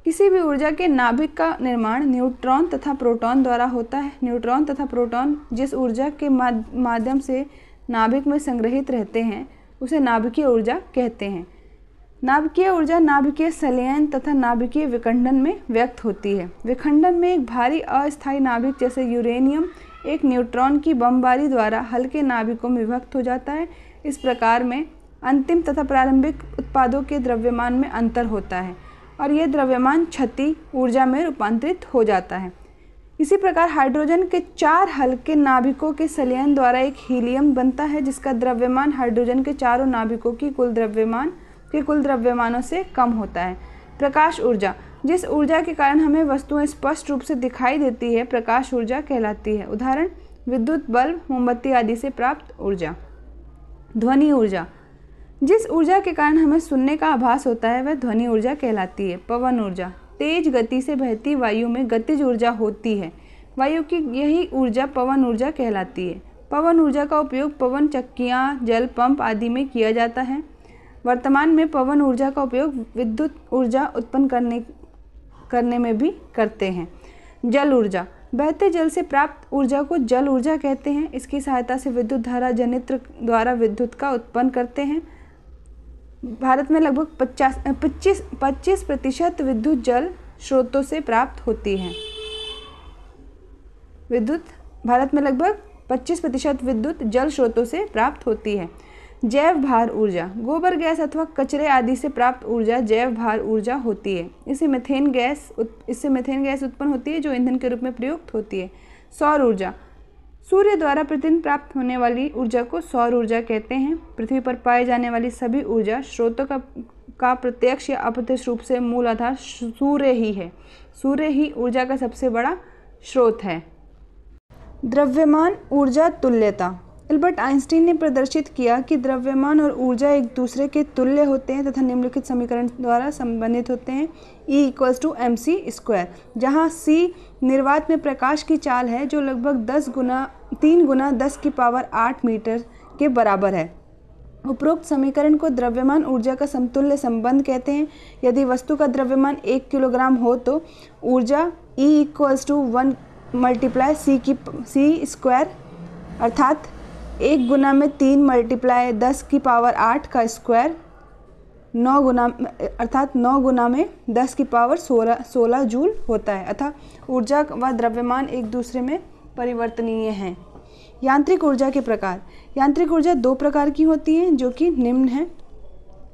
किसी भी ऊर्जा के नाभिक का निर्माण न्यूट्रॉन तथा प्रोटॉन द्वारा होता है। न्यूट्रॉन तथा प्रोटॉन जिस ऊर्जा के माध्यम से नाभिक में संग्रहित रहते हैं, उसे नाभिकीय ऊर्जा कहते हैं। नाभिकीय ऊर्जा नाभिकीय संलयन तथा नाभिकीय विखंडन में व्यक्त होती है। विखंडन में एक भारी अस्थायी नाभिक जैसे यूरेनियम एक न्यूट्रॉन की बमबारी द्वारा हल्के नाभिकों में विभक्त हो जाता है। इस प्रकार में अंतिम तथा प्रारंभिक उत्पादों के द्रव्यमान में अंतर होता है और यह द्रव्यमान क्षति ऊर्जा में रूपांतरित हो जाता है। इसी प्रकार हाइड्रोजन के चार हल्के नाभिकों के संलयन द्वारा एक हीलियम बनता है, जिसका द्रव्यमान हाइड्रोजन के चारों नाभिकों की कुल द्रव्यमान के कुल द्रव्यमानों से कम होता है। प्रकाश ऊर्जा जिस ऊर्जा के कारण हमें वस्तुएँ स्पष्ट रूप से दिखाई देती है, प्रकाश ऊर्जा कहलाती है। उदाहरण, विद्युत, बल्ब, मोमबत्ती आदि से प्राप्त ऊर्जा। ध्वनि ऊर्जा। जिस ऊर्जा के कारण हमें सुनने का आभास होता है, वह ध्वनि ऊर्जा कहलाती है, पवन ऊर्जा। तेज गति से बहती वायु में गतिज ऊर्जा होती है। वायु की यही ऊर्जा पवन ऊर्जा कहलाती है। पवन ऊर्जा का उपयोग पवन चक्कियाँ, जल पंप आदि में किया जाता है। वर्तमान में पवन ऊर्जा का उपयोग विद्युत ऊर्जा उत्पन्न करने करने में भी करते हैं। जल ऊर्जा। बहते जल से प्राप्त ऊर्जा को जल ऊर्जा कहते हैं। इसकी सहायता से विद्युत धारा जनित्र द्वारा विद्युत का उत्पन्न करते हैं। भारत में लगभग पचास, पच्चीस पच्चीस प्रतिशत विद्युत जल स्रोतों से प्राप्त होती है। विद्युत, भारत में लगभग 25 प्रतिशत विद्युत जल स्रोतों से प्राप्त होती है। जैव भार ऊर्जा। गोबर, गैस अथवा कचरे आदि से प्राप्त ऊर्जा जैव भार ऊर्जा होती है। इसे मेथेन गैस इससे मेथेन गैस उत्पन्न होती है, जो ईंधन के रूप में प्रयुक्त होती है। सौर ऊर्जा। सूर्य द्वारा प्रतिदिन प्राप्त होने वाली ऊर्जा को सौर ऊर्जा कहते हैं। पृथ्वी पर पाए जाने वाली सभी ऊर्जा स्रोतों का का प्रत्यक्ष या अप्रत्यक्ष रूप से मूल आधार सूर्य ही है। सूर्य ही ऊर्जा का सबसे बड़ा स्रोत है। द्रव्यमान ऊर्जा तुल्यता। एल्बर्ट आइंस्टीन ने प्रदर्शित किया कि द्रव्यमान और ऊर्जा एक दूसरे के तुल्य होते हैं तथा निम्नलिखित समीकरण द्वारा संबंधित होते हैं। E equals to M C square जहाँ C निर्वात में प्रकाश की चाल है जो लगभग 10 गुना, तीन गुना दस की पावर आठ मीटर के बराबर है। उपरोक्त समीकरण को द्रव्यमान ऊर्जा का समतुल्य संबंध कहते हैं। यदि वस्तु का द्रव्यमान एक किलोग्राम हो तो ऊर्जा E equals to one multiply C की सी स्क्वायर अर्थात एक गुना में तीन मल्टीप्लाई दस की पावर आठ का स्क्वायर, नौ गुना, अर्थात नौ गुना में दस की पावर सोलह सोलह जूल होता है। अर्थात ऊर्जा व द्रव्यमान एक दूसरे में परिवर्तनीय हैं। यांत्रिक ऊर्जा के प्रकार। यांत्रिक ऊर्जा दो प्रकार की होती है, जो कि निम्न है।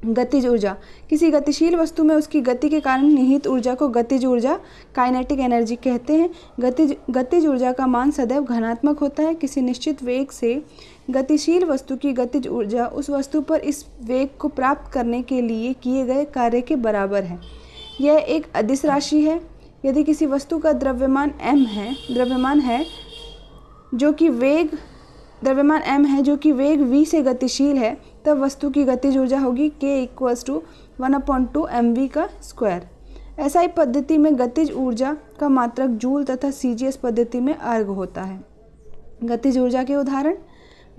गतिज ऊर्जा। किसी गतिशील वस्तु में उसकी गति के कारण निहित ऊर्जा को गतिज ऊर्जा, काइनेटिक एनर्जी कहते हैं। गतिज गतिज ऊर्जा का मान सदैव घनात्मक होता है। किसी निश्चित वेग से गतिशील वस्तु की गतिज ऊर्जा उस वस्तु पर इस वेग को प्राप्त करने के लिए किए गए कार्य के बराबर है। यह एक अदिश राशि है। यदि किसी वस्तु का द्रव्यमान m है, द्रव्यमान है जो कि वेग, द्रव्यमान m है जो कि वेग v से गतिशील है, तब वस्तु की गतिज ऊर्जा होगी k equals to one upon two M का स्क्वायर ऐसा ही पद्धति में गतिज ऊर्जा का मात्रक जूल तथा सीजीएस पद्धति में अर्घ होता है। गतिज ऊर्जा के उदाहरण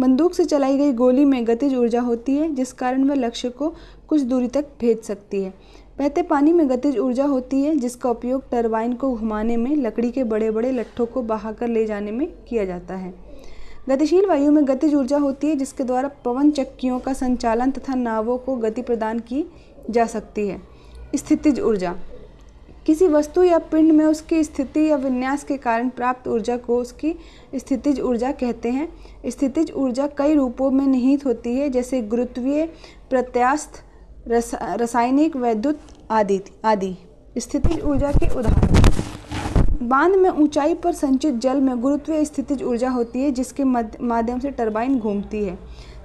बंदूक से चलाई गई गोली में गतिज ऊर्जा होती है, जिस कारण वह लक्ष्य को कुछ दूरी तक भेज सकती है। बहते पानी में गतिज ऊर्जा होती है, जिसका उपयोग टरबाइन को घुमाने में, लकड़ी के बड़े बड़े लट्ठों को बहाकर ले जाने में किया जाता है। गतिशील वायु में गतिज ऊर्जा होती है, जिसके द्वारा पवन चक्कियों का संचालन तथा नावों को गति प्रदान की जा सकती है। स्थितिज ऊर्जा किसी वस्तु या पिंड में उसकी स्थिति या विन्यास के कारण प्राप्त ऊर्जा को उसकी स्थितिज ऊर्जा कहते हैं। स्थितिज ऊर्जा कई रूपों में निहित होती है जैसे गुरुत्वीय प्रत्यास्थ रस, रासायनिक वैद्युत आदि आदि। स्थितिज ऊर्जा के उदाहरण। बाँध में ऊंचाई पर संचित जल में गुरुत्वीय स्थितिज ऊर्जा होती है जिसके माध्यम से टरबाइन घूमती है।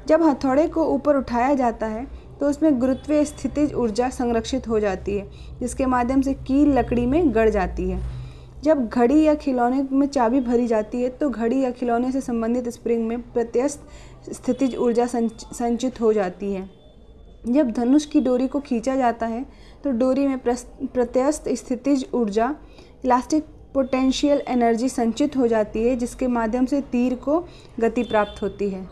जब हथौड़े को ऊपर उठाया जाता है तो उसमें गुरुत्वीय स्थितिज ऊर्जा संरक्षित हो जाती है, जिसके माध्यम से कील लकड़ी में गड़ जाती है। जब घड़ी या खिलौने में चाबी भरी जाती है तो घड़ी या खिलौने से संबंधित स्प्रिंग में प्रत्यस्त स्थितिज ऊर्जा संचित हो जाती है। जब धनुष की डोरी को खींचा जाता है तो डोरी में प्रत्यस्त स्थितिज ऊर्जा, इलास्टिक पोटेंशियल एनर्जी संचित हो जाती है, जिसके माध्यम से तीर को गति प्राप्त होती है।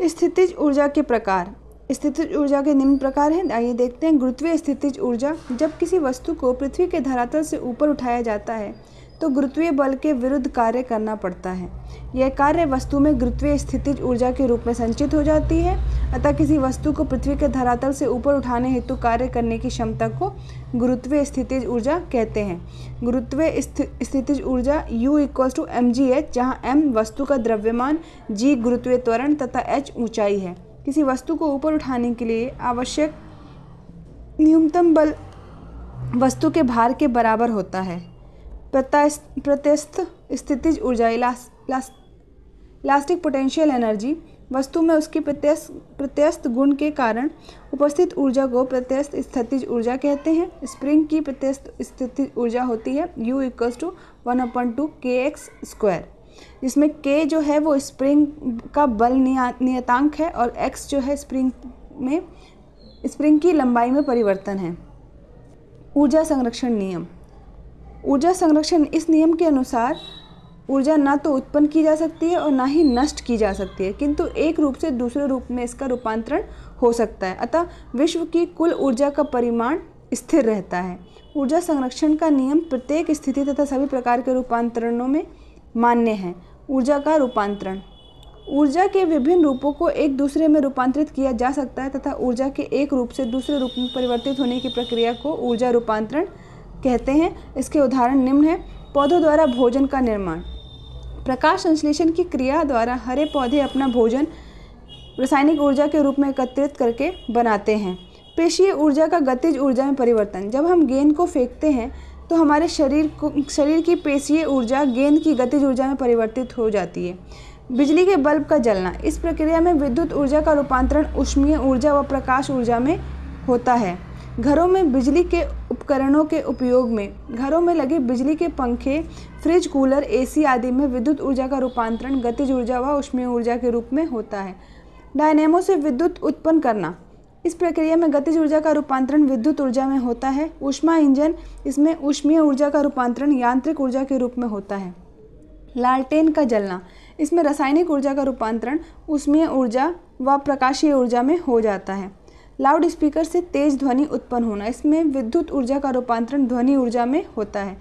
स्थितिज ऊर्जा के प्रकार स्थितिज ऊर्जा के निम्न प्रकार हैं। आइए देखते हैं गुरुत्वीय स्थितिज ऊर्जा। जब किसी वस्तु को पृथ्वी के धरातल से ऊपर उठाया जाता है तो गुरुत्वीय बल के विरुद्ध कार्य करना पड़ता है। यह कार्य वस्तु में गुरुत्वीय स्थितिज ऊर्जा के रूप में संचित हो जाती है, अतः किसी वस्तु को पृथ्वी के धरातल से ऊपर उठाने हेतु कार्य करने की क्षमता को गुरुत्वीय स्थितिज ऊर्जा कहते हैं। गुरुत्वीय स्थितिज ऊर्जा U equals to M G H जहाँ एम वस्तु का द्रव्यमान जी गुरुत्वीय त्वरण तथा एच ऊंचाई है। किसी वस्तु को ऊपर उठाने के लिए आवश्यक न्यूनतम बल वस्तु के भार के बराबर होता है। प्रत्यस्थ स्थितिज ऊर्जा इलास्टिक पोटेंशियल एनर्जी वस्तु में उसकी प्रत्यस्त प्रत्यस्त गुण के कारण उपस्थित ऊर्जा को प्रत्यस्त स्थितिज ऊर्जा कहते हैं। स्प्रिंग की प्रत्यस्त स्थिति ऊर्जा होती है U equals to one upon two K X square जिसमें K जो है वो स्प्रिंग का बल नियतांक है और एक्स जो है स्प्रिंग में स्प्रिंग की लंबाई में परिवर्तन है। ऊर्जा संरक्षण नियम। ऊर्जा संरक्षण इस नियम के अनुसार ऊर्जा ना तो उत्पन्न की जा सकती है और ना ही नष्ट की जा सकती है, किंतु एक रूप से दूसरे रूप में इसका रूपांतरण हो सकता है। अतः विश्व की कुल ऊर्जा का परिमाण स्थिर रहता है। ऊर्जा संरक्षण का नियम प्रत्येक स्थिति तथा सभी प्रकार के रूपांतरणों में मान्य है। ऊर्जा का रूपांतरण। ऊर्जा के विभिन्न रूपों को एक दूसरे में रूपांतरित किया जा सकता है तथा ऊर्जा के एक रूप से दूसरे रूप में परिवर्तित होने की प्रक्रिया को ऊर्जा रूपांतरण कहते हैं। इसके उदाहरण निम्न है। पौधों द्वारा भोजन का निर्माण। प्रकाश संश्लेषण की क्रिया द्वारा हरे पौधे अपना भोजन रासायनिक ऊर्जा के रूप में एकत्रित करके बनाते हैं। पेशीय ऊर्जा का गतिज ऊर्जा में परिवर्तन। जब हम गेंद को फेंकते हैं तो हमारे शरीर को, शरीर की पेशीय ऊर्जा गेंद की गतिज ऊर्जा में परिवर्तित हो जाती है। बिजली के बल्ब का जलना, इस प्रक्रिया में विद्युत ऊर्जा का रूपांतरण उष्मीय ऊर्जा व प्रकाश ऊर्जा में होता है। घरों में बिजली के उपकरणों के उपयोग में, घरों में लगे बिजली के पंखे, फ्रिज कूलर, एसी आदि में विद्युत ऊर्जा का रूपांतरण गतिज ऊर्जा व उष्मीय ऊर्जा के रूप में होता है। डायनेमो से विद्युत उत्पन्न करना इस प्रक्रिया में गतिज ऊर्जा का रूपांतरण विद्युत ऊर्जा में होता है। ऊष्मा इंजन इसमें ऊष्मीय ऊर्जा का रूपांतरण यांत्रिक ऊर्जा के रूप में होता है। लालटेन का जलना इसमें रासायनिक ऊर्जा का रूपांतरण ऊष्मीय ऊर्जा व प्रकाशीय ऊर्जा में हो जाता है। लाउड स्पीकर से तेज ध्वनि उत्पन्न होना इसमें विद्युत ऊर्जा का रूपांतरण ध्वनि ऊर्जा में होता है।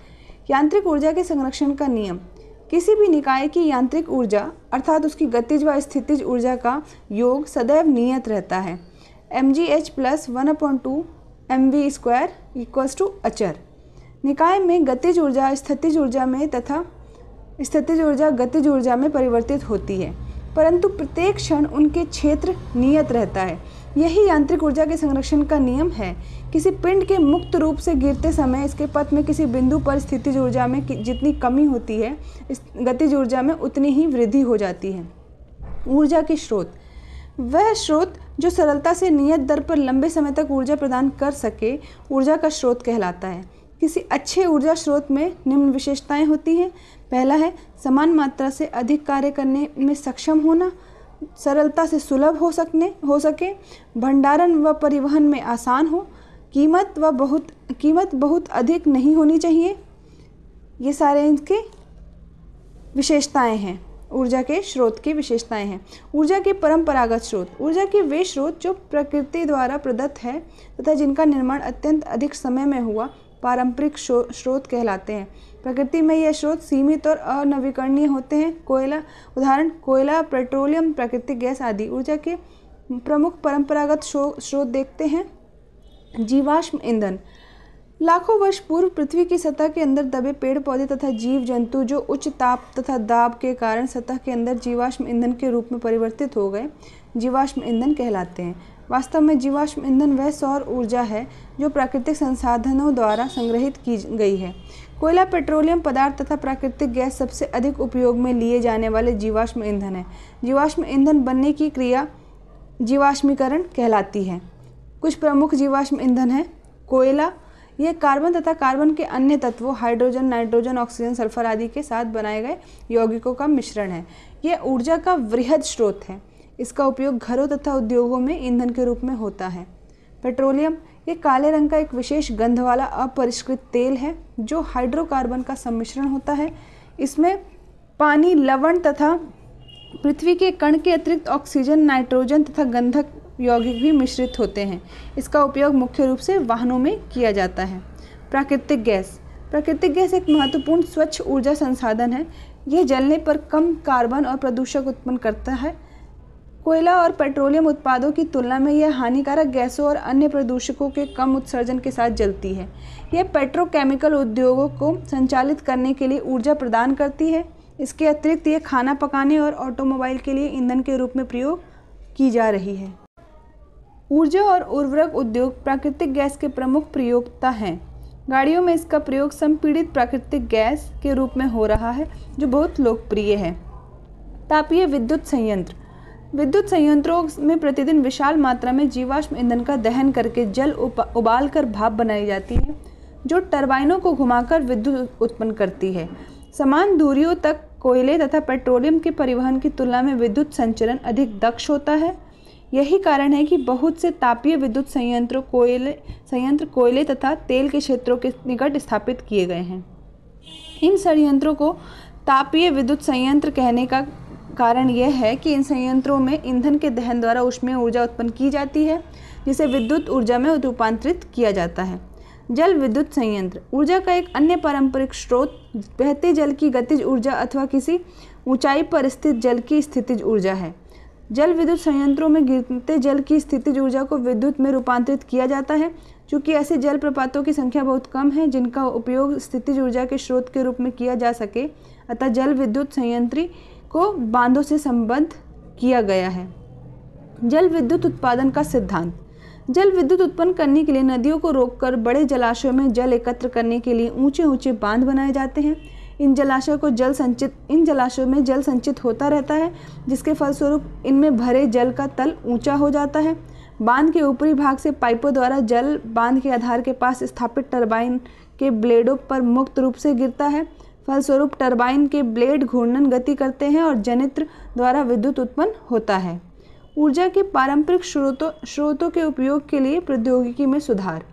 यांत्रिक ऊर्जा के संरक्षण का नियम किसी भी निकाय की यांत्रिक ऊर्जा अर्थात उसकी गतिज व स्थितिज ऊर्जा का योग सदैव नियत रहता है। M G H plus one upon two M V square equals to अचर निकाय में गतिज ऊर्जा स्थितिज ऊर्जा में तथा स्थितिज ऊर्जा गतिज ऊर्जा में परिवर्तित होती है। परंतु प्रत्येक क्षण उनके क्षेत्र नियत रहता है। यही यांत्रिक ऊर्जा के संरक्षण का नियम है। किसी पिंड के मुक्त रूप से गिरते समय इसके पथ में किसी बिंदु पर स्थितिज ऊर्जा में जितनी कमी होती है, इस गतिज ऊर्जा में उतनी ही वृद्धि हो जाती है। ऊर्जा के स्रोत वह स्रोत जो सरलता से नियत दर पर लंबे समय तक ऊर्जा प्रदान कर सके, ऊर्जा का स्रोत कहलाता है। किसी अच्छे ऊर्जा स्रोत में निम्न विशेषताएँ होती हैं। पहला है, समान मात्रा से अधिक कार्य करने में सक्षम होना, सरलता से सुलभ हो सकने, हो सके, भंडारण व परिवहन में आसान हो, कीमत व बहुत, कीमत बहुत अधिक नहीं होनी चाहिए। ये सारे इनके विशेषताएँ हैं। ऊर्जा के स्रोत की विशेषताएँ हैं। ऊर्जा के परंपरागत स्रोत। ऊर्जा के वे स्रोत जो प्रकृति द्वारा प्रदत्त है तथा जिनका निर्माण अत्यंत अधिक समय में हुआ, पारंपरिक स्रोत कहलाते हैं। प्रकृति में यह स्रोत सीमित और अनवीकरणीय होते हैं। कोयला, उदाहरण, कोयला, पेट्रोलियम, प्राकृतिक गैस आदि। ऊर्जा के प्रमुख परंपरागत स्रोत देखते हैं। जीवाश्म ईंधन। लाखों वर्ष पूर्व पृथ्वी की सतह के अंदर दबे पेड़ पौधे तथा जीव जंतु जो उच्च ताप तथा दाब के कारण सतह के अंदर जीवाश्म ईंधन के रूप में परिवर्तित हो गए, जीवाश्म ईंधन कहलाते हैं। वास्तव में जीवाश्म ईंधन वह सौर ऊर्जा है जो प्राकृतिक संसाधनों द्वारा संग्रहित की गई है। कोयला पेट्रोलियम पदार्थ तथा प्राकृतिक गैस सबसे अधिक उपयोग में लिए जाने वाले जीवाश्म ईंधन है। जीवाश्म ईंधन बनने की क्रिया जीवाश्मीकरण कहलाती है। कुछ प्रमुख जीवाश्म ईंधन है, कोयला यह कार्बन तथा कार्बन के अन्य तत्वों, हाइड्रोजन, नाइट्रोजन, ऑक्सीजन, सल्फ़र आदि के साथ बनाए गए यौगिकों का मिश्रण है। यह ऊर्जा का वृहद स्रोत है। इसका उपयोग घरों तथा उद्योगों में ईंधन के रूप में होता है। पेट्रोलियम, ये काले रंग का एक विशेष गंध वाला अपरिष्कृत तेल है, जो हाइड्रोकार्बन का सम्मिश्रण होता है। इसमें पानी, लवण तथा पृथ्वी के कण के अतिरिक्त ऑक्सीजन, नाइट्रोजन तथा गंधक यौगिक भी मिश्रित होते हैं। इसका उपयोग मुख्य रूप से वाहनों में किया जाता है। प्राकृतिक गैस। प्राकृतिक गैस एक महत्वपूर्ण स्वच्छ ऊर्जा संसाधन है। यह जलने पर कम कार्बन और प्रदूषक उत्पन्न करता है। कोयला और पेट्रोलियम उत्पादों की तुलना में यह हानिकारक गैसों और अन्य प्रदूषकों के कम उत्सर्जन के साथ जलती है। यह पेट्रोकेमिकल उद्योगों को संचालित करने के लिए ऊर्जा प्रदान करती है। इसके अतिरिक्त ये खाना पकाने और ऑटोमोबाइल के लिए ईंधन के रूप में प्रयोग की जा रही है। ऊर्जा और उर्वरक उद्योग प्राकृतिक गैस के प्रमुख प्रयोगता हैं। गाड़ियों में इसका प्रयोग संपीड़ित प्राकृतिक गैस के रूप में हो रहा है, जो बहुत लोकप्रिय है। तापीय विद्युत संयंत्र। विद्युत संयंत्रों में प्रतिदिन विशाल मात्रा में जीवाश्म ईंधन का दहन करके जल उबाल कर भाप बनाई जाती है, जो टरबाइनों को घुमाकर विद्युत उत्पन्न करती है। समान दूरियों तक कोयले तथा पेट्रोलियम के परिवहन की तुलना में विद्युत संचरण अधिक दक्ष होता है यही कारण है कि बहुत से तापीय विद्युत संयंत्र कोयले संयंत्र कोयले तथा तेल के क्षेत्रों के निकट स्थापित किए गए हैं। इन संयंत्रों को तापीय विद्युत संयंत्र कहने का कारण यह है कि इन संयंत्रों में ईंधन के दहन द्वारा ऊष्मीय ऊर्जा उत्पन्न की जाती है, जिसे विद्युत ऊर्जा में रूपांतरित किया जाता है। जल विद्युत संयंत्र, ऊर्जा का एक अन्य पारंपरिक स्रोत, बहते जल की गतिज ऊर्जा अथवा किसी ऊंचाई पर स्थित जल की स्थितिज ऊर्जा है। जल विद्युत संयंत्रों में गिरते जल की स्थितिज ऊर्जा को विद्युत में रूपांतरित किया जाता है, चूँकि ऐसे जल प्रपातों की संख्या बहुत कम है जिनका उपयोग स्थितिज ऊर्जा के स्रोत के रूप में किया जा सके, अतः जल विद्युत संयंत्री को बांधों से संबद्ध किया गया है। जल विद्युत उत्पादन का सिद्धांत। जल विद्युत उत्पन्न करने के लिए नदियों को रोककर बड़े जलाशयों में जल एकत्र करने के लिए ऊँचे ऊँचे बाँध बनाए जाते हैं। इन जलाशयों को जल संचित, इन जलाशयों में जल संचित होता रहता है, जिसके फलस्वरूप इनमें भरे जल का तल ऊँचा हो जाता है। बाँध के ऊपरी भाग से पाइपों द्वारा जल बाँध के आधार के पास स्थापित टरबाइन के ब्लेडों पर मुक्त रूप से गिरता है। फलस्वरूप टरबाइन के ब्लेड घूर्णन गति करते हैं और जनित्र द्वारा विद्युत उत्पन्न होता है। ऊर्जा के पारंपरिक स्रोतों स्रोतों के उपयोग के लिए प्रौद्योगिकी में सुधार।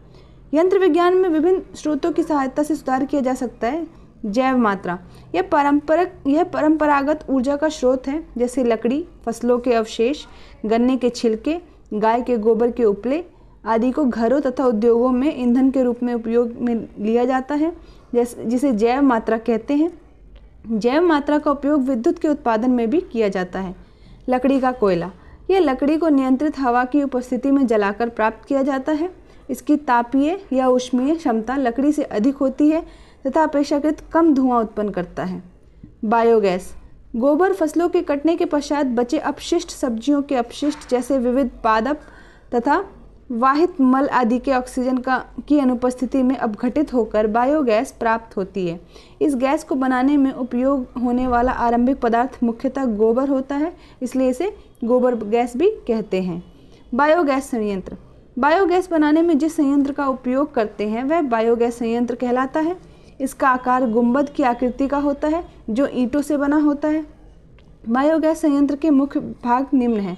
यंत्र विज्ञान में विभिन्न स्रोतों की सहायता से सुधार किया जा सकता है। जैव मात्रा। यह पारंपरिक यह परंपरागत ऊर्जा का स्रोत है, जैसे लकड़ी, फ़सलों के अवशेष, गन्ने के छिलके, गाय के गोबर के उपले आदि को घरों तथा उद्योगों में ईंधन के रूप में उपयोग में लिया जाता है, जैसे, जिसे जैव मात्रा कहते हैं। जैव मात्रा का उपयोग विद्युत के उत्पादन में भी किया जाता है। लकड़ी का कोयला। यह लकड़ी को नियंत्रित हवा की उपस्थिति में जलाकर प्राप्त किया जाता है। इसकी तापीय या उष्मीय क्षमता लकड़ी से अधिक होती है तथा अपेक्षाकृत कम धुआँ उत्पन्न करता है। बायोगैस। गोबर फ़सलों के कटने के पश्चात बचे अपशिष्ट सब्जियों के अपशिष्ट जैसे विविध पादप तथा वाहित मल आदि के ऑक्सीजन का, की अनुपस्थिति में अपघटित होकर बायोगैस प्राप्त होती है। इस गैस को बनाने में उपयोग होने वाला आरंभिक पदार्थ मुख्यतः गोबर होता है, इसलिए इसे गोबर गैस भी कहते हैं। बायोगैस संयंत्र। बायोगैस बनाने में जिस संयंत्र का उपयोग करते हैं, वह बायोगैस संयंत्र कहलाता है। इसका आकार गुंबद की आकृति का होता है, जो ईंटों से बना होता है। बायोगैस संयंत्र के मुख्य भाग निम्न हैं।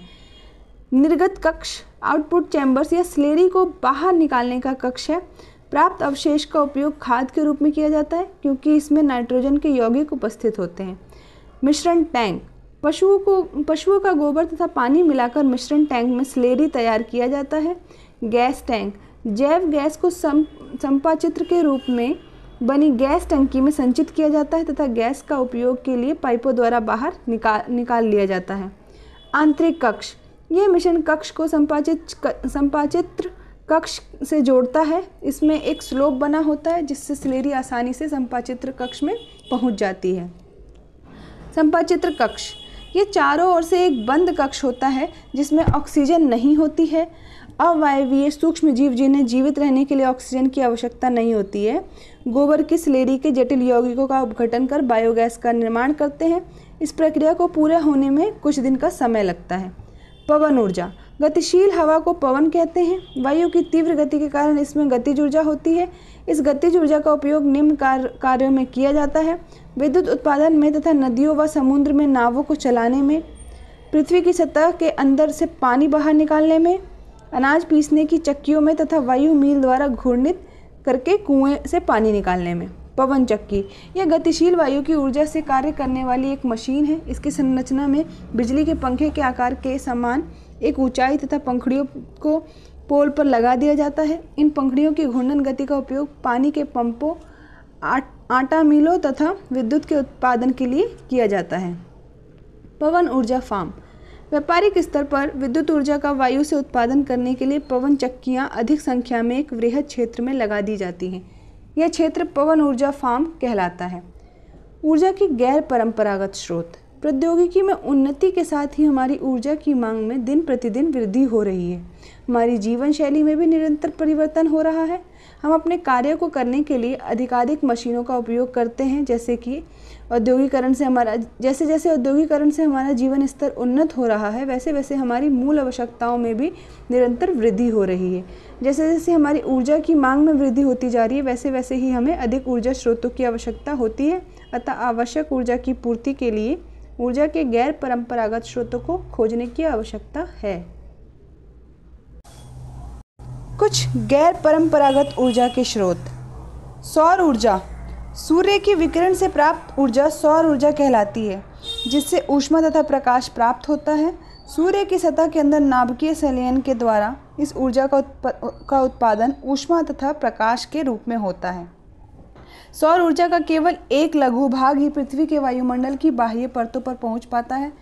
निर्गत कक्ष, आउटपुट चैम्बर्स या स्लेरी को बाहर निकालने का कक्ष है। प्राप्त अवशेष का उपयोग खाद के रूप में किया जाता है, क्योंकि इसमें नाइट्रोजन के यौगिक उपस्थित होते हैं। मिश्रण टैंक, पशुओं को, पशुओं का गोबर तथा पानी मिलाकर मिश्रण टैंक में स्लेरी तैयार किया जाता है। गैस टैंक, जैव गैस को सम संपाचित्र के रूप में बनी गैस टंकी में संचित किया जाता है तथा गैस का उपयोग के लिए पाइपों द्वारा बाहर निकाल निकाल लिया जाता है। आंतरिक कक्ष। ये मिशन कक्ष को संपाचित संपाचित्र कक्ष से जोड़ता है। इसमें एक स्लोप बना होता है, जिससे स्लेरी आसानी से संपाचित्र कक्ष में पहुँच जाती है। संपाचित्र कक्ष। ये चारों ओर से एक बंद कक्ष होता है, जिसमें ऑक्सीजन नहीं होती है। अवायवीय सूक्ष्म जीव जिन्हें जीवित रहने के लिए ऑक्सीजन की आवश्यकता नहीं होती है, गोबर की स्लेरी के जटिल यौगिकों का अपघटन कर बायोगैस का निर्माण करते हैं। इस प्रक्रिया को पूरा होने में कुछ दिन का समय लगता है। पवन ऊर्जा, गतिशील हवा को पवन कहते हैं। वायु की तीव्र गति के कारण इसमें गतिज ऊर्जा होती है। इस गतिज ऊर्जा का उपयोग निम्न कार्य कार्यों में किया जाता है। विद्युत उत्पादन में तथा नदियों व समुद्र में नावों को चलाने में, पृथ्वी की सतह के अंदर से पानी बाहर निकालने में अनाज पीसने की चक्कियों में तथा वायु मील द्वारा घूर्णित करके कुएँ से पानी निकालने में। पवन चक्की, यह गतिशील वायु की ऊर्जा से कार्य करने वाली एक मशीन है। इसकी संरचना में बिजली के पंखे के आकार के समान एक ऊंचाई तथा पंखड़ियों को पोल पर लगा दिया जाता है। इन पंखड़ियों की घूर्णन गति का उपयोग पानी के पंपों आटा मिलों तथा विद्युत के उत्पादन के लिए किया जाता है। पवन ऊर्जा फार्म व्यापारिक स्तर पर विद्युत ऊर्जा का वायु से उत्पादन करने के लिए पवन चक्कियाँ अधिक संख्या में एक वृहद क्षेत्र में लगा दी जाती हैं। यह क्षेत्र पवन ऊर्जा फार्म कहलाता है। ऊर्जा की गैर परंपरागत स्रोत। प्रौद्योगिकी में उन्नति के साथ ही हमारी ऊर्जा की मांग में दिन प्रतिदिन वृद्धि हो रही है। हमारी जीवन शैली में भी निरंतर परिवर्तन हो रहा है। हम अपने कार्य को करने के लिए अधिकाधिक मशीनों का उपयोग करते हैं, जैसे कि औद्योगिकरण से हमारा, जैसे जैसे औद्योगिकरण से हमारा जीवन स्तर उन्नत हो रहा है, वैसे वैसे हमारी मूल आवश्यकताओं में भी निरंतर वृद्धि हो रही है। जैसे जैसे हमारी ऊर्जा की मांग में वृद्धि होती जा रही है, वैसे वैसे ही हमें अधिक ऊर्जा स्रोतों की आवश्यकता होती है, अतः आवश्यक ऊर्जा की पूर्ति के लिए ऊर्जा के गैर परंपरागत स्रोतों को खोजने की आवश्यकता है। कुछ गैर परंपरागत ऊर्जा के स्रोत। सौर ऊर्जा सूर्य की विकिरण से प्राप्त ऊर्जा सौर ऊर्जा कहलाती है, जिससे ऊष्मा तथा प्रकाश प्राप्त होता है। सूर्य की सतह के अंदर नाभिकीय संलयन के द्वारा इस ऊर्जा का का उत्पादन ऊष्मा तथा प्रकाश के रूप में होता है। सौर ऊर्जा का केवल एक लघु भाग ही पृथ्वी के वायुमंडल की बाह्य परतों पर पहुँच पाता है।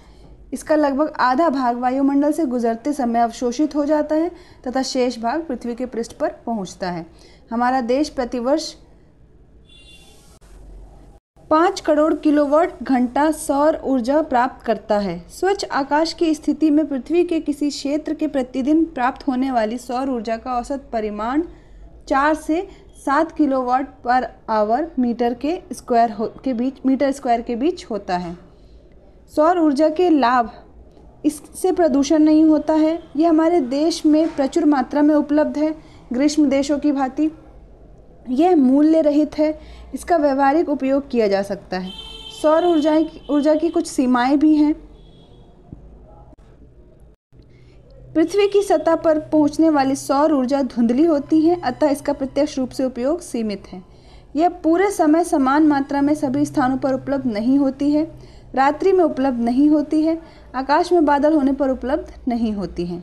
इसका लगभग आधा भाग वायुमंडल से गुजरते समय अवशोषित हो जाता है तथा शेष भाग पृथ्वी के पृष्ठ पर पहुँचता है। हमारा देश प्रतिवर्ष पाँच करोड़ किलोवाट घंटा सौर ऊर्जा प्राप्त करता है। स्वच्छ आकाश की स्थिति में पृथ्वी के किसी क्षेत्र के प्रतिदिन प्राप्त होने वाली सौर ऊर्जा का औसत परिमाण चार से सात किलोवाट पर आवर मीटर के स्क्वायर के बीच, मीटर स्क्वायर के बीच होता है। सौर ऊर्जा के लाभ इससे प्रदूषण नहीं होता है। यह हमारे देश में प्रचुर मात्रा में उपलब्ध है। ग्रीष्म देशों की भांति यह मूल्य रहित है। इसका व्यवहारिक उपयोग किया जा सकता है। सौर ऊर्जा ऊर्जा की कुछ सीमाएँ भी हैं। पृथ्वी की सतह पर पहुँचने वाली सौर ऊर्जा धुंधली होती है, अतः इसका प्रत्यक्ष रूप से उपयोग सीमित है। यह पूरे समय समान मात्रा में सभी स्थानों पर उपलब्ध नहीं होती है। रात्रि में उपलब्ध नहीं होती है। आकाश में बादल होने पर उपलब्ध नहीं होती हैं।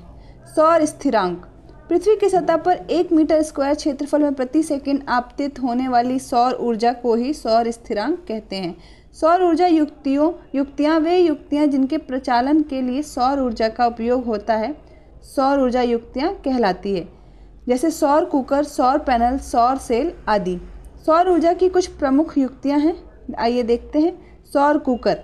सौर स्थिरांक। पृथ्वी की सतह पर एक मीटर स्क्वायर क्षेत्रफल में प्रति सेकंड आपतित होने वाली सौर ऊर्जा को ही सौर स्थिरांक कहते हैं। सौर ऊर्जा युक्तियों, युक्तियाँ वे युक्तियाँ जिनके प्रचालन के लिए सौर ऊर्जा का उपयोग होता है, सौर ऊर्जा युक्तियाँ कहलाती है, जैसे सौर कुकर, सौर पैनल, सौर सेल आदि। सौर ऊर्जा की कुछ प्रमुख युक्तियाँ हैं, आइए देखते हैं। सौर कुकर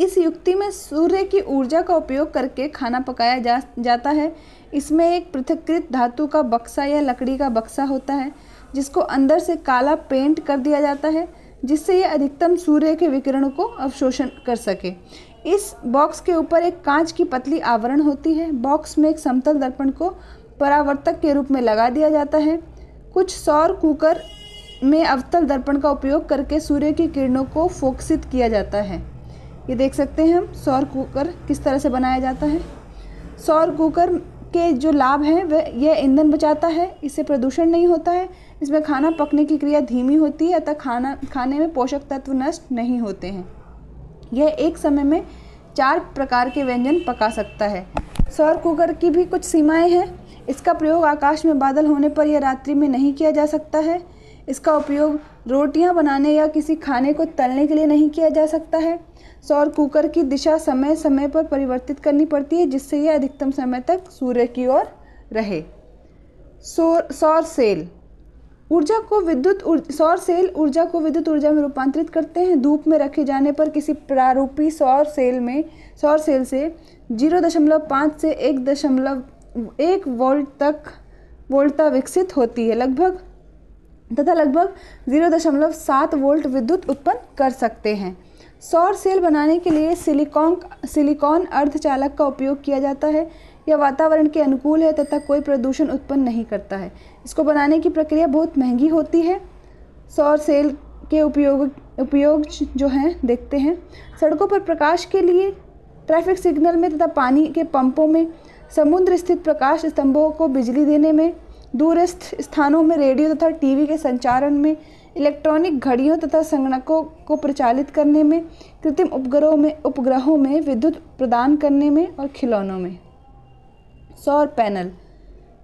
इस युक्ति में सूर्य की ऊर्जा का उपयोग करके खाना पकाया जा, जाता है। इसमें एक पृथकृत धातु का बक्सा या लकड़ी का बक्सा होता है, जिसको अंदर से काला पेंट कर दिया जाता है, जिससे यह अधिकतम सूर्य के विकिरण को अवशोषण कर सके। इस बॉक्स के ऊपर एक कांच की पतली आवरण होती है। बॉक्स में एक समतल दर्पण को परावर्तक के रूप में लगा दिया जाता है। कुछ सौर कुकर में अवतल दर्पण का उपयोग करके सूर्य की किरणों को फोकसित किया जाता है। ये देख सकते हैं हम, सौर कुकर किस तरह से बनाया जाता है। सौर कुकर के जो लाभ हैं, वह यह ईंधन बचाता है, इससे प्रदूषण नहीं होता है, इसमें खाना पकने की क्रिया धीमी होती है, अतः खाना, खाने में पोषक तत्व नष्ट नहीं होते हैं। यह एक समय में चार प्रकार के व्यंजन पका सकता है। सौर कुकर की भी कुछ सीमाएँ हैं। इसका प्रयोग आकाश में बादल होने पर या रात्रि में नहीं किया जा सकता है। इसका उपयोग रोटियाँ बनाने या किसी खाने को तलने के लिए नहीं किया जा सकता है। सौर कुकर की दिशा समय समय पर परिवर्तित करनी पड़ती है, जिससे यह अधिकतम समय तक सूर्य की ओर रहे। सौर सौर सेल। ऊर्जा को विद्युत सौर सेल ऊर्जा को विद्युत ऊर्जा में रूपांतरित करते हैं। धूप में रखे जाने पर किसी प्रारूपी सौर सेल में सौर सेल से ज़ीरो दशमलव पाँच से एक दशमलव, एक वोल्ट तक वोल्टता विकसित होती है। लगभग, तथा लगभग ज़ीरो दशमलव सात वोल्ट विद्युत उत्पन्न कर सकते हैं। सौर सेल बनाने के लिए सिलिकॉन सिलिकॉन अर्धचालक का उपयोग किया जाता है। यह वातावरण के अनुकूल है तथा कोई प्रदूषण उत्पन्न नहीं करता है। इसको बनाने की प्रक्रिया बहुत महँगी होती है। सौर सेल के उपयोग उपयोग जो हैं, देखते हैं। सड़कों पर प्रकाश के लिए ट्रैफ़िक सिग्नल में तथा पानी के पंपों में, समुद्र स्थित प्रकाश स्तंभों को बिजली देने में, दूरस्थ स्थानों में रेडियो तथा टीवी के संचारण में इलेक्ट्रॉनिक घड़ियों तथा संगणकों को प्रचालित करने में, कृत्रिम उपग्रहों में उपग्रहों में, विद्युत प्रदान करने में और खिलौनों में। सौर पैनल।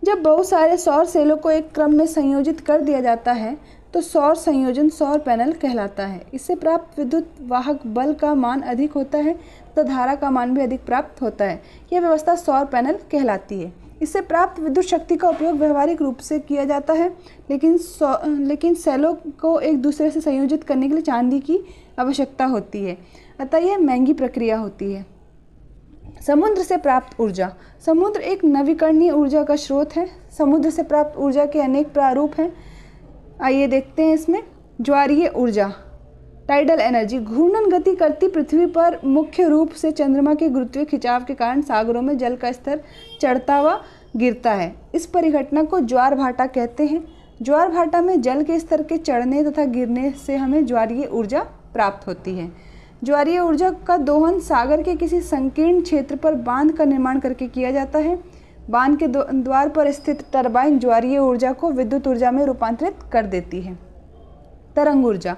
जब बहुत सारे सौर सेलों को एक क्रम में संयोजित कर दिया जाता है तो सौर संयोजन सौर पैनल कहलाता है। इससे प्राप्त विद्युत वाहक बल का मान अधिक होता है तो धारा का मान भी अधिक प्राप्त होता है। यह व्यवस्था सौर पैनल कहलाती है। इससे प्राप्त विद्युत शक्ति का उपयोग व्यवहारिक रूप से किया जाता है, लेकिन लेकिन सेलों को एक दूसरे से संयोजित करने के लिए चांदी की आवश्यकता होती है। अतः यह महँगी प्रक्रिया होती है। समुद्र से प्राप्त ऊर्जा। समुद्र एक नवीकरणीय ऊर्जा का स्रोत है। समुद्र से प्राप्त ऊर्जा के अनेक प्रारूप हैं। आइए देखते हैं इसमें ज्वारीय ऊर्जा। टाइडल एनर्जी घूर्णन गति करती पृथ्वी पर मुख्य रूप से चंद्रमा के गुरुत्वीय खिंचाव के कारण सागरों में जल का स्तर चढ़ता व गिरता है। इस परिघटना को ज्वार भाटा कहते हैं। ज्वार भाटा में जल के स्तर के चढ़ने तथा गिरने से हमें ज्वारीय ऊर्जा प्राप्त होती है। ज्वारीय ऊर्जा का दोहन सागर के किसी संकीर्ण क्षेत्र पर बाँध का निर्माण करके किया जाता है। बाँध के द्वार पर स्थित टरबाइन ज्वारीय ऊर्जा को विद्युत ऊर्जा में रूपांतरित कर देती है। तरंग ऊर्जा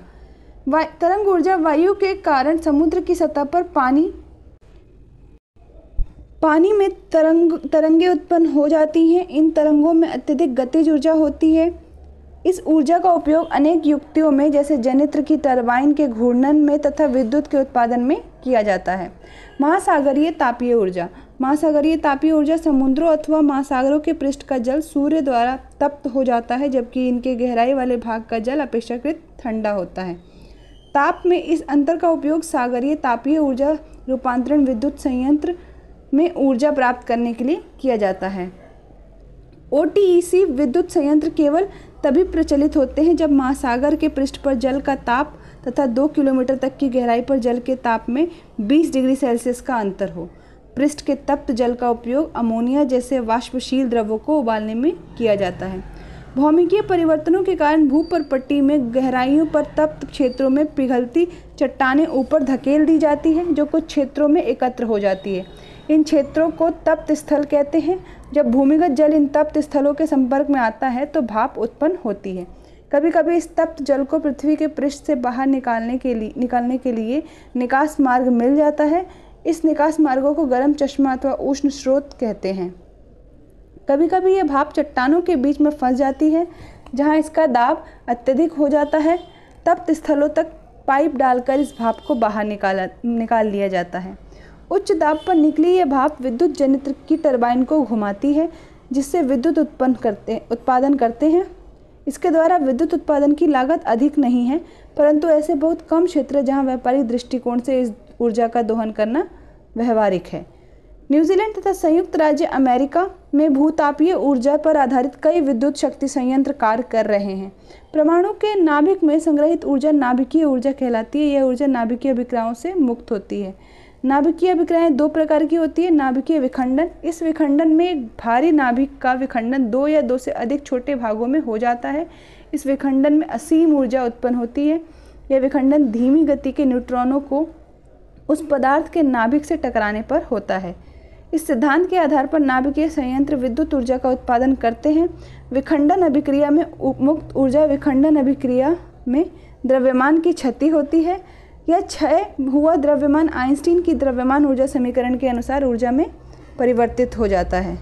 तरंग ऊर्जा वायु के कारण समुद्र की सतह पर पानी। पानी में तरंग, तरंगे उत्पन्न हो जाती हैं। इन तरंगों में अत्यधिक गतिज ऊर्जा होती है। इस ऊर्जा का उपयोग अनेक युक्तियों में, जैसे जनित्र की टरबाइन के घूर्णन में तथा विद्युत के उत्पादन में किया जाता है। महासागरीय तापीय ऊर्जा। महासागरीय तापीय ऊर्जा समुद्रों अथवा महासागरों के पृष्ठ का जल सूर्य द्वारा तप्त हो जाता है, जबकि इनके गहराई वाले भाग का जल अपेक्षाकृत ठंडा होता है। ताप में इस अंतर का उपयोग सागरीय तापीय ऊर्जा रूपांतरण विद्युत संयंत्र में ऊर्जा प्राप्त करने के लिए किया जाता है। ओ विद्युत संयंत्र केवल तभी प्रचलित होते हैं जब महासागर के पृष्ठ पर जल का ताप तथा दो किलोमीटर तक की गहराई पर जल के ताप में 20 डिग्री सेल्सियस का अंतर हो। पृष्ठ के तप्त जल का उपयोग अमोनिया जैसे वाष्पशील द्रवों को उबालने में किया जाता है। भौमिकीय परिवर्तनों के कारण भूपर पट्टी में गहराइयों पर तप्त क्षेत्रों में पिघलती चट्टानें ऊपर धकेल दी जाती हैं, जो कुछ क्षेत्रों में एकत्र हो जाती है। इन क्षेत्रों को तप्त स्थल कहते हैं। जब भूमिगत जल इन तप्त स्थलों के संपर्क में आता है तो भाप उत्पन्न होती है। कभी कभी इस तप्त जल को पृथ्वी के पृष्ठ से बाहर निकालने के लिए निकालने के लिए निकास मार्ग मिल जाता है। इस निकास मार्गों को गर्म चश्मा अथवा उष्ण स्रोत कहते हैं। कभी कभी ये भाप चट्टानों के बीच में फंस जाती है, जहाँ इसका दाब अत्यधिक हो जाता है तब स्थलों तक पाइप डालकर इस भाप को बाहर निकाला, निकाल लिया जाता है। उच्च दाब पर निकली ये भाप विद्युत जनित्र की टरबाइन को घुमाती है, जिससे विद्युत उत्पन्न करते, उत्पादन करते हैं। इसके द्वारा विद्युत उत्पादन की लागत अधिक नहीं है, परंतु ऐसे बहुत कम क्षेत्र जहाँ व्यापारिक दृष्टिकोण से इस ऊर्जा का दोहन करना व्यवहारिक है। न्यूजीलैंड तथा संयुक्त राज्य अमेरिका में भूतापीय ऊर्जा पर आधारित कई विद्युत शक्ति संयंत्र कार्य कर रहे हैं। परमाणु के नाभिक में संग्रहित ऊर्जा नाभिकीय ऊर्जा कहलाती है। यह ऊर्जा नाभिकीय अभिक्रियाओं से मुक्त होती है। नाभिकीय अभिक्रियाएँ दो प्रकार की होती है, नाभिकीय विखंडन। इस विखंडन में भारी नाभिक का विखंडन दो या दो से अधिक छोटे भागों में हो जाता है। इस विखंडन में असीम ऊर्जा उत्पन्न होती है। यह विखंडन धीमी गति के न्यूट्रॉनों को उस पदार्थ के नाभिक से टकराने पर होता है। इस सिद्धांत के आधार पर नाभिकीय संयंत्र विद्युत ऊर्जा का उत्पादन करते हैं। विखंडन अभिक्रिया में मुक्त ऊर्जा विखंडन अभिक्रिया में द्रव्यमान की क्षति होती है। यह क्षय हुआ द्रव्यमान आइंस्टीन की द्रव्यमान ऊर्जा समीकरण के अनुसार ऊर्जा में परिवर्तित हो जाता है।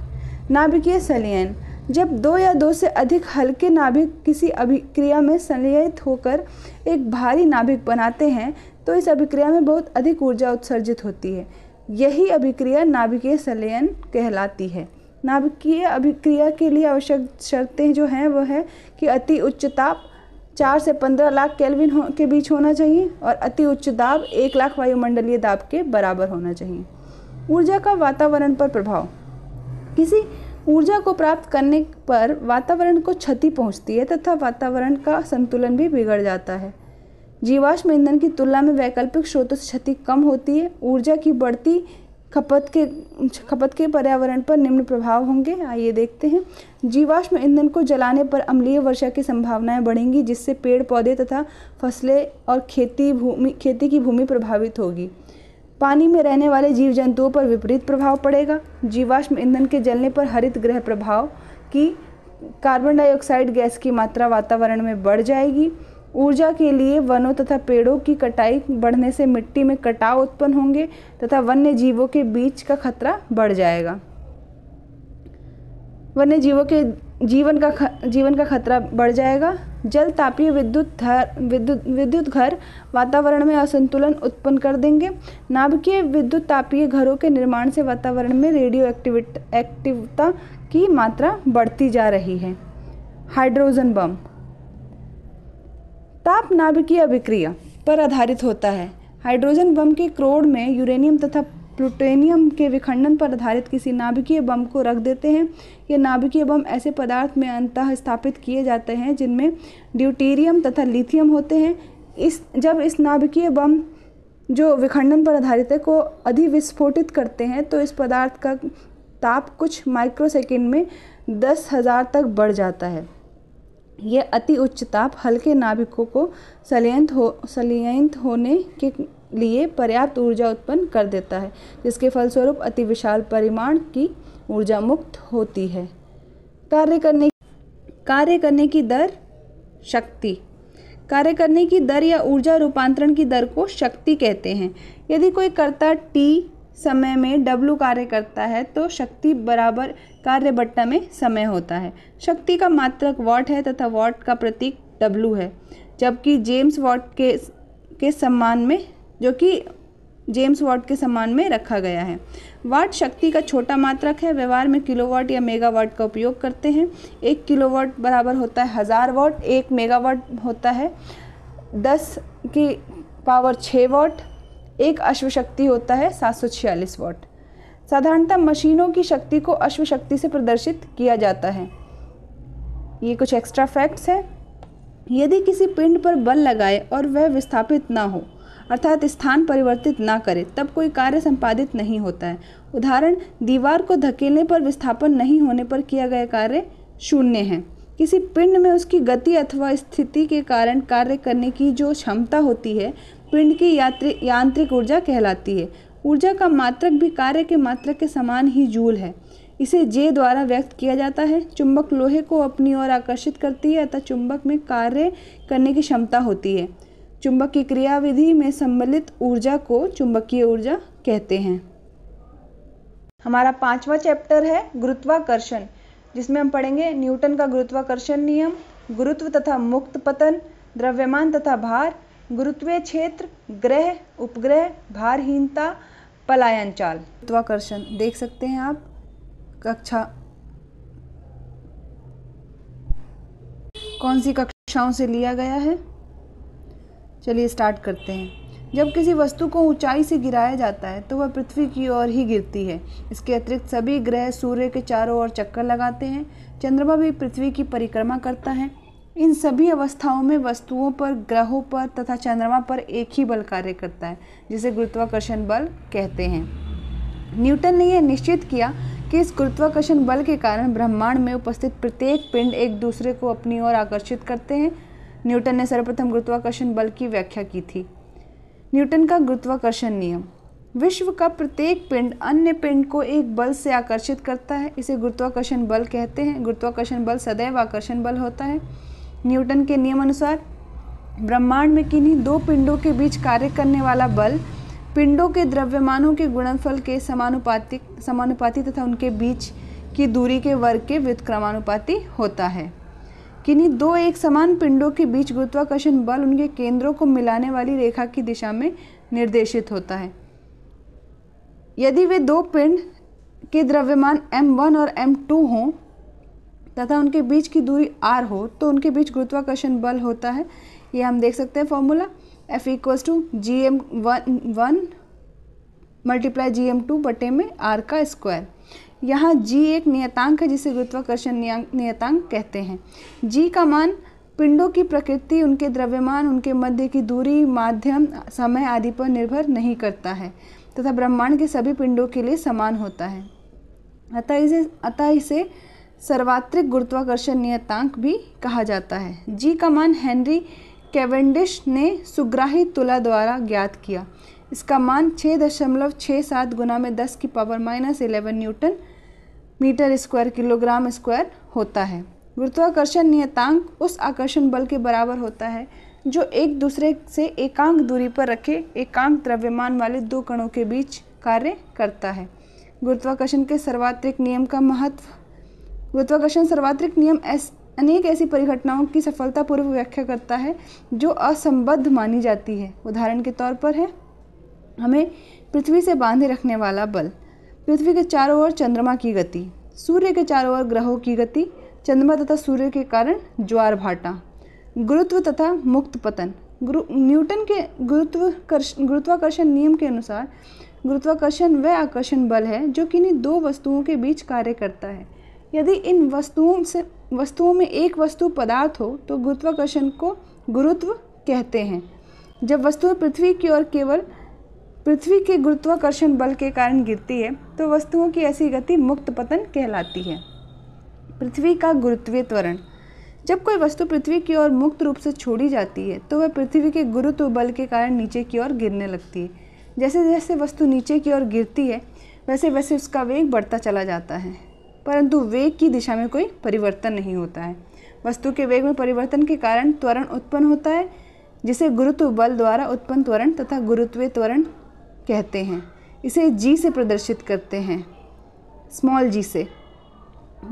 नाभिकीय संलयन, जब दो या दो से अधिक हल्के नाभिक किसी अभिक्रिया में संलयित होकर एक भारी नाभिक बनाते हैं तो इस अभिक्रिया में बहुत अधिक ऊर्जा उत्सर्जित होती है। यही अभिक्रिया नाभिकीय संलयन कहलाती है। नाभिकीय अभिक्रिया के लिए आवश्यक शर्तें जो हैं, वह है कि अति उच्च ताप चार से पंद्रह लाख केल्विन हो, के बीच होना चाहिए और अति उच्च दाब एक लाख वायुमंडलीय दाब के बराबर होना चाहिए। ऊर्जा का वातावरण पर प्रभाव। किसी ऊर्जा को प्राप्त करने पर वातावरण को क्षति पहुँचती है तथा वातावरण का संतुलन भी बिगड़ जाता है। जीवाश्म ईंधन की तुलना में वैकल्पिक स्रोतों से क्षति कम होती है। ऊर्जा की बढ़ती खपत के खपत के पर्यावरण पर निम्न प्रभाव होंगे। आइए देखते हैं। जीवाश्म ईंधन को जलाने पर अम्लीय वर्षा की संभावनाएँ बढ़ेंगी, जिससे पेड़ पौधे तथा फ़सलें और खेती भूमि, खेती की भूमि प्रभावित होगी। पानी में रहने वाले जीव जंतुओं पर विपरीत प्रभाव पड़ेगा। जीवाश्म ईंधन के जलने पर हरित ग्रह प्रभाव की कार्बन डाइऑक्साइड गैस की मात्रा वातावरण में बढ़ जाएगी। ऊर्जा के लिए वनों तथा पेड़ों की कटाई बढ़ने से मिट्टी में कटाव उत्पन्न होंगे तथा वन्य जीवों के बीच का खतरा बढ़ जाएगा। वन्य जीवों के जीवन का जीवन का खतरा बढ़ जाएगा। जल, तापीय, विद्युत विद्युत विद्युत घर वातावरण में असंतुलन उत्पन्न कर देंगे। नाभिकीय विद्युत तापीय घरों के निर्माण से वातावरण में रेडियो एक्टिविट एक्टिवता की मात्रा बढ़ती जा रही है। हाइड्रोजन बम ताप नाभिकीय अभिक्रिया पर आधारित होता है। हाइड्रोजन बम के क्रोड में यूरेनियम तथा प्लूटोनियम के विखंडन पर आधारित किसी नाभिकीय बम को रख देते हैं। ये नाभिकीय बम ऐसे पदार्थ में अंतः स्थापित किए जाते हैं, जिनमें ड्यूटीरियम तथा लिथियम होते हैं। इस, जब इस नाभिकीय बम जो विखंडन पर आधारित है को अधिविस्फोटित करते हैं तो इस पदार्थ का ताप कुछ माइक्रोसेकेंड में दस हज़ार तक बढ़ जाता है। यह अति उच्च ताप हल्के नाभिकों को सलियंत हो, सलियंत होने के लिए पर्याप्त ऊर्जा उत्पन्न कर देता है, जिसके फलस्वरूप अति विशाल परिमाण की ऊर्जा मुक्त होती है। कार्य करने कार्य करने की दर शक्ति। कार्य करने की दर या ऊर्जा रूपांतरण की दर को शक्ति कहते हैं। यदि कोई कर्ता टी समय में डब्लू कार्य करता है तो शक्ति बराबर कार्य बट्टा में समय होता है। शक्ति का मात्रक वॉट है तथा वॉट का प्रतीक डब्लू है, जबकि जेम्स वॉट के के सम्मान में, जो कि जेम्स वॉट के सम्मान में रखा गया है। वाट शक्ति का छोटा मात्रक है, व्यवहार में किलोवाट या मेगावाट का उपयोग करते हैं। एक किलोवाट बराबर होता है हज़ार वाट, एक मेगावाट होता है दस की पावर छः वाट एक अश्व शक्ति होता है, सात सौ छियालीस वॉट। साधारणतः मशीनों की शक्ति को अश्व शक्ति से प्रदर्शित किया जाता है। ये कुछ एक्स्ट्रा फैक्ट्स हैं। यदि किसी पिंड पर बल लगाए और वह विस्थापित ना हो, अर्थात स्थान परिवर्तित ना करे, तब कोई कार्य संपादित नहीं होता है। उदाहरण, दीवार को धकेलने पर विस्थापन नहीं होने पर किया गया कार्य शून्य है। किसी पिंड में उसकी गति अथवा स्थिति के कारण कार्य करने की जो क्षमता होती है पिंड की यात्री, यांत्रिक ऊर्जा कहलाती है। ऊर्जा का मात्रक भी कार्य के मात्रक के समान ही जूल है। इसे जे द्वारा व्यक्त किया जाता है। चुंबक लोहे को अपनी ओर आकर्षित करती है अतः चुंबक में कार्य करने की क्षमता होती है। चुंबक की क्रियाविधि में सम्मिलित ऊर्जा को चुंबकीय ऊर्जा कहते हैं। हमारा पांचवा चैप्टर है गुरुत्वाकर्षण, जिसमें हम पढ़ेंगे न्यूटन का गुरुत्वाकर्षण नियम, गुरुत्व तथा मुक्त पतन, द्रव्यमान तथा भार गुरुत्वीय क्षेत्र, ग्रह, उपग्रह, भारहीनता पलायन चाल गुरुत्वाकर्षण, देख सकते हैं आप, कक्षा। कौन सी कक्षाओं से लिया गया है? चलिए स्टार्ट करते हैं। जब किसी वस्तु को ऊंचाई से गिराया जाता है तो वह पृथ्वी की ओर ही गिरती है। इसके अतिरिक्त सभी ग्रह सूर्य के चारों ओर चक्कर लगाते हैं। चंद्रमा भी पृथ्वी की परिक्रमा करता है। इन सभी अवस्थाओं में वस्तुओं पर, ग्रहों पर तथा चंद्रमा पर एक ही बल कार्य करता है, जिसे गुरुत्वाकर्षण बल कहते हैं। न्यूटन ने यह निश्चित किया कि इस गुरुत्वाकर्षण बल के कारण ब्रह्मांड में उपस्थित प्रत्येक पिंड एक दूसरे को अपनी ओर आकर्षित करते हैं। न्यूटन ने सर्वप्रथम गुरुत्वाकर्षण बल की व्याख्या की थी। न्यूटन का गुरुत्वाकर्षण नियम, विश्व का प्रत्येक पिंड अन्य पिंड को एक बल से आकर्षित करता है। इसे गुरुत्वाकर्षण बल कहते हैं। गुरुत्वाकर्षण बल सदैव आकर्षण बल होता है। न्यूटन के नियम अनुसार, ब्रह्मांड में किन्हीं दो पिंडों के बीच कार्य करने वाला बल, पिंडों के द्रव्यमानों के गुणनफल के समानुपातिक, समानुपाती तथा उनके बीच की दूरी के वर्ग के व्युत्क्रमानुपाती होता है। किन्हीं दो एक समान पिंडों के बीच गुरुत्वाकर्षण बल उनके केंद्रों को मिलाने वाली रेखा की दिशा में निर्देशित होता है। यदि वे दो पिंड के द्रव्यमान m1 और m2 हों तथा उनके बीच की दूरी आर हो तो उनके बीच गुरुत्वाकर्षण बल होता है। ये हम देख सकते हैं formula F equals to G M one one multiply G M two बटे में आर का स्क्वायर यहाँ जी एक नियतांक है, जिसे गुरुत्वाकर्षण नियतांक कहते हैं। जी का मान पिंडों की प्रकृति, उनके द्रव्यमान, उनके मध्य की दूरी, माध्यम, समय आदि पर निर्भर नहीं करता है, तथा ब्रह्मांड के सभी पिंडों के लिए समान होता है। अतः इसे अतः इसे सर्वात्रिक गुरुत्वाकर्षण नियतांक भी कहा जाता है। जी का मान हेनरी कैवेंडिश ने सुग्राही तुला द्वारा ज्ञात किया। इसका मान छः दशमलव छः सात गुना में दस की power minus eleven newton metre square kilogram square होता है। गुरुत्वाकर्षण नियतांक उस आकर्षण बल के बराबर होता है, जो एक दूसरे से एकांक दूरी पर रखे एकांक द्रव्यमान वाले दो कणों के बीच कार्य करता है। गुरुत्वाकर्षण के सर्वात्रिक नियम का महत्व गुरुत्वाकर्षण सर्वात्रिक नियम ऐस अनेक ऐसी परिघटनाओं की सफलतापूर्वक व्याख्या करता है, जो असंबद्ध मानी जाती है। उदाहरण के तौर पर है, हमें पृथ्वी से बांधे रखने वाला बल, पृथ्वी के चारों ओर चंद्रमा की गति, सूर्य के चारों ओर ग्रहों की गति, चंद्रमा तथा सूर्य के कारण ज्वार भाटा, गुरुत्व तथा मुक्त पतन। गुरु, न्यूटन के गुरुत्वाकर्षण गुरुत्वाकर्षण नियम के अनुसार, गुरुत्वाकर्षण वह आकर्षण बल है, जो किन्हीं दो वस्तुओं के बीच कार्य करता है। यदि इन वस्तुओं से, वस्तुओं में एक वस्तु पदार्थ हो तो गुरुत्वाकर्षण को गुरुत्व कहते हैं। जब वस्तुएँ पृथ्वी की ओर केवल, पृथ्वी के गुरुत्वाकर्षण बल के कारण गिरती है तो वस्तुओं की ऐसी गति मुक्त पतन कहलाती है। पृथ्वी का गुरुत्वीय त्वरण। जब कोई वस्तु पृथ्वी की ओर मुक्त रूप से छोड़ी जाती है तो वह पृथ्वी के गुरुत्व बल के कारण नीचे की ओर गिरने लगती है। जैसे जैसे वस्तु नीचे की ओर गिरती है वैसे वैसे उसका वेग बढ़ता चला जाता है। परंतु वेग की दिशा में कोई परिवर्तन नहीं होता है। वस्तु के वेग में परिवर्तन के कारण त्वरण उत्पन्न होता है, जिसे गुरुत्व बल द्वारा उत्पन्न त्वरण तथा गुरुत्वीय त्वरण कहते हैं। इसे जी से प्रदर्शित करते हैं। स्मॉल जी से।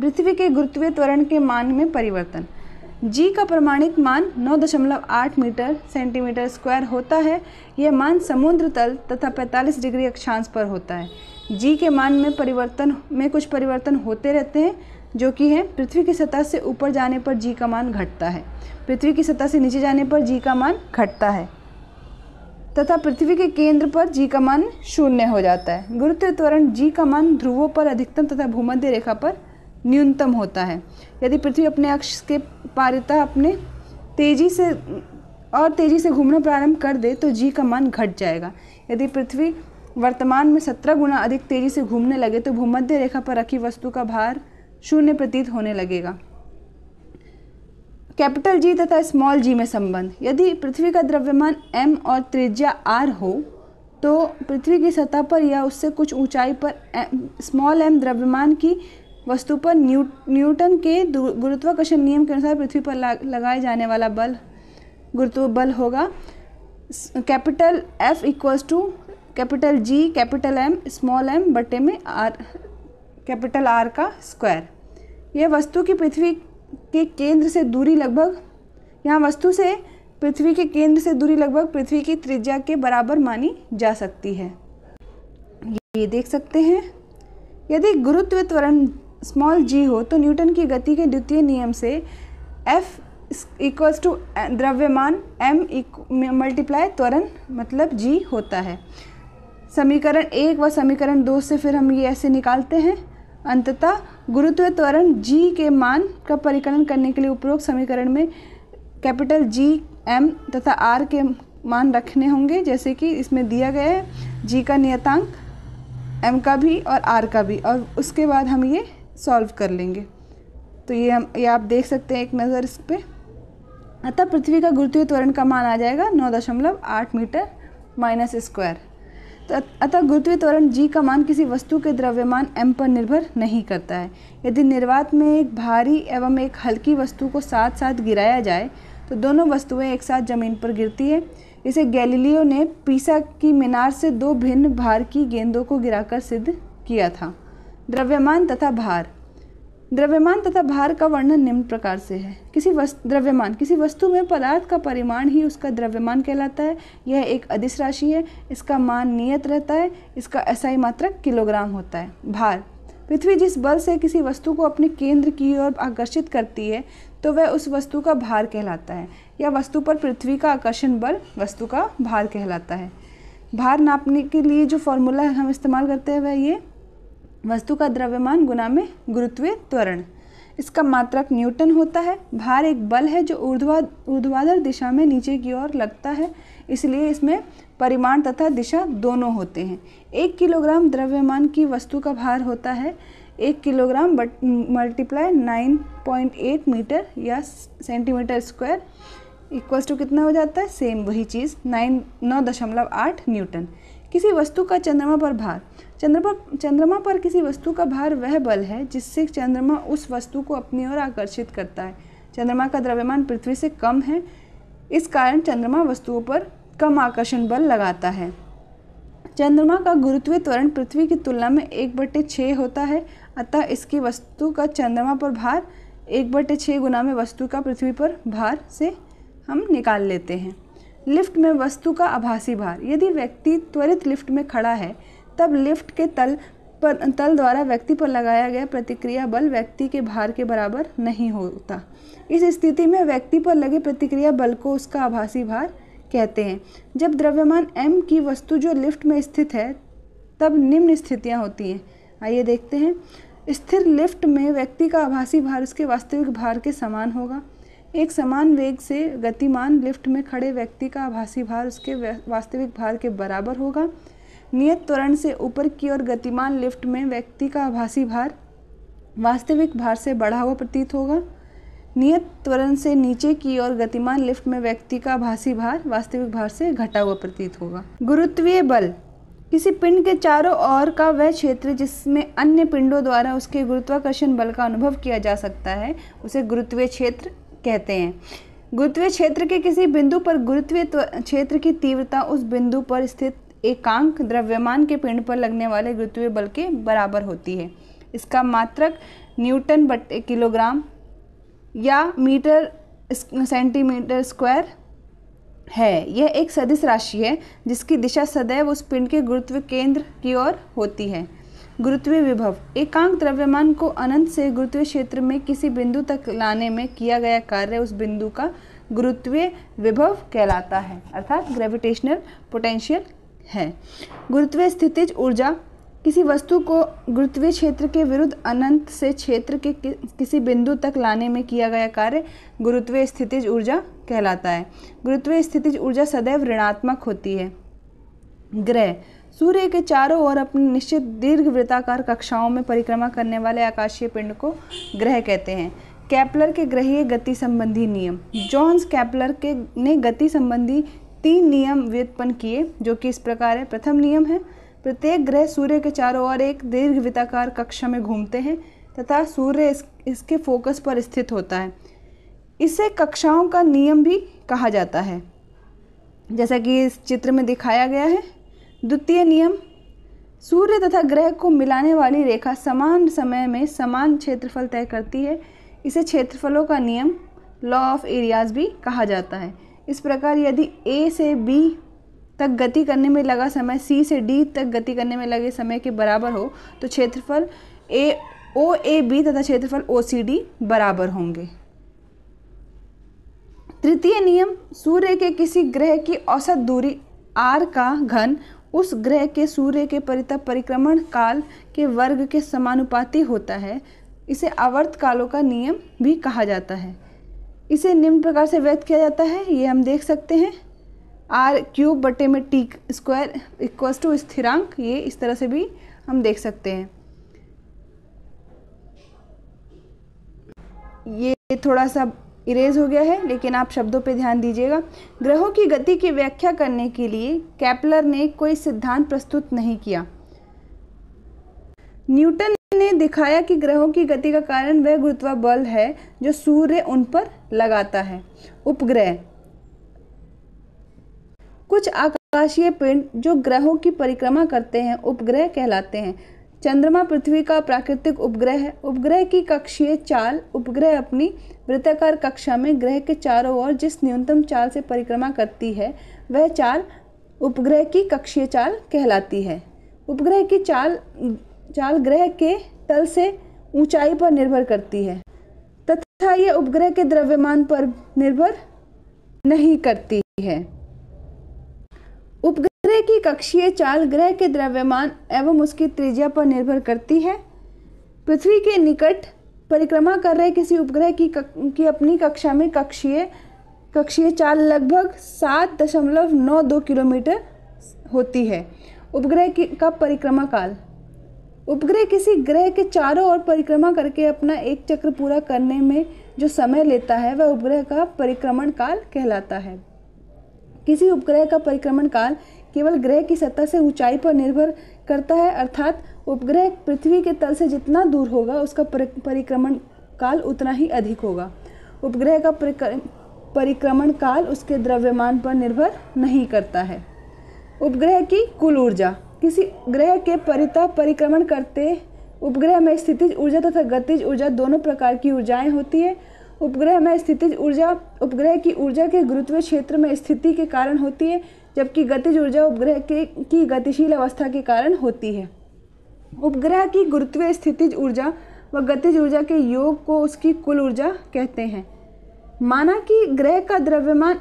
पृथ्वी के गुरुत्वीय त्वरण के मान में परिवर्तन। जी का प्रमाणिक मान 9.8 मीटर सेंटीमीटर स्क्वायर होता है। यह मान समुद्र तल तथा 45 डिग्री अक्षांश पर होता है। जी के मान में परिवर्तन, में कुछ परिवर्तन होते रहते हैं, जो कि है, पृथ्वी की सतह से ऊपर जाने पर जी का मान घटता है। पृथ्वी की सतह से नीचे जाने पर जी का मान घटता है। तथा पृथ्वी के केंद्र पर जी का मान शून्य हो जाता है। गुरुत्व त्वरण जी का मान ध्रुवों पर अधिकतम तथा भूमध्य रेखा पर न्यूनतम होता है। यदि पृथ्वी अपने अक्ष के पारिता अपने तेज़ी से, और तेज़ी से घूमना प्रारंभ कर दे तो जी का मान घट जाएगा। यदि पृथ्वी वर्तमान में सत्रह गुना अधिक तेज़ी से घूमने लगे तो भूमध्य रेखा पर रखी वस्तु का भार शून्य प्रतीत होने लगेगा। कैपिटल जी तथा स्मॉल जी में संबंध। यदि पृथ्वी का द्रव्यमान एम और त्रिज्या आर हो तो पृथ्वी की सतह पर या उससे कुछ ऊंचाई पर स्मॉल एम द्रव्यमान की वस्तु पर न्यू, न्यूटन के गुरुत्वाकर्षण नियम के अनुसार पृथ्वी पर लगाए जाने वाला बल, गुरुत्व बल होगा। Capital F equals to capital G capital M small M बटे में आर कैपिटल आर का स्क्वायर यह वस्तु की पृथ्वी के केंद्र से दूरी लगभग, यहाँ वस्तु से पृथ्वी के केंद्र से दूरी लगभग पृथ्वी की त्रिज्या के बराबर मानी जा सकती है. ये देख सकते हैं। यदि गुरुत्व त्वरण स्मॉल जी हो तो न्यूटन की गति के द्वितीय नियम से एफ़ इक्वल्स टू द्रव्यमान एम मल्टीप्लाई त्वरण मतलब जी होता है। समीकरण एक व समीकरण दो से फिर हम ये ऐसे निकालते हैं। अंततः गुरुत्व त्वरण जी के मान का परिकलन करने के लिए उपरोक्त समीकरण में कैपिटल जी एम तथा आर के मान रखने होंगे, जैसे कि इसमें दिया गया है जी का नियतांक एम का भी और आर का भी, और उसके बाद हम ये सॉल्व कर लेंगे। तो ये हम, ये आप देख सकते हैं एक नज़र इस पर अतः पृथ्वी का गुरुत्वीय त्वरण का मान आ जाएगा नौ दशमलव आठ मीटर माइनस स्क्वायर। अतः गुरुत्वीय त्वरण जी का मान किसी वस्तु के द्रव्यमान एम पर निर्भर नहीं करता है। यदि निर्वात में एक भारी एवं एक हल्की वस्तु को साथ साथ गिराया जाए तो दोनों वस्तुएँ एक साथ ज़मीन पर गिरती है। इसे गैलीलियो ने पीसा की मीनार से दो भिन्न भार की गेंदों को गिराकर सिद्ध किया था। द्रव्यमान तथा भार। द्रव्यमान तथा भार का वर्णन निम्न प्रकार से है। किसी वस्तु, द्रव्यमान, किसी वस्तु में पदार्थ का परिमाण ही उसका द्रव्यमान कहलाता है। यह एक अधिस राशि है, इसका मान नियत रहता है, इसका ऐसा मात्रक किलोग्राम होता है। भार, पृथ्वी जिस बल से किसी वस्तु को अपने केंद्र की ओर आकर्षित करती है तो वह उस वस्तु का भार कहलाता है, या वस्तु पर पृथ्वी का आकर्षण बल वस्तु का भार कहलाता है। भार नापने के लिए जो फॉर्मूला हम इस्तेमाल करते हैं वह ये वस्तु का द्रव्यमान गुना में गुरुत्वीय त्वरण। इसका मात्रक न्यूटन होता है। भार एक बल है जो ऊर्ध्वा, ऊर्ध्वाधर दिशा में नीचे की ओर लगता है। इसलिए इसमें परिमाण तथा दिशा दोनों होते हैं। एक किलोग्राम द्रव्यमान की वस्तु का भार होता है। एक kilogram but, multiply nine point eight metre या सेंटीमीटर स्क्वायर इक्वल्स टू कितना हो जाता है? सेम, वही चीज़, नाइन, नौ दशमलव आठ न्यूटन। किसी वस्तु का चंद्रमा पर भार चंद्रमा चंद्रमा पर किसी वस्तु का भार वह बल है जिससे चंद्रमा उस वस्तु को अपनी ओर आकर्षित करता है। चंद्रमा का द्रव्यमान पृथ्वी से कम है। इस कारण चंद्रमा वस्तुओं पर कम आकर्षण बल लगाता है। चंद्रमा का गुरुत्वीय त्वरण पृथ्वी की तुलना में एक बटे छः होता है, अतः इसकी वस्तु का चंद्रमा पर भार एक बटे छः गुना में वस्तु का पृथ्वी पर भार से हम निकाल लेते हैं। लिफ्ट में वस्तु का आभासी भार। यदि व्यक्ति त्वरित लिफ्ट में खड़ा है तब लिफ्ट के तल पर, तल द्वारा व्यक्ति पर लगाया गया प्रतिक्रिया बल व्यक्ति के भार के बराबर नहीं होता। इस स्थिति में व्यक्ति पर लगे प्रतिक्रिया बल को उसका आभासी भार कहते हैं। जब द्रव्यमान m की वस्तु जो लिफ्ट में स्थित है, तब निम्न स्थितियाँ होती हैं। आइए देखते हैं। स्थिर लिफ्ट में व्यक्ति का आभासी भार उसके वास्तविक भार के समान होगा। एक समान वेग से गतिमान लिफ्ट में खड़े व्यक्ति का आभासी भार उसके वास्तविक भार के बराबर होगा। नियत त्वरण से ऊपर की ओर गतिमान लिफ्ट में व्यक्ति का आभासी भार वास्तविक भार से बढ़ा हुआ प्रतीत होगा। नियत त्वरण से नीचे की ओर गतिमान लिफ्ट में व्यक्ति का आभासी भार वास्तविक भार से घटा हुआ प्रतीत होगा। गुरुत्वीय बल। किसी पिंड के चारों ओर का वह क्षेत्र जिसमें अन्य पिंडों द्वारा उसके गुरुत्वाकर्षण बल का अनुभव किया जा सकता है, उसे गुरुत्वीय क्षेत्र कहते हैं। गुरुत्वीय क्षेत्र के किसी बिंदु पर गुरुत्वीय क्षेत्र की तीव्रता उस बिंदु पर स्थित एकांक द्रव्यमान के पिंड पर लगने वाले गुरुत्वीय बल के बराबर होती है। इसका मात्रक न्यूटन बट्टे किलोग्राम या मीटर सेंटीमीटर स्क्वायर है। यह एक सदिश राशि है, जिसकी दिशा सदैव उस पिंड के गुरुत्व केंद्र की ओर होती है। गुरुत्वीय विभव। एकांक द्रव्यमान को अनंत से गुरुत्वीय क्षेत्र में किसी बिंदु तक लाने में किया गया कार्य उस बिंदु का गुरुत्वीय विभव कहलाता है, अर्थात ग्रेविटेशनल पोटेंशियल है। गुरुत्वीय स्थितिज ऊर्जा किसी वस्तु को गुरुत्वीय क्षेत्र के विरुद्ध अनंत से क्षेत्र के कि, किसी बिंदु तक लाने में किया गया कार्य गुरुत्वीय स्थितिज ऊर्जा कहलाता है। गुरुत्वीय स्थितिज ऊर्जा सदैव ऋणात्मक होती है। ग्रह सूर्य के चारों ओर अपनी निश्चित दीर्घ वृत्ताकार कक्षाओं में परिक्रमा करने वाले आकाशीय पिंड को ग्रह कहते हैं। कैप्लर के ग्रहीय गति संबंधी नियम जॉन्स कैप्लर के ने गति संबंधी तीन नियम व्युत्पन्न किए जो कि इस प्रकार है। प्रथम नियम है प्रत्येक ग्रह सूर्य के चारों ओर एक दीर्घ वृत्ताकार कक्षा में घूमते हैं तथा सूर्य इस, इसके फोकस पर स्थित होता है। इसे कक्षाओं का नियम भी कहा जाता है। जैसा कि इस चित्र में दिखाया गया है द्वितीय नियम सूर्य तथा ग्रह को मिलाने वाली रेखा समान समय में समान क्षेत्रफल तय करती है। इसे क्षेत्रफलों का नियम लॉ ऑफ़ एरियाज़ भी कहा जाता है। इस प्रकार यदि ए से बी तक गति करने में लगा समय सी से डी तक गति करने में लगे समय के बराबर हो तो क्षेत्रफल ए ओ ए बी तथा क्षेत्रफल ओ सी डी बराबर होंगे। तृतीय नियम, सूर्य के किसी ग्रह की औसत दूरी आर का घन उस ग्रह के सूर्य के परितप परिक्रमण काल के वर्ग के समानुपाती होता है। इसे आवर्त कालों का नियम भी कहा जाता है। इसे निम्न प्रकार से व्यक्त किया जाता है, ये हम देख सकते हैं। आर क्यूब बटे में टी स्क्वायर इक्वल्स टू स्थिरांक, ये इस तरह से भी हम देख सकते हैं। ये थोड़ा सा इरेज हो गया है, लेकिन आप शब्दों पे ध्यान दीजिएगा। ग्रहों की गति की व्याख्या करने के लिए कैपलर ने कोई सिद्धांत प्रस्तुत नहीं किया। न्यूटन ने दिखाया कि ग्रहों की गति का कारण वह गुरुत्वा बल है जो सूर्य उन पर लगाता है। उपग्रह। कुछ आकाशीय पिंड जो ग्रहों की परिक्रमा करते हैं, उपग्रह कहलाते हैं। चंद्रमा पृथ्वी का प्राकृतिक उपग्रह है। उपग्रह की कक्षीय चाल, उपग्रह अपनी वृत्ताकार कक्षा में ग्रह के चारों ओर जिस न्यूनतम चाल से परिक्रमा करती है, वह चाल उपग्रह की कक्षीय चाल कहलाती है। उपग्रह की चाल चाल ग्रह के तल से ऊंचाई पर निर्भर करती है तथा यह उपग्रह के द्रव्यमान पर निर्भर नहीं करती है। उपग्रह की कक्षीय चाल ग्रह के द्रव्यमान एवं उसकी त्रिज्या पर निर्भर करती है। पृथ्वी के निकट परिक्रमा कर रहे किसी उपग्रह की कक, की अपनी कक्षा में कक्षीय कक्षीय चाल लगभग सात दशमलव नौ दो किलोमीटर होती है। उपग्रह की का परिक्रमा काल उपग्रह किसी ग्रह के चारों ओर परिक्रमा करके अपना एक चक्र पूरा करने में जो समय लेता है, वह उपग्रह का परिक्रमण काल कहलाता है। किसी उपग्रह का परिक्रमण काल केवल ग्रह की सतह से ऊंचाई पर निर्भर करता है, अर्थात उपग्रह पृथ्वी के तल से जितना दूर होगा, उसका परिक्रमण काल उतना ही अधिक होगा। उपग्रह का परिक्रमण काल उसके द्रव्यमान पर निर्भर नहीं करता है। उपग्रह की कुल ऊर्जा किसी ग्रह के परितः परिक्रमण करते उपग्रह में स्थितिज ऊर्जा तथा गतिज ऊर्जा दोनों प्रकार की ऊर्जाएँ होती है। उपग्रह में स्थितिज ऊर्जा उपग्रह की ऊर्जा के गुरुत्व क्षेत्र में स्थिति के कारण होती है, जबकि गतिज ऊर्जा उपग्रह के, की गतिशील अवस्था के कारण होती है। उपग्रह की गुरुत्व स्थितिज ऊर्जा व गतिज ऊर्जा के योग को उसकी कुल ऊर्जा कहते हैं। माना कि ग्रह का द्रव्यमान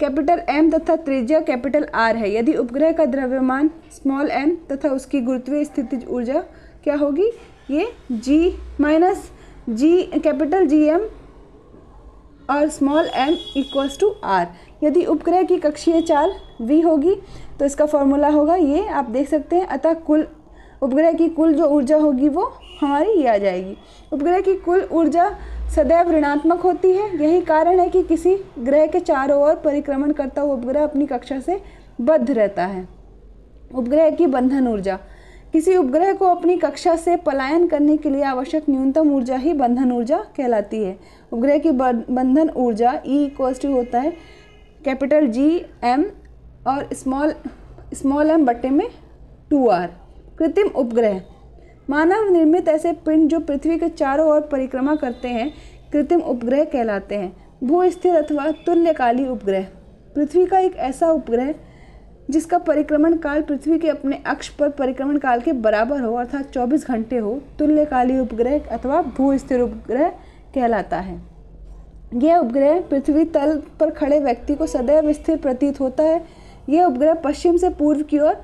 कैपिटल एम तथा त्रिज्या कैपिटल आर है। यदि उपग्रह का द्रव्यमान स्मॉल एम तथा उसकी गुरुत्वीय स्थितिज ऊर्जा क्या होगी? ये G minus G capital G M और small M equals to R यदि उपग्रह की कक्षीय चाल वी होगी तो इसका फॉर्मूला होगा ये। आप देख सकते हैं, अतः कुल उपग्रह की कुल जो ऊर्जा होगी वो हमारी ये आ जाएगी। उपग्रह की कुल ऊर्जा सदैव ऋणात्मक होती है। यही कारण है कि किसी ग्रह के चारों ओर परिक्रमण करता हुआ उपग्रह अपनी कक्षा से बद्ध रहता है। उपग्रह की बंधन ऊर्जा। किसी उपग्रह को अपनी कक्षा से पलायन करने के लिए आवश्यक न्यूनतम ऊर्जा ही बंधन ऊर्जा कहलाती है। उपग्रह की बंधन ऊर्जा ई इक्वल्स टू होता है कैपिटल जी एम और स्मॉल स्मॉल एम बटे में टू आर कृत्रिम उपग्रह। मानव निर्मित ऐसे पिंड जो पृथ्वी के चारों ओर परिक्रमा करते हैं, कृत्रिम उपग्रह कहलाते हैं। भू स्थिर अथवा तुल्यकाली उपग्रह। पृथ्वी का एक ऐसा उपग्रह, जिसका परिक्रमण काल पृथ्वी के अपने अक्ष पर परिक्रमण काल के बराबर हो, अर्थात 24 घंटे हो, तुल्यकाली उपग्रह अथवा भू स्थिर उपग्रह कहलाता है। यह उपग्रह पृथ्वी तल पर खड़े व्यक्ति को सदैव स्थिर प्रतीत होता है। यह उपग्रह पश्चिम से पूर्व की ओर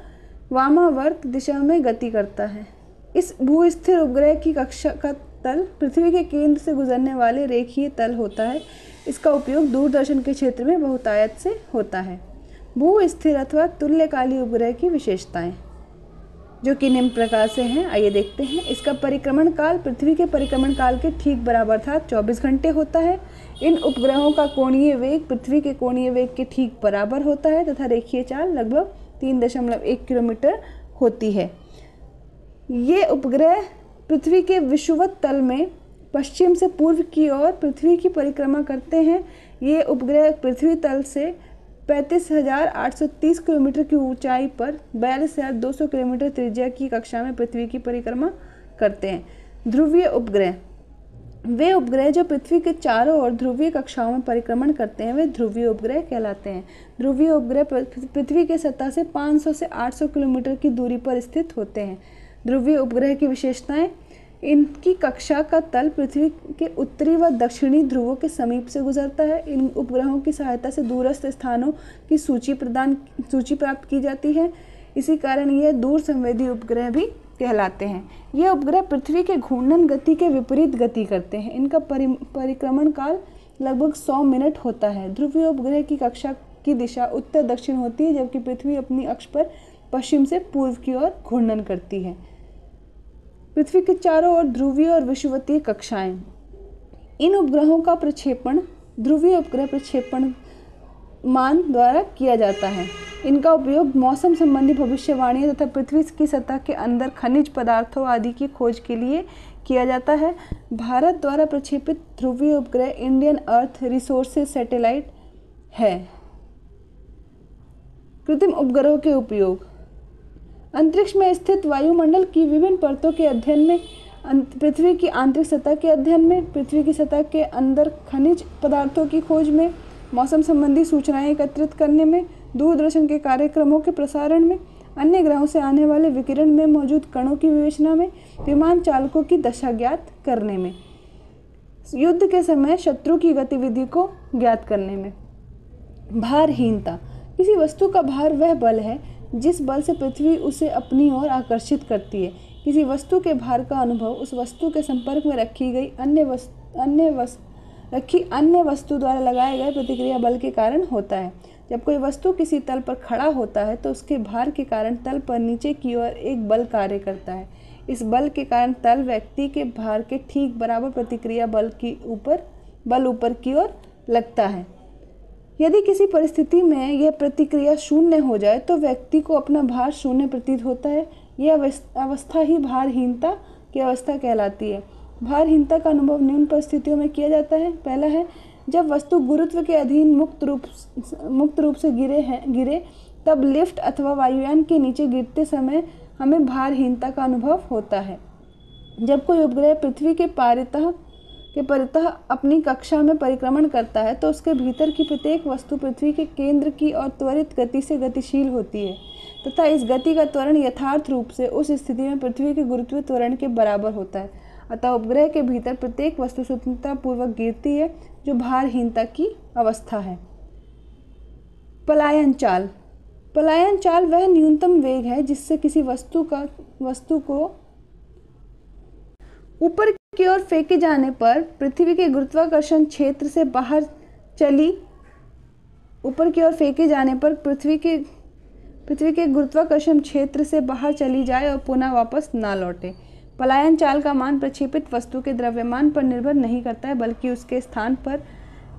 वामावर्त दिशा में गति करता है। इस भू स्थिर उपग्रह की कक्षा का तल पृथ्वी के केंद्र से गुजरने वाले रेखीय तल होता है। इसका उपयोग दूरदर्शन के क्षेत्र में बहुतायत से होता है। भू स्थिर अथवा तुल्यकाली उपग्रह की विशेषताएँ, जो कि निम्न प्रकार से हैं, आइए देखते हैं। इसका परिक्रमण काल पृथ्वी के परिक्रमण काल के ठीक बराबर था 24 घंटे होता है। इन उपग्रहों का कोणीय वेग पृथ्वी के कोणीय वेग के ठीक बराबर होता है, तथा रेखीय चाल लगभग तीन दशमलव एक किलोमीटर होती है। ये उपग्रह पृथ्वी के विषुवत तल में पश्चिम से पूर्व की ओर पृथ्वी की परिक्रमा करते हैं। ये उपग्रह पृथ्वी तल से पैंतीस हज़ार आठ सौ तीस किलोमीटर की ऊंचाई पर बयालीस किलोमीटर त्रिज्या की कक्षा में पृथ्वी की परिक्रमा करते हैं। ध्रुवीय उपग्रह। वे उपग्रह जो पृथ्वी के चारों ओर ध्रुवीय कक्षाओं में परिक्रमण करते हैं, वे ध्रुवीय उपग्रह कहलाते हैं। ध्रुवीय उपग्रह पृथ्वी के सतह से 500 से 800 किलोमीटर की दूरी पर स्थित होते हैं। ध्रुवीय उपग्रह की विशेषताएँ, इनकी कक्षा का तल पृथ्वी के उत्तरी व दक्षिणी ध्रुवों के समीप से गुजरता है। इन उपग्रहों की सहायता से दूरस्थ स्थानों की सूची प्रदान, सूची प्राप्त की जाती है। इसी कारण यह दूर संवेदी उपग्रह भी कहलाते हैं। ये उपग्रह पृथ्वी के घूर्णन गति के विपरीत गति करते हैं। इनका परि परिक्रमण काल लगभग 100 मिनट होता है। ध्रुवीय उपग्रह की कक्षा की दिशा उत्तर दक्षिण होती है, जबकि पृथ्वी अपनी अक्ष पर पश्चिम से पूर्व की ओर घूर्णन करती है। पृथ्वी के चारों ओर ध्रुवीय और विषुवतीय कक्षाएँ। इन उपग्रहों का प्रक्षेपण, ध्रुवीय उपग्रह प्रक्षेपण मान द्वारा किया जाता है। इनका उपयोग मौसम संबंधी भविष्यवाणी तथा पृथ्वी की सतह के अंदर खनिज पदार्थों आदि की खोज के लिए किया जाता है। भारत द्वारा प्रक्षेपित ध्रुवीय उपग्रह इंडियन अर्थ रिसोर्सेज सैटेलाइट है। कृत्रिम उपग्रहों के उपयोग। अंतरिक्ष में स्थित वायुमंडल की विभिन्न परतों के अध्ययन में पृथ्वी की आंतरिक सतह के अध्ययन में, पृथ्वी की सतह के अंदर खनिज पदार्थों की खोज में, मौसम संबंधी सूचनाएँ एकत्रित करने में, दूरदर्शन के कार्यक्रमों के प्रसारण में, अन्य ग्रहों से आने वाले विकिरण में मौजूद कणों की विवेचना में, विमान चालकों की दशा ज्ञात करने में, युद्ध के समय शत्रु की गतिविधि को ज्ञात करने में। भारहीनता। किसी वस्तु का भार वह बल है जिस बल से पृथ्वी उसे अपनी ओर आकर्षित करती है। किसी वस्तु के भार का अनुभव उस वस्तु के संपर्क में रखी गई अन्य वस्तु अन्य वस्तु रखी अन्य वस्तु द्वारा लगाए गए प्रतिक्रिया बल के कारण होता है। जब कोई वस्तु किसी तल पर खड़ा होता है तो उसके भार के कारण तल पर नीचे की ओर एक बल कार्य करता है। इस बल के कारण तल व्यक्ति के भार के ठीक बराबर प्रतिक्रिया बल की ऊपर, बल ऊपर की ओर लगता है। यदि किसी परिस्थिति में यह प्रतिक्रिया शून्य हो जाए तो व्यक्ति को अपना भार शून्य प्रतीत होता है। यह अवस्था ही भारहीनता की अवस्था कहलाती है। भारहीनता का अनुभव निम्न परिस्थितियों में किया जाता है। पहला है, जब वस्तु गुरुत्व के अधीन मुक्त रूप मुक्त रूप से गिरे हैं, गिरे, तब लिफ्ट अथवा वायुयान के नीचे गिरते समय हमें भारहीनता का अनुभव होता है। जब कोई उपग्रह पृथ्वी के पारितः के परितः अपनी कक्षा में परिक्रमण करता है तो उसके भीतर की प्रत्येक वस्तु पृथ्वी के केंद्र की और त्वरित गति से गतिशील होती है, तथा इस गति का त्वरण यथार्थ रूप से उस स्थिति में पृथ्वी के गुरुत्वीय त्वरण के बराबर होता है। अतः उपग्रह के भीतर प्रत्येक वस्तु स्वतंत्रता पूर्वक गिरती है, जो भारहीनता की अवस्था है। पलायन चाल। पलायन चाल वह न्यूनतम वेग है, जिससे किसी वस्तु का, वस्तु को ऊपर की ओर फेंके जाने पर पृथ्वी के गुरुत्वाकर्षण क्षेत्र से बाहर चली। ऊपर की ओर फेंके जाने पर पृथ्वी के पृथ्वी के गुरुत्वाकर्षण क्षेत्र से बाहर चली जाए और पुनः वापस ना लौटे। पलायन चाल का मान प्रक्षेपित वस्तु के द्रव्यमान पर निर्भर नहीं करता है, बल्कि उसके स्थान पर,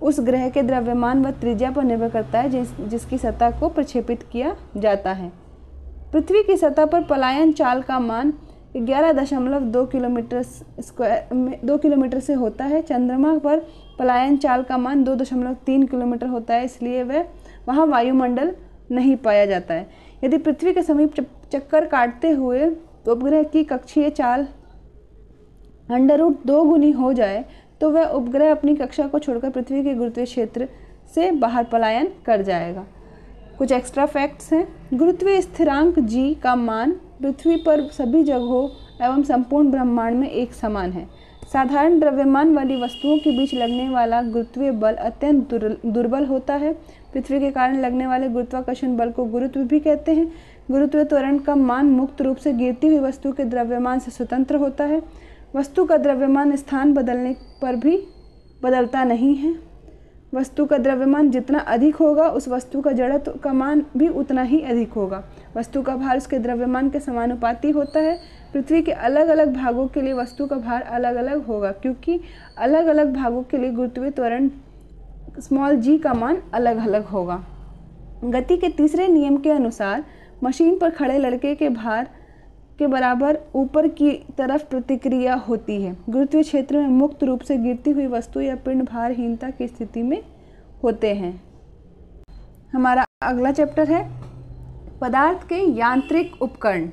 उस ग्रह के द्रव्यमान व त्रिज्या पर निर्भर करता है, जिस, जिसकी सतह को प्रक्षेपित किया जाता है। पृथ्वी की सतह पर पलायन चाल का मान ग्यारह दशमलव दो किलोमीटर स्क्वायर दो किलोमीटर से होता है। चंद्रमा पर पलायन चाल का मान दो दशमलव तीन किलोमीटर होता है, इसलिए वह वहाँ वायुमंडल नहीं पाया जाता है। यदि पृथ्वी के समीप चक्कर काटते हुए उपग्रह की कक्षीय चाल अंडर रूट दो गुनी हो जाए तो वह उपग्रह अपनी कक्षा को छोड़कर पृथ्वी के गुरुत्वीय क्षेत्र से बाहर पलायन कर जाएगा। कुछ एक्स्ट्रा फैक्ट्स हैं। गुरुत्वीय स्थिरांक जी का मान पृथ्वी पर सभी जगहों एवं संपूर्ण ब्रह्मांड में एक समान है। साधारण द्रव्यमान वाली वस्तुओं के बीच लगने वाला गुरुत्वीय बल अत्यंत दुर्बल होता है। पृथ्वी के कारण लगने वाले गुरुत्वाकर्षण बल को गुरुत्व भी कहते हैं। गुरुत्व त्वरण का मान मुक्त रूप से गिरती हुई वस्तु के द्रव्यमान से स्वतंत्र होता है। वस्तु का द्रव्यमान स्थान बदलने पर भी बदलता नहीं है। वस्तु का द्रव्यमान जितना अधिक होगा, उस वस्तु का जड़त्व का मान भी उतना ही अधिक होगा। वस्तु का भार उसके द्रव्यमान के समानुपाती होता है। पृथ्वी के अलग अलग भागों के लिए वस्तु का भार अलग अलग होगा, क्योंकि अलग अलग भागों के लिए गुरुत्वीय त्वरण स्मॉल जी का मान अलग अलग होगा। गति के तीसरे नियम के अनुसार, मशीन पर खड़े लड़के के भार के बराबर ऊपर की तरफ़ प्रतिक्रिया होती है। गुरुत्वीय क्षेत्र में मुक्त रूप से गिरती हुई वस्तु या पिंड भारहीनता की स्थिति में होते हैं। हमारा अगला चैप्टर है पदार्थ के यांत्रिक उपकरण।